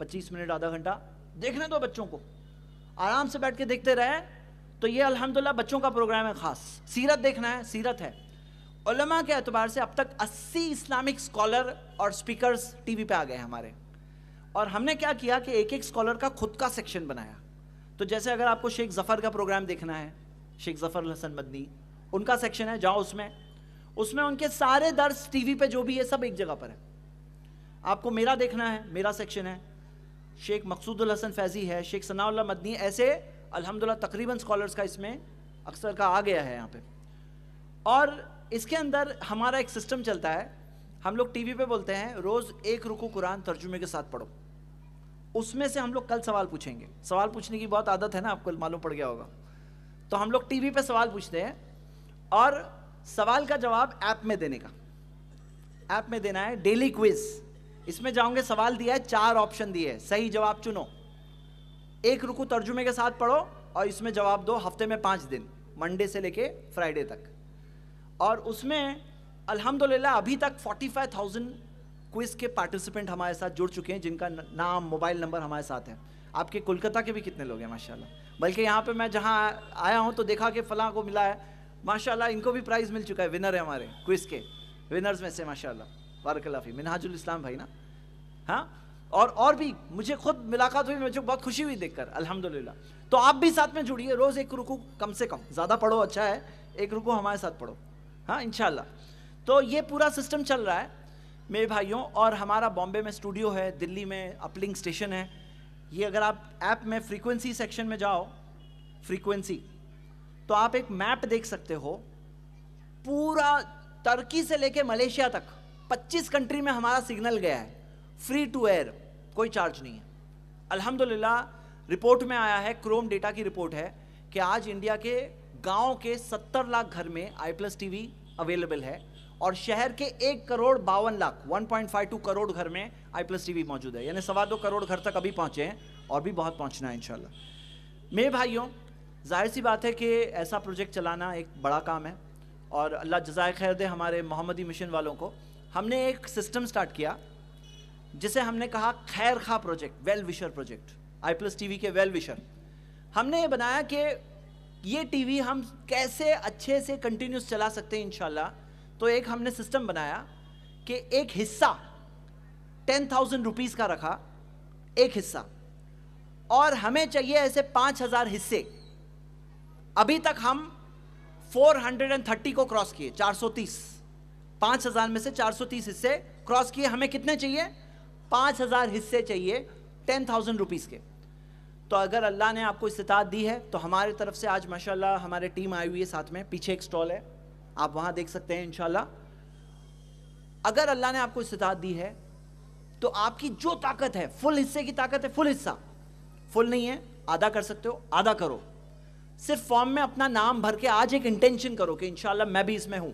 पच्चीस मिनट, आधा घंटा। देखने दो बच्चों को। आराम से बैठ के देखते रहे तो ये अल्हम्दुलिल्लाह बच्चों का प्रोग्राम है ख़ास। सीरत देखना है, सीरत है। उलमा के अतबार से अब तक 80 इस्लामिक स्कॉलर और स्पीकर्स टीवी पे आ गए हमारे। और हमने क्या किया कि एक एक स्कॉलर का खुद का सेक्शन बनाया। तो जैसे अगर आपको शेख जफ़र का प्रोग्राम देखना है शेख जफ़र हसन मदनी उनका सेक्शन है, जाओ उसमें। उसमें उनके सारे दर्स टीवी पे जो भी है, सब एक जगह पर है। आपको मेरा देखना है, मेरा सेक्शन है। शेख मकसूदुल हसन फैज़ी है, शेख सनाउल्ला मदनी, ऐसे अल्हम्दुलिल्लाह तकरीबन स्कॉलर्स का इसमें अक्सर का आ गया है यहाँ पे। और इसके अंदर हमारा एक सिस्टम चलता है, हम लोग टीवी पे बोलते हैं, रोज़ एक रुकू कुरान तर्जुमे के साथ पढ़ो। उसमें से हम लोग कल सवाल पूछेंगे। सवाल पूछने की बहुत आदत है ना, आपको मालूम पड़ गया होगा। तो हम लोग टीवी पे सवाल पूछते हैं, और सवाल का जवाब ऐप में देने का। ऐप में देना है, डेली क्विज। इसमें जाओगे सवाल दिया है चार ऑप्शन दिए है। सही जवाब चुनो। एक रुकू तर्जुमे के साथ पढ़ो और इसमें जवाब दो हफ़्ते में पाँच दिन मंडे से लेके फ्राइडे तक। और उसमें अल्हम्दुलिल्लाह अभी तक 45,000 क्विज के पार्टिसिपेंट हमारे साथ जुड़ चुके हैं जिनका नाम मोबाइल नंबर हमारे साथ है। आपके कोलकाता के भी कितने लोग हैं माशाल्लाह। बल्कि यहाँ पे मैं जहाँ आया हूँ तो देखा कि फ़लाँ को मिला है। माशाल्लाह इनको भी प्राइज़ मिल चुका है विनर है हमारे क्विज के। विनर्स में से माशाल्लाह। बारकलाफ़ी मिनहाजुल इस्लाम भाई ना? हाँ? और और भी, मुझे खुद मुलाकात हुई, मुझे बहुत खुशी हुई देखकर, अल्हम्दुलिल्लाह। तो आप भी साथ में जुड़िए, रोज़ एक रुकू कम से कम। ज़्यादा पढ़ो अच्छा है। एक रुकू हमारे साथ पढ़ो। हाँ इनशाला तो ये पूरा सिस्टम चल रहा है, मेरे भाइयों, और हमारा बॉम्बे में स्टूडियो है, दिल्ली में अपलिंग स्टेशन है। ये अगर आप ऐप में फ्रीक्वेंसी सेक्शन में जाओ, फ्रीक्वेंसी तो आप एक मैप देख सकते हो, पूरा तुर्की से लेके मलेशिया तक। 25 कंट्री में हमारा सिग्नल गया है। फ्री टू एयर कोई चार्ज नहीं है। अल्हम्दुलिल्लाह रिपोर्ट में आया है क्रोम डेटा की रिपोर्ट है कि आज इंडिया के गाँव के 70 लाख घर में आई प्लस टी अवेलेबल है और शहर के एक करोड़ बावन लाख 1.52 करोड़ घर में आई प्लस टी मौजूद है। यानी सवा दो करोड़ घर तक अभी पहुँचे हैं और भी बहुत पहुँचना है, इंशाल्लाह। मेरे भाइयों, ज़ाहिर सी बात है कि ऐसा प्रोजेक्ट चलाना एक बड़ा काम है और अल्लाह जजाय खैर दे हमारे मोहम्मदी मिशन वालों को। हमने एक सिस्टम स्टार्ट किया, जिसे हमने कहा खैर खा project well wisher project I plus TV के वेल विशर हमने ये बनाया कि ये टीवी हम कैसे अच्छे से कंटिन्यूस चला सकते हैं इंशाल्लाह। तो एक हमने सिस्टम बनाया कि एक हिस्सा टेन थाउज़ेंड रुपीज़ का रखा, एक हिस्सा। और हमें चाहिए ऐसे पाँच हज़ार हिस्से। अभी तक हम 430 को क्रॉस किए 430 पाँच हज़ार में से 430 हिस्से क्रॉस किए। हमें कितने चाहिए? पाँच हज़ार हिस्से चाहिए टेन थाउज़ेंड रुपीज़ के। तो अगर अल्लाह ने आपको इस्तात दी है तो हमारे तरफ़ से आज माशाल्लाह हमारे टीम आई हुई है साथ में। पीछे एक स्टॉल है, आप वहाँ देख सकते हैं इंशाल्लाह। अगर अल्लाह ने आपको इस्तात दी है तो आपकी जो ताकत है, फुल हिस्से की ताकत है, फुल हिस्सा। फुल नहीं है, आधा कर सकते हो, आधा करो। सिर्फ़ फॉर्म में अपना नाम भर के आज एक इंटेंशन करो कि इंशाल्लाह मैं भी इसमें हूँ।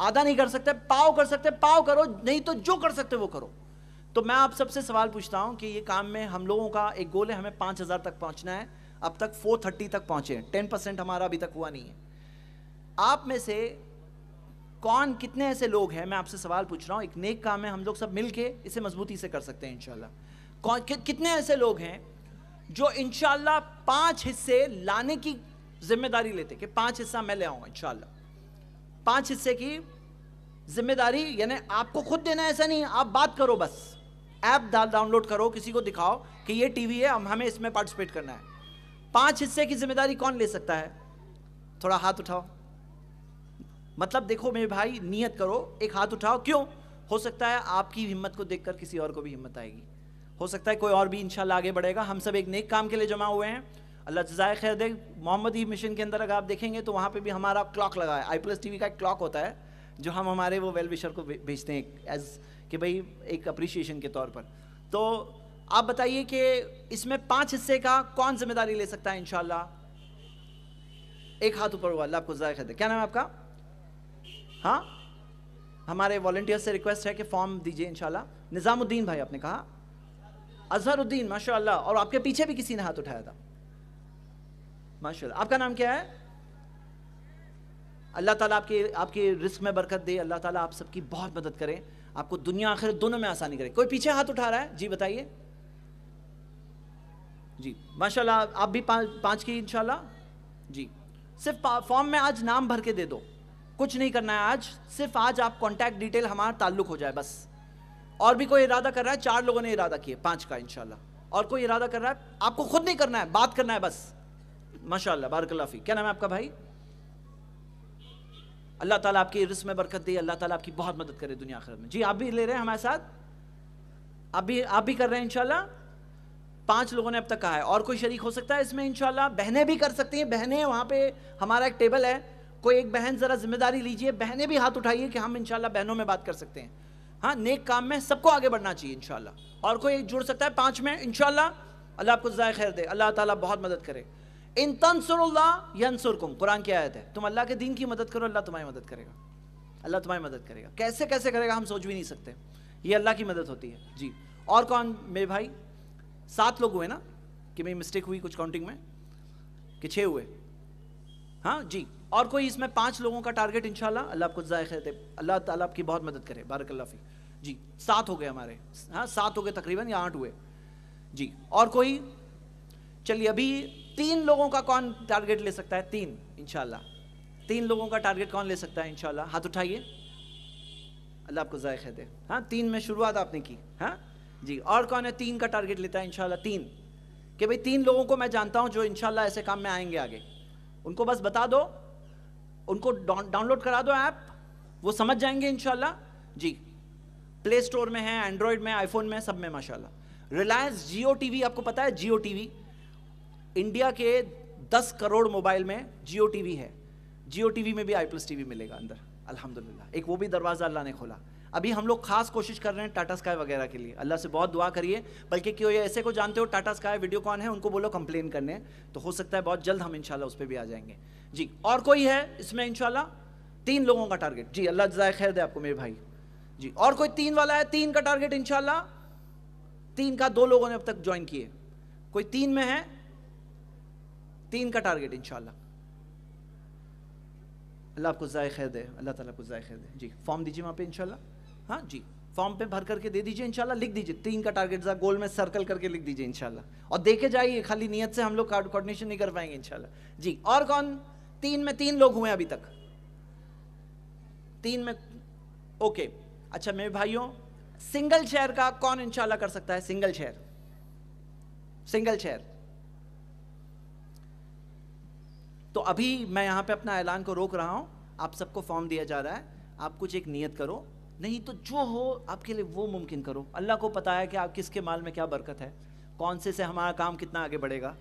आधा नहीं कर सकते पाव कर सकते पाव करो नहीं तो जो कर सकते वो करो। तो मैं आप सबसे सवाल पूछता हूँ कि ये काम में हम लोगों का एक गोल है हमें पाँच हज़ार तक पहुँचना है। अब तक फोर थर्टी तक पहुँचे टेन परसेंट हमारा अभी तक हुआ नहीं है। आप में से कौन कितने ऐसे लोग हैं? मैं आपसे सवाल पूछ रहा हूँ। एक नेक काम है हम लोग सब मिलके इसे मजबूती से कर सकते हैं इनशाला कौन कि, कितने ऐसे लोग हैं जो इनशाला पाँच हिस्से लाने की ज़िम्मेदारी लेते कि पाँच हिस्सा मैं ले आऊँगा इंशाल्लाह। पाँच हिस्से की ज़िम्मेदारी, यानी आपको खुद देना ऐसा नहीं, आप बात करो बस। ऐप डाउनलोड करो, किसी को दिखाओ कि ये टीवी है, हम हमें इसमें पार्टिसिपेट करना है। पाँच हिस्से की ज़िम्मेदारी कौन ले सकता है? थोड़ा हाथ उठाओ। मतलब देखो मेरे भाई, नियत करो, एक हाथ उठाओ। क्यों? हो सकता है आपकी हिम्मत को देखकर किसी और को भी हिम्मत आएगी। हो सकता है कोई और भी इंशाल्लाह आगे बढ़ेगा। हम सब एक नेक काम के लिए जमा हुए हैं। अल्लाह जजाय खैर दे मोहम्मद ही मिशन के अंदर अगर आप देखेंगे तो वहाँ पे भी हमारा क्लॉक लगा है। आई प्लस टी का एक क्लॉक होता है, जो हम हमारे वो वेल विशर को भेजते हैं एज कि भाई एक अप्रिसिएशन के तौर पर। तो आप बताइए कि इसमें पाँच हिस्से का कौन ज़िम्मेदारी ले सकता है इनशाला एक हाथ ऊपर हुआ, अल्लाह आपको जजाय दे क्या नाम है आपका? हाँ? हमारे वॉल्टियर से रिक्वेस्ट है कि फॉर्म दीजिए इनशाला निज़ामुद्दीन भाई आपने कहा। अजहरुद्दीन माशा और आपके पीछे भी किसी ने हाथ उठाया था। माशा आपका नाम क्या है? अल्लाह ताला आपके आपके रिस्क में बरकत दे, अल्लाह ताला आप सबकी बहुत मदद करे। आपको दुनिया आखिर दोनों में आसानी करे। कोई पीछे हाथ उठा रहा है? जी बताइए। जी, माशाल्लाह, आप भी पाँच पाँच की इंशाल्लाह? जी। सिर्फ़ फॉर्म में आज नाम भर के दे दो। कुछ नहीं करना है आज। सिर्फ़ आज आप कॉन्टैक्ट डिटेल हमारा ताल्लुक हो जाए, बस। और भी कोई इरादा कर रहा है? चार लोगों ने इरादा किए पाँच का इंशाल्लाह। और कोई इरादा कर रहा है? आपको खुद नहीं करना है, बात करना है, बस। माशाल्लाह बारकल्लाफी क्या नाम है आपका भाई? अल्लाह ताला आपकी रिस्क में बरकत दी, अल्लाह ताला आपकी बहुत मदद करे दुनिया आखिरत में। जी, आप भी ले रहे हैं हमारे साथ? आप भी आप भी कर रहे हैं इंशाल्लाह? पाँच लोगों ने अब तक कहा है। और कोई शरीक हो सकता है इसमें इंशाल्लाह? बहनें भी कर सकती हैं, बहनें, वहाँ पे हमारा एक टेबल है। कोई एक बहन, ज़रा ज़िम्मेदारी लीजिए, बहनें भी हाथ उठाइए कि हम इंशाल्लाह बहनों में बात कर सकते हैं। हाँ नेक काम में सबको आगे बढ़ना चाहिए इनशाला और कोई जुड़ सकता है, पाँच में, इंशाल्लाह। अल्लाह आपको ज़ाय खैर दे, अल्लाह ताला बहुत मदद करे। इन तनसुरकुम कुरान की आयत है। तुम अल्लाह के दीन की मदद करो, अल्लाह तुम्हारी मदद करेगा। अल्लाह तुम्हारी मदद करेगा। कैसे कैसे करेगा हम सोच भी नहीं सकते। ये अल्लाह की मदद होती है। जी। और कौन? मेरे भाई, सात लोग हुए ना कि मेरी मिस्टेक हुई कुछ काउंटिंग में, कि छः हुए। हाँ जी। और कोई इसमें पाँच लोगों का टारगेट इंशाल्लाह, अल्लाह आपको जायक दे। अल्लाह ताला आपकी बहुत मदद करे। बारक फ़ी। जी, सात हो गए हमारे। हाँ सात हो गए तकरीबन या आठ हुए। जी। और कोई? चलिए अभी तीन लोगों का कौन टारगेट ले सकता है? तीन इनशाला तीन लोगों का टारगेट कौन ले सकता है इनशाला हाथ उठाइए। अल्लाह आपको जायक दे। हाँ तीन में शुरुआत आपने की। हाँ? जी, और कौन है तीन का टारगेट लेता है इनशाला तीन। कि भाई तीन लोगों को मैं जानता हूँ जो इनशाला ऐसे काम में आएँगे आगे। उनको बस बता दो। उनको डाउनलोड करा दो ऐप वो समझ जाएँगे इनशाला जी। प्ले स्टोर में है एंड्रॉयड में आईफोन में, सब में, माशाल्लाह। रिलायंस जियो टीवी आपको पता है जियो टीवी इंडिया के 10 करोड़ मोबाइल में जियो टीवी है। जियो टीवी में भी आई प्लस टीवी मिलेगा अंदर, अल्हम्दुलिल्लाह। एक वो भी दरवाज़ा अल्लाह ने खोला। अभी हम लोग खास कोशिश कर रहे हैं टाटा स्काई वगैरह के लिए। अल्लाह से बहुत दुआ करिए, बल्कि क्यों ऐसे को जानते हो, टाटा स्काई वीडियो कौन है, उनको बोलो कंप्लेन करने। तो हो सकता है बहुत जल्द हम इंशाल्लाह उस पर भी आ जाएँगे। जी, और कोई है इसमें इंशाल्लाह? तीन लोगों का टारगेट जी, अल्लाह जजाय खैर दे आपको मेरे भाई। जी, और कोई तीन वाला है? तीन का टारगेट इंशाल्लाह? तीन का दो लोगों ने अब तक ज्वाइन किए। कोई तीन में है? तीन का टारगेट इंशाल्लाह। अल्लाह आपको ज़ाय खैर दे, अल्लाह ताला को ज़ाय खैर दे। जी फॉर्म दीजिए वहाँ पे इंशाल्लाह। हाँ जी फॉर्म पे भर करके दे दीजिए इंशाल्लाह, लिख दीजिए। तीन का टारगेट ज़रा गोल में सर्कल करके लिख दीजिए इंशाल्लाह। और देखे जाइए, खाली नियत से हम लोग कोऑर्डिनेशन नहीं कर पाएँगे इंशाल्लाह। जी, और कौन? तीन में तीन लोग हुए अभी तक। तीन में ओके अच्छा मेरे भाइयों सिंगल शेयर का कौन इंशाल्लाह कर सकता है? सिंगल शेयर सिंगल शेयर तो अभी मैं यहाँ पे अपना ऐलान को रोक रहा हूँ। आप सबको फॉर्म दिया जा रहा है। आप कुछ एक नियत करो। नहीं तो जो हो, आपके लिए वो मुमकिन करो। अल्लाह को पता है कि आप किसके माल में क्या बरकत है। कौन से से हमारा काम कितना आगे बढ़ेगा।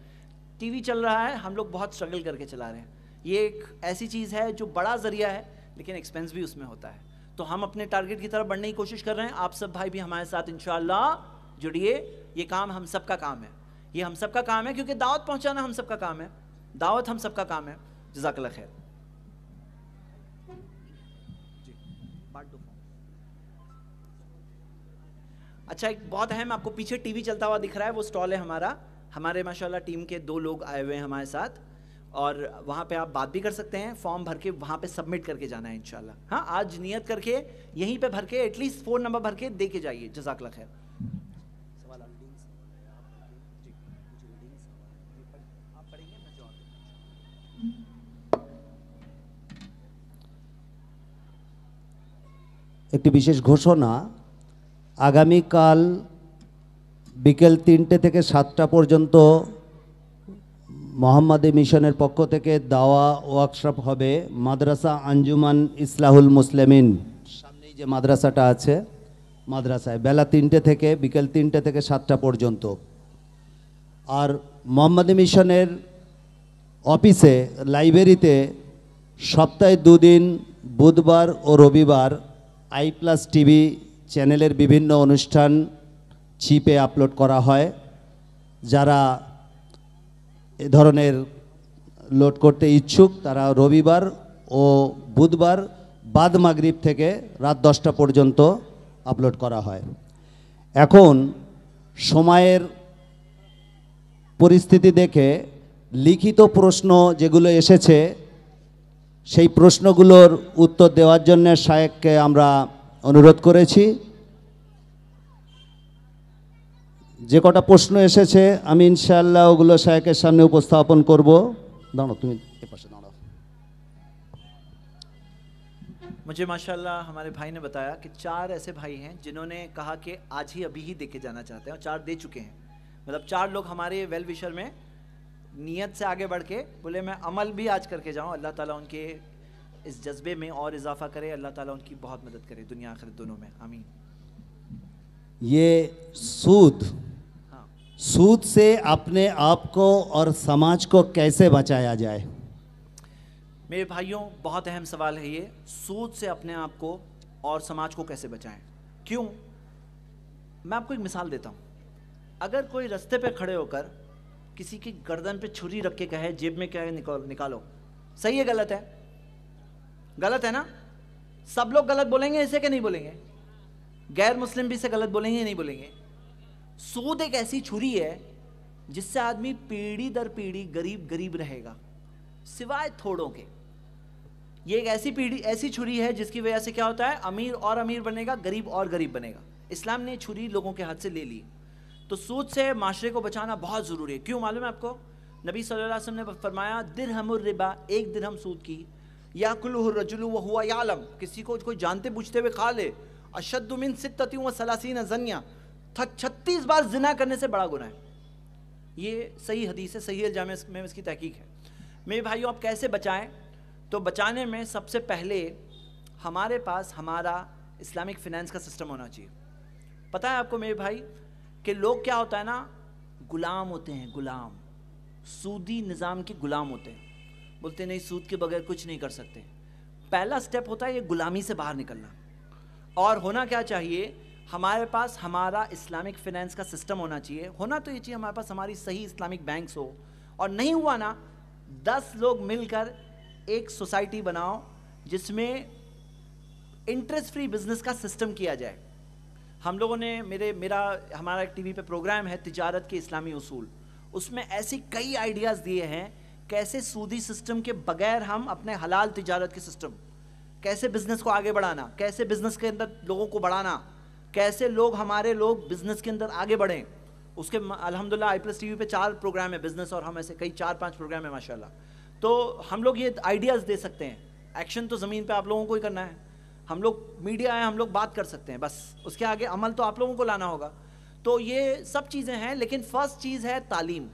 टीवी चल रहा है। हम लोग बहुत स्ट्रगल करके चला रहे हैं। ये एक ऐसी चीज़ है जो बड़ा ज़रिया है, लेकिन एक्सपेंस भी उसमें होता है। तो हम अपने टारगेट की तरफ़ बढ़ने की कोशिश कर रहे हैं। आप सब भाई भी हमारे साथ इंशाल्लाह जुड़िए। ये काम हम सब का काम है। ये हम सब का काम है क्योंकि दावत पहुंचाना हम सब का काम है। दावत हम सबका काम है। जजाकल्ला खैर। अच्छा एक बहुत अहम आपको पीछे टीवी चलता हुआ दिख रहा है, वो स्टॉल है हमारा। हमारे, माशाल्लाह, टीम के दो लोग आए हुए हैं हमारे साथ। और वहाँ पे आप बात भी कर सकते हैं फॉर्म भर के वहाँ पे सबमिट करके जाना है, इंशाल्लाह। हाँ आज नियत करके यहीं पे भर के एटलीस्ट फ़ोन नंबर भर के दे के जाइए जजाकला खैर। একটি বিশেষ ঘোষণা, আগামীকাল বিকেল তিনটে থেকে সাতটা পর্যন্ত মোহাম্মদী মিশনের পক্ষ থেকে দাওয়া ওয়ার্কশপ হবে মাদ্রাসা আঞ্জুমান ইসলাহুল মুসলিমিন। সামনেই যে মাদ্রাসাটা আছে, মাদ্রাসায় বেলা তিনটে থেকে বিকেল তিনটে থেকে সাতটা পর্যন্ত। আর মোহাম্মদী মিশনের অফিসে, লাইব্রেরিতে সপ্তাহে দুদিন, বুধবার ও রবিবার আই প্লাস টিভি চ্যানেলের বিভিন্ন অনুষ্ঠান চিপে আপলোড করা হয়, যারা এ ধরনের লোড করতে ইচ্ছুক, তারা রবিবার ও বুধবার বাদ মাগরিব থেকে রাত দশটা পর্যন্ত আপলোড করা হয়। এখন সময়ের পরিস্থিতি দেখে লিখিত প্রশ্ন যেগুলো এসেছে সেই প্রশ্নগুলোর উত্তর দেওয়ার জন্য শায়েককে আমরা অনুরোধ করেছি যে কটা প্রশ্ন এসেছে আমি ইনশাআল্লাহ ওগুলো শায়েকের সামনে উপস্থাপন করব দাঁড়াও তুমি এ পাশে দাঁড়াও मुझे माशाल्लाह हमारे भाई ने बताया कि चार ऐसे भाई हैं जिन्होंने कहा कि आज ही अभी ही देके जाना चाहते हैं और चार दे चुके हैं मतलब चार लोग हमारे वेल विशर में नीयत से आगे बढ़ के बोले मैं अमल भी आज करके जाऊँ अल्लाह ताला उनके इस जज्बे में और इजाफा करे अल्लाह ताला उनकी बहुत मदद करे दुनिया आखिर दोनों में आमीन. ये सूद हाँ। सूद से अपने आप को और समाज को कैसे बचाया जाए? मेरे भाइयों बहुत अहम सवाल है ये सूद से अपने आप को और समाज को कैसे बचाएँ? क्यों? मैं आपको एक मिसाल देता हूँ। अगर कोई रास्ते पे खड़े होकर किसी की गर्दन पे छुरी रख के कहे, जेब में क्या निकाल, निकालो। सही है, गलत है? गलत है ना? सब लोग गलत बोलेंगे ऐसे कि नहीं बोलेंगे? गैर मुस्लिम भी से गलत बोलेंगे नहीं बोलेंगे? सूद एक ऐसी छुरी है, जिससे आदमी पीढ़ी दर पीढ़ी गरीब गरीब रहेगा। सिवाय थोड़ों के। ये एक ऐसी पीढ़ी, ऐसी छुरी है, जिसकी वजह से क्या होता है? अमीर और अमीर बनेगा, गरीब और गरीब बनेगा। इस्लाम ने छुरी लोगों के हाथ से ले ली। तो सूद से माशरे को बचाना बहुत ज़रूरी है। क्यों मालूम है आपको? नबी सल्लल्लाहु अलैहि वसल्लम ने फरमाया दिरहमुर रिबा, एक दिरहम सूद की। या कुल्लु रजुलु व हुआ यालम। किसी को कोई जानते पूछते हुए खा ले। अशद्दुमिन सित्तती व सलासीन जनिया। छत्तीस बार जिना करने से बड़ा गुना है। ये सही हदीस है, सही जाम में इसकी तहकीक है। मेरे भाइयों, आप कैसे बचाएँ? तो बचाने में सबसे पहले हमारे पास हमारा इस्लामिक फिनेंस का सिस्टम होना चाहिए। पता है आपको मेरे भाई कि लोग क्या होता है ना, गुलाम होते हैं, गुलाम। सूदी निज़ाम के गुलाम होते हैं। बोलते नहीं, सूद के बगैर कुछ नहीं कर सकते। पहला स्टेप होता है ये गुलामी से बाहर निकलना। और होना क्या चाहिए? हमारे पास हमारा इस्लामिक फिनेंस का सिस्टम होना चाहिए। होना तो ये चाहिए हमारे पास हमारी सही इस्लामिक बैंक्स हो। और नहीं हुआ ना, दस लोग मिलकर एक सोसाइटी बनाओ, जिसमें इंटरेस्ट फ्री बिज़नेस का सिस्टम किया जाए। हम लोगों ने मेरे, मेरा, हमारा एक टीवी पे प्रोग्राम है तिजारत के इस्लामी उसूल। उसमें ऐसी कई आइडियाज़ दिए हैं, कैसे सूदी सिस्टम के बगैर हम अपने हलाल तिजारत के सिस्टम, कैसे बिज़नेस को आगे बढ़ाना, कैसे बिज़नेस के अंदर लोगों को बढ़ाना, कैसे लोग, हमारे लोग बिज़नेस के अंदर आगे बढ़ें। उसके अल्हम्दुलिल्लाह आई प्लस टी पे चार प्रोग्राम है बिज़नेस और हम ऐसे कई चार पाँच प्रोग्राम है, माशाल्लाह। तो हम लोग ये आइडियाज़ दे सकते हैं। एक्शन तो ज़मीन पे आप लोगों को ही करना है। हम लोग मीडिया है, हम लोग बात कर सकते हैं, बस। उसके आगे अमल तो आप लोगों को लाना होगा। तो ये सब चीज़ें हैं, लेकिन फ़र्स्ट चीज़ है तालीम।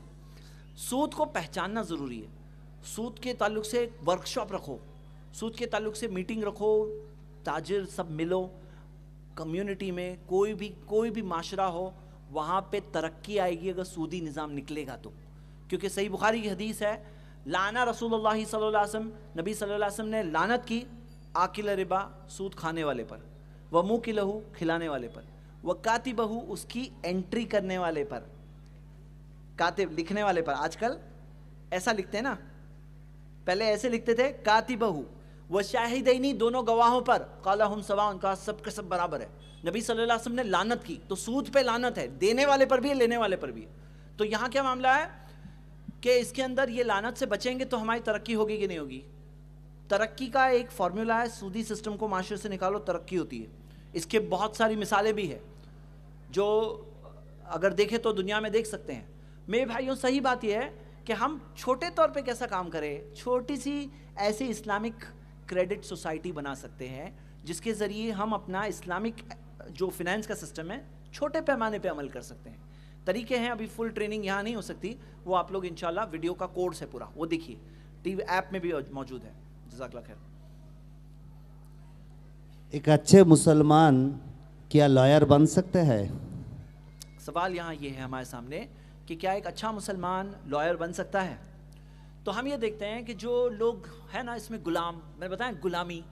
सूद को पहचानना ज़रूरी है। सूद के ताल्लुक से वर्कशॉप रखो। सूद के ताल्लुक से मीटिंग रखो, ताजिर सब मिलो। कम्युनिटी में कोई भी कोई भी माशरा हो, वहाँ पे तरक्की आएगी अगर सूदी निज़ाम निकलेगा तो। क्योंकि सही बुखारी की हदीस है, लाना रसूलुल्लाह सल्लल्लाहु अलैहि वसल्लम, नबी सल्लल्लाहु अलैहि वसल्लम ने लानत की आकिल रिबा सूद खाने वाले पर व मुँह की लहू खिलाने वाले पर व काति बहू उसकी एंट्री करने वाले पर, कातिब लिखने वाले पर। आजकल ऐसा लिखते हैं ना, पहले ऐसे लिखते थे, काति बहू, व शाहिदैनी दोनों गवाहों पर, काला हम सवा, उनका सब के सब बराबर है। नबी सल्लल्लाहु अलैहि वसल्लम ने लानत की तो सूद पे लानत है, देने वाले पर भी है, लेने वाले पर भी है। तो यहाँ क्या मामला है कि इसके अंदर ये लानत से बचेंगे तो हमारी तरक्की होगी कि नहीं होगी? तरक्की का एक फॉर्मूला है, सूदी सिस्टम को माशरे से निकालो, तरक्की होती है। इसके बहुत सारी मिसालें भी है, जो अगर देखें तो दुनिया में देख सकते हैं। मेरे भाइयों, सही बात यह है कि हम छोटे तौर पे कैसा काम करें, छोटी सी ऐसी इस्लामिक क्रेडिट सोसाइटी बना सकते हैं, जिसके ज़रिए हम अपना इस्लामिक जो फिनेंस का सिस्टम है, छोटे पैमाने पे अमल कर सकते हैं। तरीके हैं, अभी फुल ट्रेनिंग यहाँ नहीं हो सकती, वो आप लोग इंशाल्लाह वीडियो का कोर्स है पूरा, वो देखिए। टीवी ऐप में भी मौजूद है। जजाकला खैर। एक अच्छे मुसलमान क्या लॉयर बन सकते हैं? सवाल यहाँ ये है हमारे सामने कि क्या एक अच्छा मुसलमान लॉयर बन सकता है? तो हम ये देखते हैं कि जो लोग हैं ना इसमें गुलाम मैंने बताया गुलामी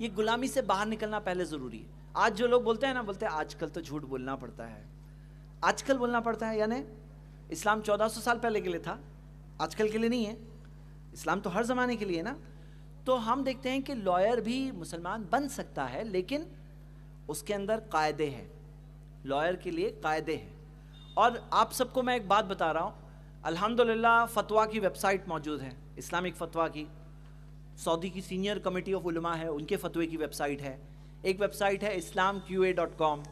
ये गुलामी से बाहर निकलना पहले ज़रूरी है। आज जो लोग बोलते हैं ना बोलते हैं आजकल तो झूठ बोलना पड़ता है। आजकल बोलना पड़ता है यानी इस्लाम 1400 साल पहले के लिए था आजकल के लिए नहीं है। इस्लाम तो हर ज़माने के लिए ना। तो हम देखते हैं कि लॉयर भी मुसलमान बन सकता है, लेकिन उसके अंदर कायदे हैं। लॉयर के लिए कायदे हैं। और आप सबको मैं एक बात बता रहा हूँ, अल्हम्दुलिल्लाह फतवा की वेबसाइट मौजूद है, इस्लामिक फतवा की। सऊदी की सीनियर कमेटी ऑफ़ उलमा है, उनके फतवे की वेबसाइट है। एक वेबसाइट है Islam Q A dot com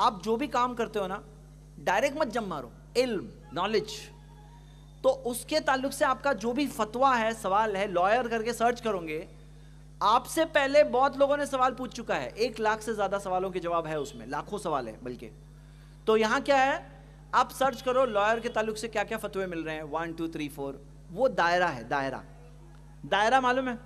आप जो भी काम करते हो ना डायरेक्ट मत जम मारो। इल्म नॉलेज तो उसके ताल्लुक से आपका जो भी फतवा है, सवाल है लॉयर करके सर्च करोगे, आपसे पहले बहुत लोगों ने सवाल पूछ चुका है। एक लाख से ज़्यादा सवालों के जवाब है उसमें, लाखों सवाल है बल्कि। तो यहाँ क्या है? आप सर्च करो लॉयर के ताल्लुक से क्या क्या फतवे मिल रहे हैं। वन टू थ्री फोर वो दायरा है, दायरा। दायरा मालूम है?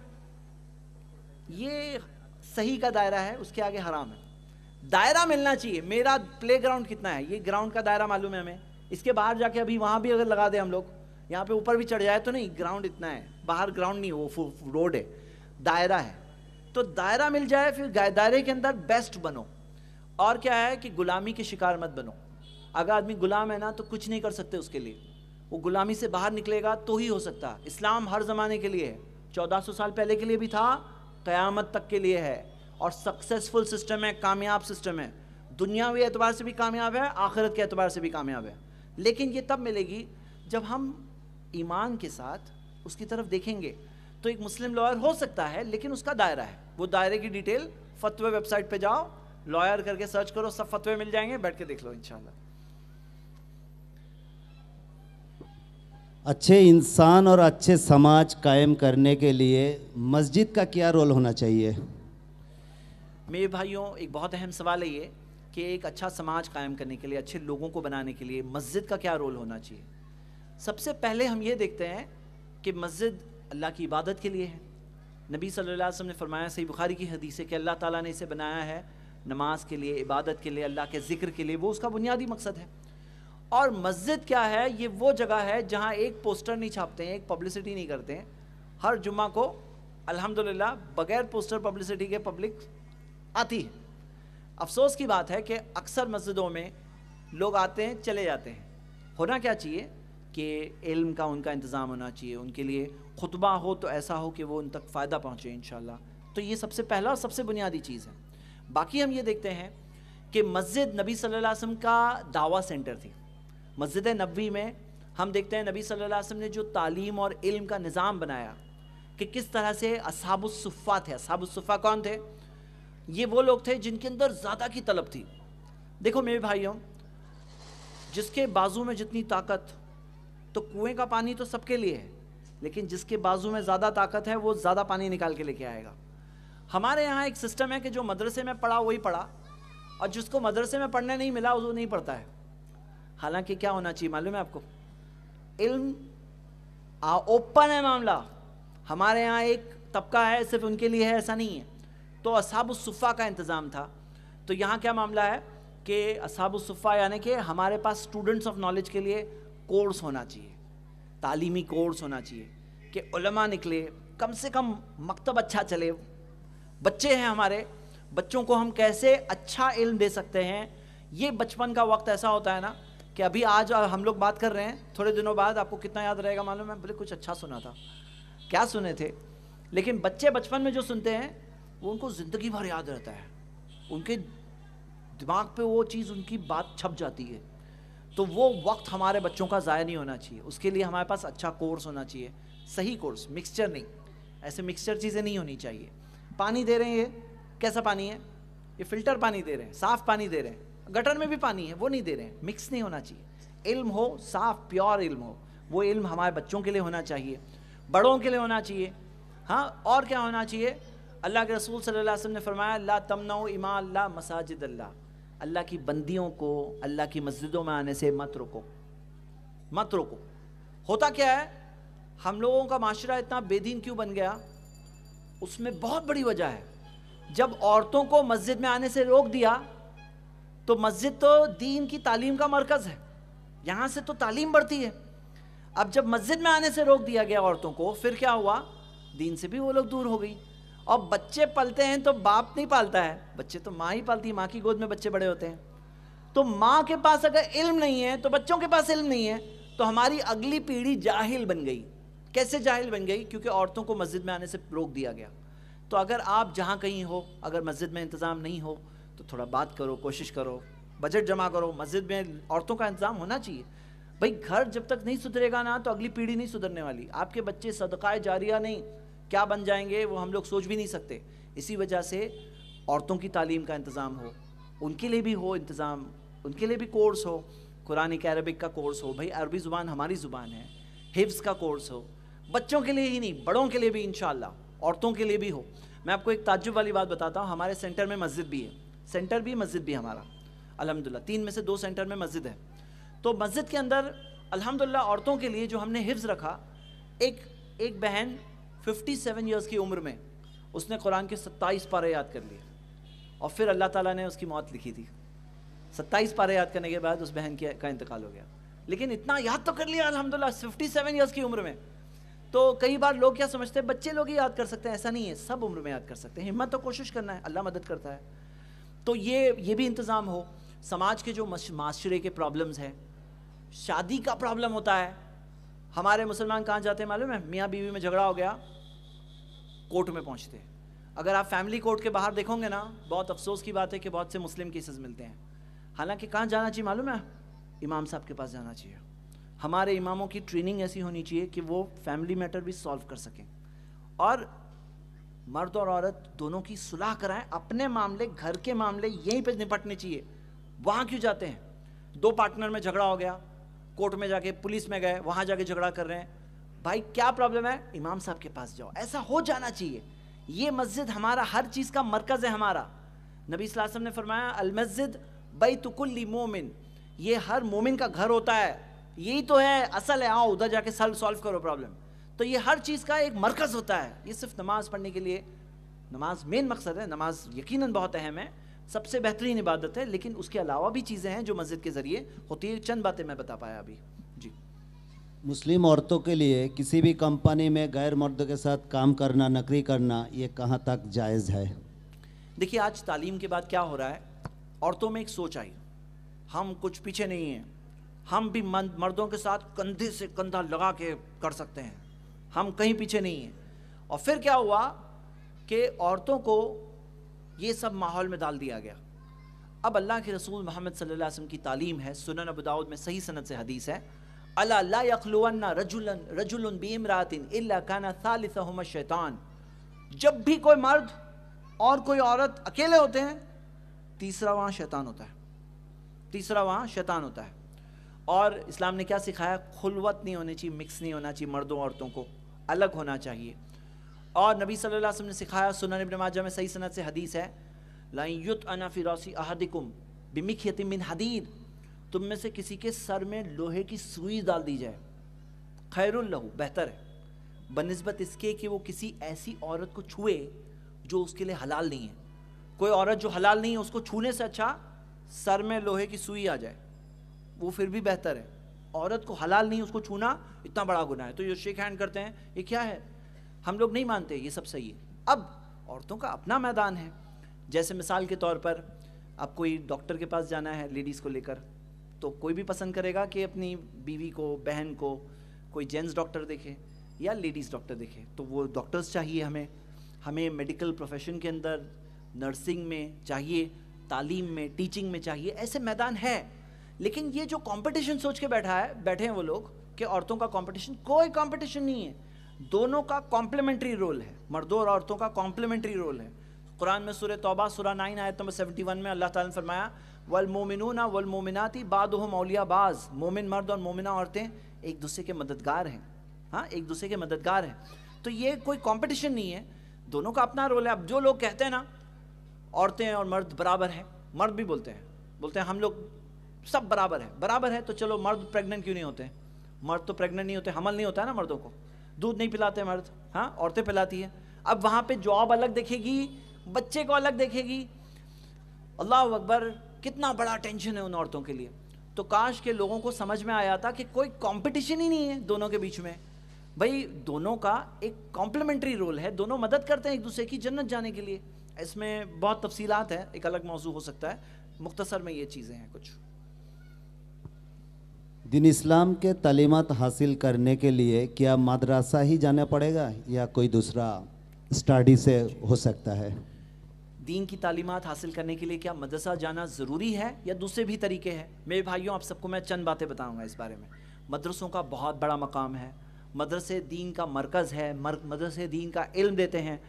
ये सही का दायरा है, उसके आगे हराम है। दायरा मिलना चाहिए। मेरा प्ले ग्राउंड कितना है? ये ग्राउंड का दायरा मालूम है हमें। इसके बाहर जाके अभी वहाँ भी अगर लगा दे हम लोग यहाँ पे ऊपर भी चढ़ जाए तो नहीं ग्राउंड इतना है। बाहर ग्राउंड नहीं, वो रोड है। दायरा है। तो दायरा मिल जाए, फिर दायरे के अंदर बेस्ट बनो। और क्या है कि गुलामी के शिकार मत बनो। अगर आदमी गुलाम है ना तो कुछ नहीं कर सकते उसके लिए। वो गुलामी से बाहर निकलेगा तो ही हो सकता। इस्लाम हर ज़माने के लिए है। चौदह सौ साल पहले के लिए भी था, क़यामत तक के लिए है। और सक्सेसफुल सिस्टम है, कामयाब सिस्टम है। दुनियावी एतबार से भी कामयाब है, आखिरत के एतबार से भी कामयाब है। लेकिन ये तब मिलेगी जब हम ईमान के साथ उसकी तरफ़ देखेंगे तो एक मुस्लिम लॉयर हो सकता है लेकिन उसका दायरा है। वो दायरे की डिटेल फतवे वेबसाइट पे जाओ लॉयर करके सर्च करो सब फतवे मिल जाएँगे बैठ के देख लो इंशाल्लाह। अच्छे इंसान और अच्छे समाज कायम करने के लिए मस्जिद का क्या रोल होना चाहिए? मेरे भाइयों एक बहुत अहम सवाल है ये कि एक अच्छा समाज कायम करने के लिए अच्छे लोगों को बनाने के लिए मस्जिद का क्या रोल होना चाहिए? सबसे पहले हम ये देखते हैं कि मस्जिद अल्लाह की इबादत के लिए है। नबी सल्लल्लाहु अलैहि वसल्लम ने फरमाया, सही बुखारी की हदीस है कि अल्लाह ताला ने इसे बनाया है नमाज़ के लिए, इबादत के लिए, अल्लाह के ज़िक्र के लिए, वो उसका बुनियादी मकसद है। और मस्जिद क्या है? ये वो जगह है जहाँ एक पोस्टर नहीं छापते हैं, एक पब्लिसिटी नहीं करते हैं। हर जुम्मा को, अल्हम्दुलिल्लाह, बगैर पोस्टर पब्लिसिटी के पब्लिक आती है। अफसोस की बात है कि अक्सर मस्जिदों में लोग आते हैं, चले जाते हैं। होना क्या चाहिए? कि इल्म का उनका इंतज़ाम होना चाहिए, उनके लिए खुतबा हो तो ऐसा हो कि वो उन तक फ़ायदा पहुँचे इन तो ये सबसे पहला और सबसे बुनियादी चीज़ है। बाकी हम ये देखते हैं कि मस्जिद नबी सल्लल्लाहु वसल्लम का दावा सेंटर थी। मस्जिद नबी में हम देखते हैं नबी सल्लल्लाहु वसल्लम ने जो तालीम और इल्म का निज़ाम बनाया कि किस तरह से असाबुसफ़ा थे। असाबुसफ़ा कौन थे? ये वो लोग थे जिनके अंदर ज़्यादा की तलब थी। देखो मेरे भाइयों, जिसके बाजू में जितनी ताकत तो कुएँ का पानी तो सबके लिए है, लेकिन जिसके बाजू में ज़्यादा ताकत है, वो ज़्यादा पानी निकाल के लेके आएगा। हमारे यहाँ एक सिस्टम है कि जो मदरसे में पढ़ा, वही पढ़ा, और जिसको मदरसे में पढ़ने नहीं मिला, वो नहीं पढ़ता है। हालाँकि क्या होना चाहिए, मालूम है आपको? इल्म ओपन है मामला। हमारे यहाँ एक तबका है, सिर्फ़ उनके लिए है, ऐसा नहीं है। तो असाबुसफ़ा का इंतज़ाम था। तो यहाँ क्या मामला है कि असाबुसफ़ा यानी कि हमारे पास स्टूडेंट्स ऑफ़ नॉलेज के लिए कोर्स होना चाहिए, तालीमी कोर्स होना चाहिए, कि उलमा निकले, कम से कम मकतब अच्छा चले। बच्चे हैं हमारे, बच्चों को हम कैसे अच्छा इल्म दे सकते हैं? ये बचपन का वक्त ऐसा होता है ना, कि अभी आज हम लोग बात कर रहे हैं, थोड़े दिनों बाद आपको कितना याद रहेगा मालूम है बोले कुछ अच्छा सुना था, क्या सुने थे? लेकिन बच्चे बचपन में जो सुनते हैं, वो उनको ज़िंदगी भर याद रहता है। उनके दिमाग पे वो चीज़, उनकी बात छप जाती है। तो वो वक्त हमारे बच्चों का ज़ाया नहीं होना चाहिए। उसके लिए हमारे पास अच्छा कोर्स होना चाहिए। सही कोर्स मिक्सचर नहीं। ऐसे मिक्सचर चीज़ें नहीं होनी चाहिए। पानी दे रहे हैं ये। कैसा पानी है? ये फ़िल्टर पानी दे रहे हैं। साफ़ पानी दे रहे हैं। गटर में भी पानी है, वो नहीं दे रहे हैं। मिक्स नहीं होना चाहिए। इल्म हो, साफ़ प्योर इल्म हो, वो इल्म हमारे बच्चों के लिए होना चाहिए। बड़ों के लिए होना चाहिए। हाँ और क्या होना चाहिए? अल्लाह के रसूल सल्लल्लाहु अलैहि वसल्लम ने फरमाया, ला तमना इमा अल्लाह मसाजिद अल्लाह। अल्लाह की बंदियों को, अल्लाह की मस्जिदों में आने से मत रोको। मत रोको। होता क्या है? हम लोगों का माशरा इतना बेदीन क्यों बन गया? उसमें बहुत बड़ी वजह है। जब औरतों को मस्जिद में आने से रोक दिया तो मस्जिद तो दीन की तालीम का मरकज़ है। यहाँ से तो तालीम बढ़ती है। अब जब मस्जिद में आने से रोक दिया गया औरतों को, फिर क्या हुआ? दीन से भी वो लोग दूर हो गई। और बच्चे पलते हैं तो बाप नहीं पालता है। बच्चे तो माँ ही पालती है, माँ की गोद में बच्चे बड़े होते हैं। तो माँ के पास अगर इल्म नहीं है तो बच्चों के पास इल्म नहीं है तो हमारी अगली पीढ़ी जाहिल बन गई। कैसे जाहिल बन गई? क्योंकि औरतों को मस्जिद में आने से रोक दिया गया। तो अगर आप जहाँ कहीं हो, अगर मस्जिद में इंतज़ाम नहीं हो तो थोड़ा बात करो, कोशिश करो, बजट जमा करो। मस्जिद में औरतों का इंतज़ाम होना चाहिए। भाई, घर जब तक नहीं सुधरेगा ना तो अगली पीढ़ी नहीं सुधरने वाली। आपके बच्चे सदकाए जारिया नहीं। क्या बन जाएँगे, वो हम लोग सोच भी नहीं सकते। इसी वजह से औरतों की तालीम का इंतज़ाम हो, उनके लिए भी हो इंतज़ाम, उनके लिए भी कोर्स हो। कुरान अरबिक का कोर्स हो, भाई अरबी ज़ुबान हमारी ज़ुबान है हिफ्स का कोर्स हो। बच्चों के लिए ही नहीं, बड़ों के लिए भी इन औरतों के लिए भी हो। मैं आपको एक ताजुब वाली बात बताता हूँ, हमारे सेंटर में मस्जिद भी है। सेंटर भी, मस्जिद भी हमारा। अलहमदिल्ला तीन में से दो सेंटर में मस्जिद है। तो मस्जिद के अंदर अलहमदिल्ला औरतों के लिए जो हमने हिफ्ज़ रखा, एक एक बहन 57 ईयर्स की उम्र में उसने कुरान के 27 पारे याद कर लिए। और फिर अल्लाह ताला ने उसकी मौत लिखी थी। 27 पारे याद करने के बाद उस बहन के का इंतकाल हो गया। लेकिन इतना याद तो कर लिया अलहमदिल्ला फिफ्टी सेवन ईयर्स की उम्र में। तो कई बार लोग क्या समझते हैं, बच्चे लोग ही याद कर सकते हैं। ऐसा नहीं है, सब उम्र में याद कर सकते हैं। हिम्मत तो कोशिश करना है, अल्लाह मदद करता है। तो ये ये भी इंतज़ाम हो। समाज के जो माशरे के प्रॉब्लम्स हैं, शादी का प्रॉब्लम होता है। हमारे मुसलमान कहाँ जाते हैं मालूम है? मियाँ बीवी में झगड़ा हो गया। कोर्ट में पहुँचते हैं। अगर आप फैमिली कोर्ट के बाहर देखोगे ना, बहुत अफसोस की बात है कि बहुत से मुस्लिम केसेस मिलते हैं। हालाँकि कहाँ जाना चाहिए मालूम है? इमाम साहब के पास जाना चाहिए। हमारे इमामों की ट्रेनिंग ऐसी होनी चाहिए कि वो फैमिली मैटर भी सॉल्व कर सकें। और मर्द और औरत दोनों की सुलह कराएँ। अपने मामले, घर के मामले यहीं पे निपटने चाहिए। वहाँ क्यों जाते हैं? दो पार्टनर में झगड़ा हो गया। कोर्ट में जाके, पुलिस में गए, वहाँ जाके झगड़ा कर रहे हैं। भाई, क्या प्रॉब्लम है? इमाम साहब के पास जाओ। ऐसा हो जाना चाहिए। ये मस्जिद हमारा, हर चीज़ का मरकज़ है हमारा। नबी वसल्लम ने फरमाया अल मस्जिद बई तुकुल्ली मोमिन। ये हर मोमिन का घर होता है। यही तो है, असल है। आओ, उधर जाके सॉल्व सॉल्व करो प्रॉब्लम तो ये हर चीज़ का एक मरकज़ होता है। ये सिर्फ़ नमाज़ पढ़ने के लिए। नमाज़ मेन मकसद है। नमाज़ यकीनन बहुत अहम है। सबसे बेहतरीन इबादत है लेकिन उसके अलावा भी चीज़ें हैं जो मस्जिद के ज़रिए होती है। चंद बातें मैं बता पाया अभी। जी। मुस्लिम औरतों के लिए किसी भी कंपनी में गैर मर्द के साथ काम करना नकरी करना ये कहाँ तक जायज़ है? देखिए आज तालीम के बाद क्या हो रहा है? औरतों में एक सोच आई। हम कुछ पीछे नहीं हैं। हम भी मर्दों के साथ कंधे से कंधा लगा के कर सकते हैं। हम कहीं पीछे नहीं हैं। और फिर क्या हुआ कि औरतों को ये सब माहौल में डाल दिया गया। अब अल्लाह के रसूल मोहम्मद सल्लल्लाहु की तालीम है, सुनन अबू दाऊद में सही सनत से हदीस है। अल्लाह यखलुवन्ना रजुलन काना शैतान। जब भी कोई मर्द और कोई औरत अकेले होते हैं, तीसरा वहाँ शैतान होता है। तीसरा वहाँ शैतान होता है। और इस्लाम ने क्या सिखाया? खुलवत नहीं होनी चाहिए, मिक्स नहीं होना चाहिए मर्दों औरतों को। अलग होना चाहिए। और नबी सल्लल्लाहु अलैहि वसल्लम ने सिखाया सुनन इब्न माजा में सही सनत से हदीस है लाई युत अना फिरौसी अहदिकुम बिमिखियत मिन हदीद तुम में से किसी के सर में लोहे की सुई डाल दी जाए। खैरुल्लहू बेहतर है। बनस्बत इसके कि वो किसी ऐसी औरत को छुए जो उसके लिए हलाल नहीं है। कोई औरत जो हलाल नहीं है, उसको छूने से अच्छा सर में लोहे की सुई आ जाए। वो फिर भी बेहतर है। औरत को हलाल नहीं, उसको छूना इतना बड़ा गुना है। तो ये शेक हैंड करते हैं, ये क्या है? हम लोग नहीं मानते, ये सब सही है। अब औरतों का अपना मैदान है। जैसे मिसाल के तौर पर अब कोई डॉक्टर के पास जाना है, लेडीज़ को लेकर तो कोई भी पसंद करेगा कि अपनी बीवी को, बहन को कोई जेंट्स डॉक्टर देखे या लेडीज़ डॉक्टर देखे। तो वो डॉक्टर्स चाहिए हमें। हमें मेडिकल प्रोफेशन के अंदर, नर्सिंग में चाहिए, तालीम में, टीचिंग में चाहिए, ऐसे मैदान है। लेकिन ये जो कंपटीशन सोच के बैठा है, बैठे हैं वो लोग कि औरतों का कंपटीशन कोई कंपटीशन नहीं है। दोनों का कॉम्प्लीमेंट्री रोल है। मर्दों और औरतों का कॉम्प्लीमेंट्री रोल है। कुरान में सूर्य तौबा सूरा नाइन, आयत नंबर सेवेंटी वन में अल्लाह ताला ने फरमाया, वल मोमिनूना वल मोमिनाती बाद मौलिया बाज। मोमिन मर्द और मोमिना औरतें एक दूसरे के मददगार हैं। हाँ एक दूसरे के मददगार हैं। तो ये कोई कंपटीशन नहीं है। दोनों का अपना रोल है। अब जो लोग कहते हैं ना, औरतें और मर्द बराबर हैं। मर्द भी बोलते हैं। बोलते हैं, हम लोग सब बराबर है। बराबर है तो चलो, मर्द प्रेग्नेंट क्यों नहीं होते? मर्द तो प्रेग्नेंट नहीं होते। हमल नहीं होता है ना मर्दों को। दूध नहीं पिलाते मर्द हाँ औरतें पिलाती हैं। अब वहाँ पे जॉब अलग देखेगी, बच्चे को अलग देखेगी। अल्लाह अकबर, कितना बड़ा टेंशन है उन औरतों के लिए। तो काश के लोगों को समझ में आया था कि कोई कंपटीशन ही नहीं है दोनों के बीच में। भाई, दोनों का एक कॉम्प्लीमेंट्री रोल है, दोनों मदद करते हैं एक दूसरे की जन्नत जाने के लिए। इसमें बहुत तफसीलात हैं, एक अलग मौजू हो सकता है। मुख्तसर में ये चीज़ें हैं कुछ। दिन इस्लाम के तलीमत हासिल करने के लिए क्या मदरसा ही जाना पड़ेगा या कोई दूसरा स्टडी से हो सकता है? दीन की तालीमत हासिल करने के लिए क्या मदरसा जाना ज़रूरी है या दूसरे भी तरीके हैं? मेरे भाइयों, आप सबको मैं चंद बातें बताऊँगा इस बारे में। मदरसों का बहुत बड़ा मकाम है। मदरसे दीन का मरकज़ है मदरसे दीन का इल्म देते हैं।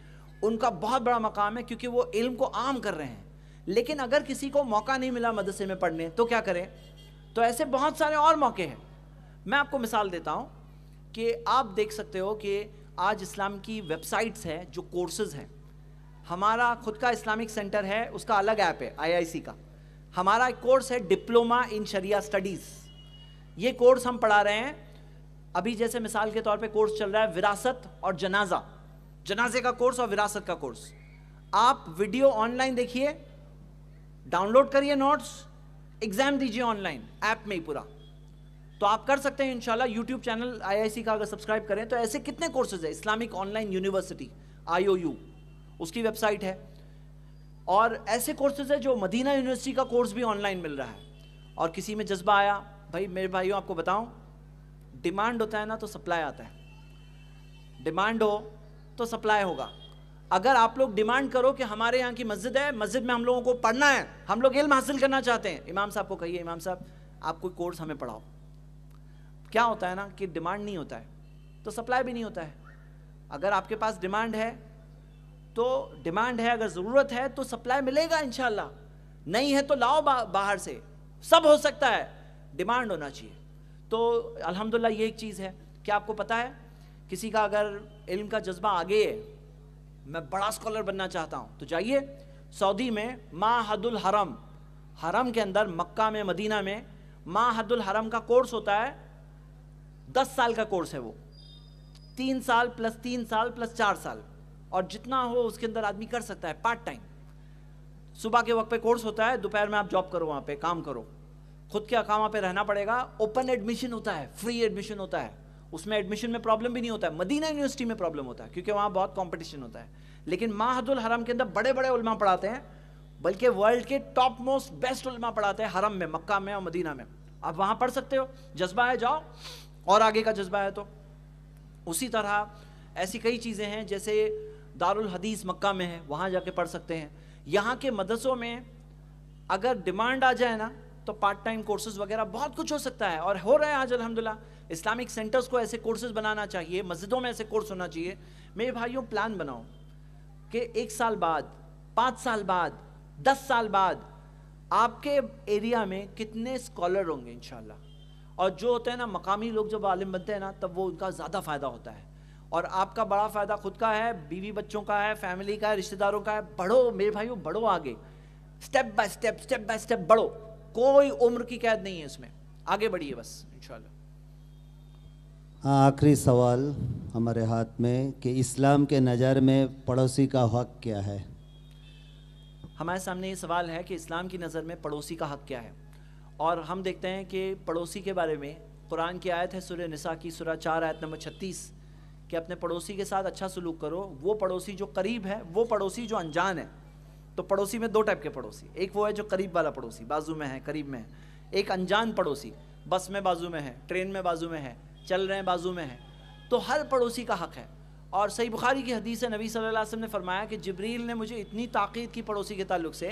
उनका बहुत बड़ा मकाम है क्योंकि वो इल्म को आम कर रहे हैं। लेकिन अगर किसी को मौका नहीं मिला मदरसे में पढ़ने तो क्या करें? तो ऐसे बहुत सारे और मौके हैं। मैं आपको मिसाल देता हूँ कि आप देख सकते हो कि आज इस्लाम की वेबसाइट्स हैं, जो कोर्सेज हैं। हमारा खुद का इस्लामिक सेंटर है, उसका अलग ऐप है आईआईसी का। हमारा एक कोर्स है डिप्लोमा इन शरिया स्टडीज़। ये कोर्स हम पढ़ा रहे हैं। अभी जैसे मिसाल के तौर पे कोर्स चल रहा है विरासत और जनाजा। जनाजे का कोर्स और विरासत का कोर्स। आप वीडियो ऑनलाइन देखिए, डाउनलोड करिए नोट्स एग्ज़ाम दीजिए ऑनलाइन, ऐप में ही पूरा। तो आप कर सकते हैं, इंशाल्लाह यूट्यूब चैनल आईआईसी का अगर सब्सक्राइब करें तो ऐसे कितने कोर्सेज है? इस्लामिक ऑनलाइन यूनिवर्सिटी आईओयू उसकी वेबसाइट है। और ऐसे कोर्सेज है जो मदीना यूनिवर्सिटी का कोर्स भी ऑनलाइन मिल रहा है। और किसी में जज्बा आया, भाई, मेरे भाइयों, आपको बताऊँ डिमांड होता है ना तो सप्लाई आता है। डिमांड हो तो सप्लाई होगा। अगर आप लोग डिमांड करो कि हमारे यहाँ की मस्जिद है मस्जिद में हम लोगों को पढ़ना है हम लोग इल्म हासिल करना चाहते हैं। इमाम साहब को कहिए इमाम साहब आप कोई कोर्स हमें पढ़ाओ। क्या होता है ना कि डिमांड नहीं होता है तो सप्लाई भी नहीं होता है। अगर आपके पास डिमांड है तो डिमांड है अगर ज़रूरत है तो सप्लाई मिलेगा इन नहीं है तो लाओ बा, बाहर से। सब हो सकता है डिमांड होना चाहिए। तो अल्हम्दुलिल्लाह ये एक चीज़ है। क्या आपको पता है किसी का अगर इल्म का जज्बा आगे है मैं बड़ा स्कॉलर बनना चाहता हूँ। तो जाइए, सऊदी में माहदुल हरम हरम के अंदर मक्का में, मदीना में माहदुल हरम का कोर्स होता है। दस साल का कोर्स है वो। तीन साल प्लस तीन साल प्लस चार साल। और जितना हो उसके अंदर आदमी कर सकता है पार्ट टाइम सुबह के वक्त पे कोर्स होता है, दोपहर में आप जॉब करो वहाँ पे, काम करो। खुद के अकामा पे रहना पड़ेगा। ओपन एडमिशन होता है फ्री एडमिशन होता है। उसमें एडमिशन में प्रॉब्लम भी नहीं होता है। मदीना यूनिवर्सिटी में प्रॉब्लम होता है, क्योंकि वहाँ बहुत कॉम्पिटिशन होता है। लेकिन माहदुल हरम के अंदर बड़े बड़े उलमा पढ़ाते हैं, बल्कि वर्ल्ड के टॉप मोस्ट बेस्ट उलमा पढ़ाते हैं हरम में, मक्का में और मदीना में। आप वहाँ पढ़ सकते हो, जज्बा है, जाओ, और आगे का जज्बा है तो। उसी तरह ऐसी कई चीज़ें हैं, जैसे दारुल हदीस मक्का में है, वहाँ जाके पढ़ सकते हैं। यहाँ के मदरसों में अगर डिमांड आ जाए ना तो पार्ट टाइम कोर्सेज वगैरह बहुत कुछ हो सकता है, और हो रहा है आज अल्हम्दुलिल्लाह इस्लामिक सेंटर्स को ऐसे कोर्सेज बनाना चाहिए, मस्जिदों में ऐसे कोर्स होना चाहिए। मेरे भाइयों प्लान बनाओ कि एक साल बाद, पाँच साल बाद, दस साल बाद आपके एरिया में कितने स्कॉलर होंगे इन और जो होते हैं ना, मकामी लोग जब आलिम बनते हैं ना, तब वो उनका ज़्यादा फ़ायदा होता है। और आपका बड़ा फ़ायदा खुद का है, बीवी बच्चों का है फैमिली का है, रिश्तेदारों का है, बढ़ो मेरे भाइयों, बढ़ो आगे। Step by step step by step बढ़ो। कोई उम्र की कैद नहीं है इसमें। आगे बढ़िए बस। आखिरी सवाल हमारे हाथ में कि इस्लाम के नज़र में पड़ोसी का हक क्या है? हमारे सामने ये सवाल है कि इस्लाम की नज़र में पड़ोसी का हक क्या है? और हम देखते हैं कि पड़ोसी के बारे में, कुरान की आयत है सुर निसा की, सुरा चार आयत नंबर छत्तीस, कि अपने पड़ोसी के साथ अच्छा सलूक करो। वो पड़ोसी जो करीब है, वो पड़ोसी जो अनजान है तो पड़ोसी में दो टाइप के पड़ोसी। एक वो है जो करीब वाला पड़ोसी, बाजू में है, करीब में है। एक अनजान पड़ोसी, बस में बाजू में है, ट्रेन में बाजू में है चल रहे हैं, बाजू में है। तो हर पड़ोसी का हक है। और सही बुखारी की हदीस है, नबी सल्लल्लाहु अलैहि वसल्लम ने फरमाया कि जबरील ने मुझे इतनी ताक़ीद की पड़ोसी के ताल्लुक से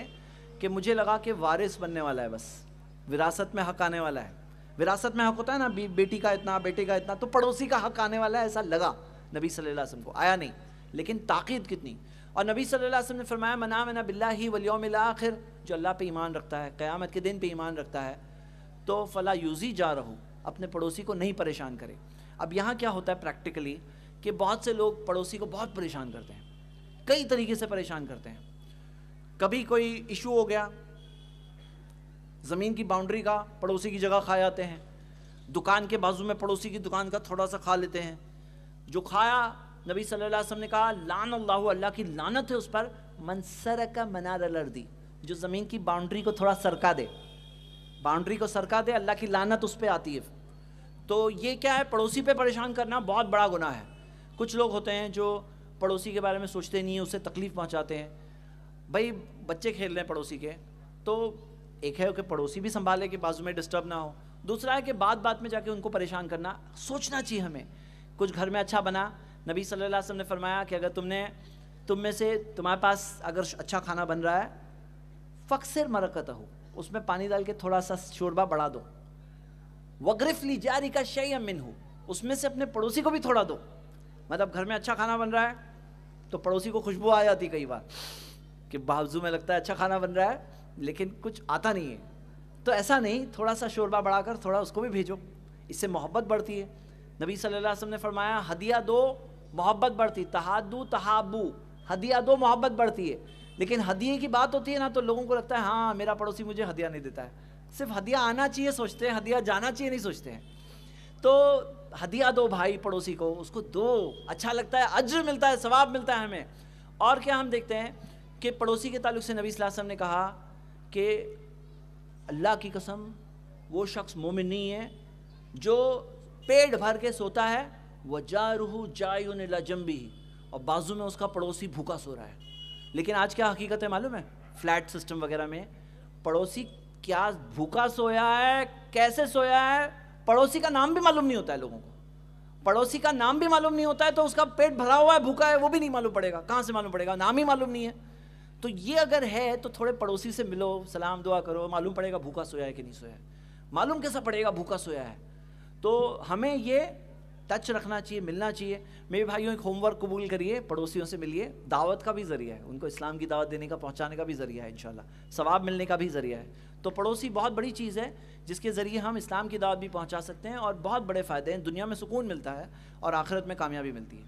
कि मुझे लगा कि वारिस बनने वाला है बस। विरासत में हक आने वाला है। विरासत में हक होता है ना बेटी का इतना, बेटे का इतना तो पड़ोसी का हक आने वाला है, ऐसा लगा नबी सल्लल्लाहु अलैहि वसल्लम को। आया नहीं, लेकिन ताक़ीद कितनी। और नबी सल्लल्लाहु अलैहि वसल्लम ने फरमाया, मना मना बिल्लाहि वल यौमिल आखिर जो अल्लाह पे ईमान रखता है, क़यामत के दिन पे ईमान रखता है तो फ़ला यूज़ी जा रहो। अपने पड़ोसी को नहीं परेशान करे। अब यहाँ क्या होता है प्रैक्टिकली कि बहुत से लोग पड़ोसी को बहुत परेशान करते हैं। कई तरीके से परेशान करते हैं। कभी कोई इशू हो गया, ज़मीन की बाउंड्री का पड़ोसी की जगह खा जाते हैं, दुकान के बाजू में पड़ोसी की दुकान का थोड़ा सा खा लेते हैं। जो खाया, नबी सल्लल्लाहु अलैहि वसल्लम ने कहा, लान अल्लाह अल्लाह की लानत है उस पर मनसर का मनार अलर्दी जो ज़मीन की बाउंड्री को थोड़ा सरका दे। बाउंड्री को सरका दे, अल्लाह की लानत उस पर आती है। तो ये क्या है? पड़ोसी पे परेशान करना बहुत बड़ा गुनाह है। कुछ लोग होते हैं जो पड़ोसी के बारे में सोचते नहीं हैं, उसे तकलीफ़ पहुंचाते हैं। भाई, बच्चे खेल रहे हैं पड़ोसी के तो एक है कि पड़ोसी भी संभाले कि बाजू में डिस्टर्ब ना हो। दूसरा है कि बात बात में जाके उनको परेशान करना, सोचना चाहिए हमें। कुछ घर में अच्छा बना। नबी सल्लल्लाहु वसल्लम ने फरमाया कि अगर तुमने, तुम में से तुम्हारे पास अगर अच्छा खाना बन रहा है फ़क्सर मरकत हो उसमें पानी डाल के थोड़ा सा शोरबा बढ़ा दो। वग्रिफली जारी का शय मिन हो उसमें से अपने पड़ोसी को भी थोड़ा दो। मतलब घर में अच्छा खाना बन रहा है तो पड़ोसी को खुशबू आ जाती कई बार, कि बावजू में लगता है अच्छा खाना बन रहा है, लेकिन कुछ आता नहीं है। तो ऐसा नहीं, थोड़ा सा शोरबा बढ़ाकर थोड़ा उसको भी भेजो, इससे मोहब्बत बढ़ती है। नबी सल्लल्लाहु अलैहि वसल्लम ने फरमाया, हदिया दो, मोहब्बत बढ़ती, तहादू तहाबू, हदिया दो, मोहब्बत बढ़ती है। लेकिन हदिये की बात होती है ना तो लोगों को लगता है हाँ मेरा पड़ोसी मुझे हदिया नहीं देता है। सिर्फ़ हदिया आना चाहिए सोचते हैं, हदिया जाना चाहिए नहीं सोचते हैं। तो हदिया दो भाई पड़ोसी को, उसको दो अच्छा लगता है, अज्र मिलता है, सवाब मिलता है हमें। और क्या हम देखते हैं कि पड़ोसी के ताल्लुक से नबी वसल्लम ने कहा कि अल्लाह की कसम, वो शख्स मोमिन नहीं है, जो पेट भर के सोता है वह जा रूह जायुन जम्बी और बाजू में उसका पड़ोसी भूखा सो रहा है। लेकिन आज क्या हकीकत है मालूम है? फ्लैट सिस्टम वगैरह में पड़ोसी क्या भूखा सोया है, कैसे सोया है? पड़ोसी का नाम भी मालूम नहीं होता है लोगों को। पड़ोसी का नाम भी मालूम नहीं होता है तो उसका पेट भरा हुआ है, भूखा है, वो भी नहीं मालूम पड़ेगा। कहाँ से मालूम पड़ेगा? नाम ही मालूम नहीं है। तो ये अगर है तो थोड़े पड़ोसी से मिलो, सलाम, दुआ करो, मालूम पड़ेगा भूखा सोया है कि नहीं सोया है। मालूम कैसा पड़ेगा भूखा सोया है? तो हमें ये टच रखना चाहिए, मिलना चाहिए। मेरे भाइयों, एक होमवर्क कबूल करिए, पड़ोसियों से मिलिए। दावत का भी ज़रिया है, उनको इस्लाम की दावत देने का, पहुँचाने का भी ज़रिया है इन सवाब मिलने का भी ज़रिया है। तो पड़ोसी बहुत बड़ी चीज़ है, जिसके ज़रिए हम इस्लाम की दावत भी पहुँचा सकते हैं और बहुत बड़े फ़ायदे हैं। दुनिया में सुकून मिलता है और आखिरत में कामयाबी मिलती है।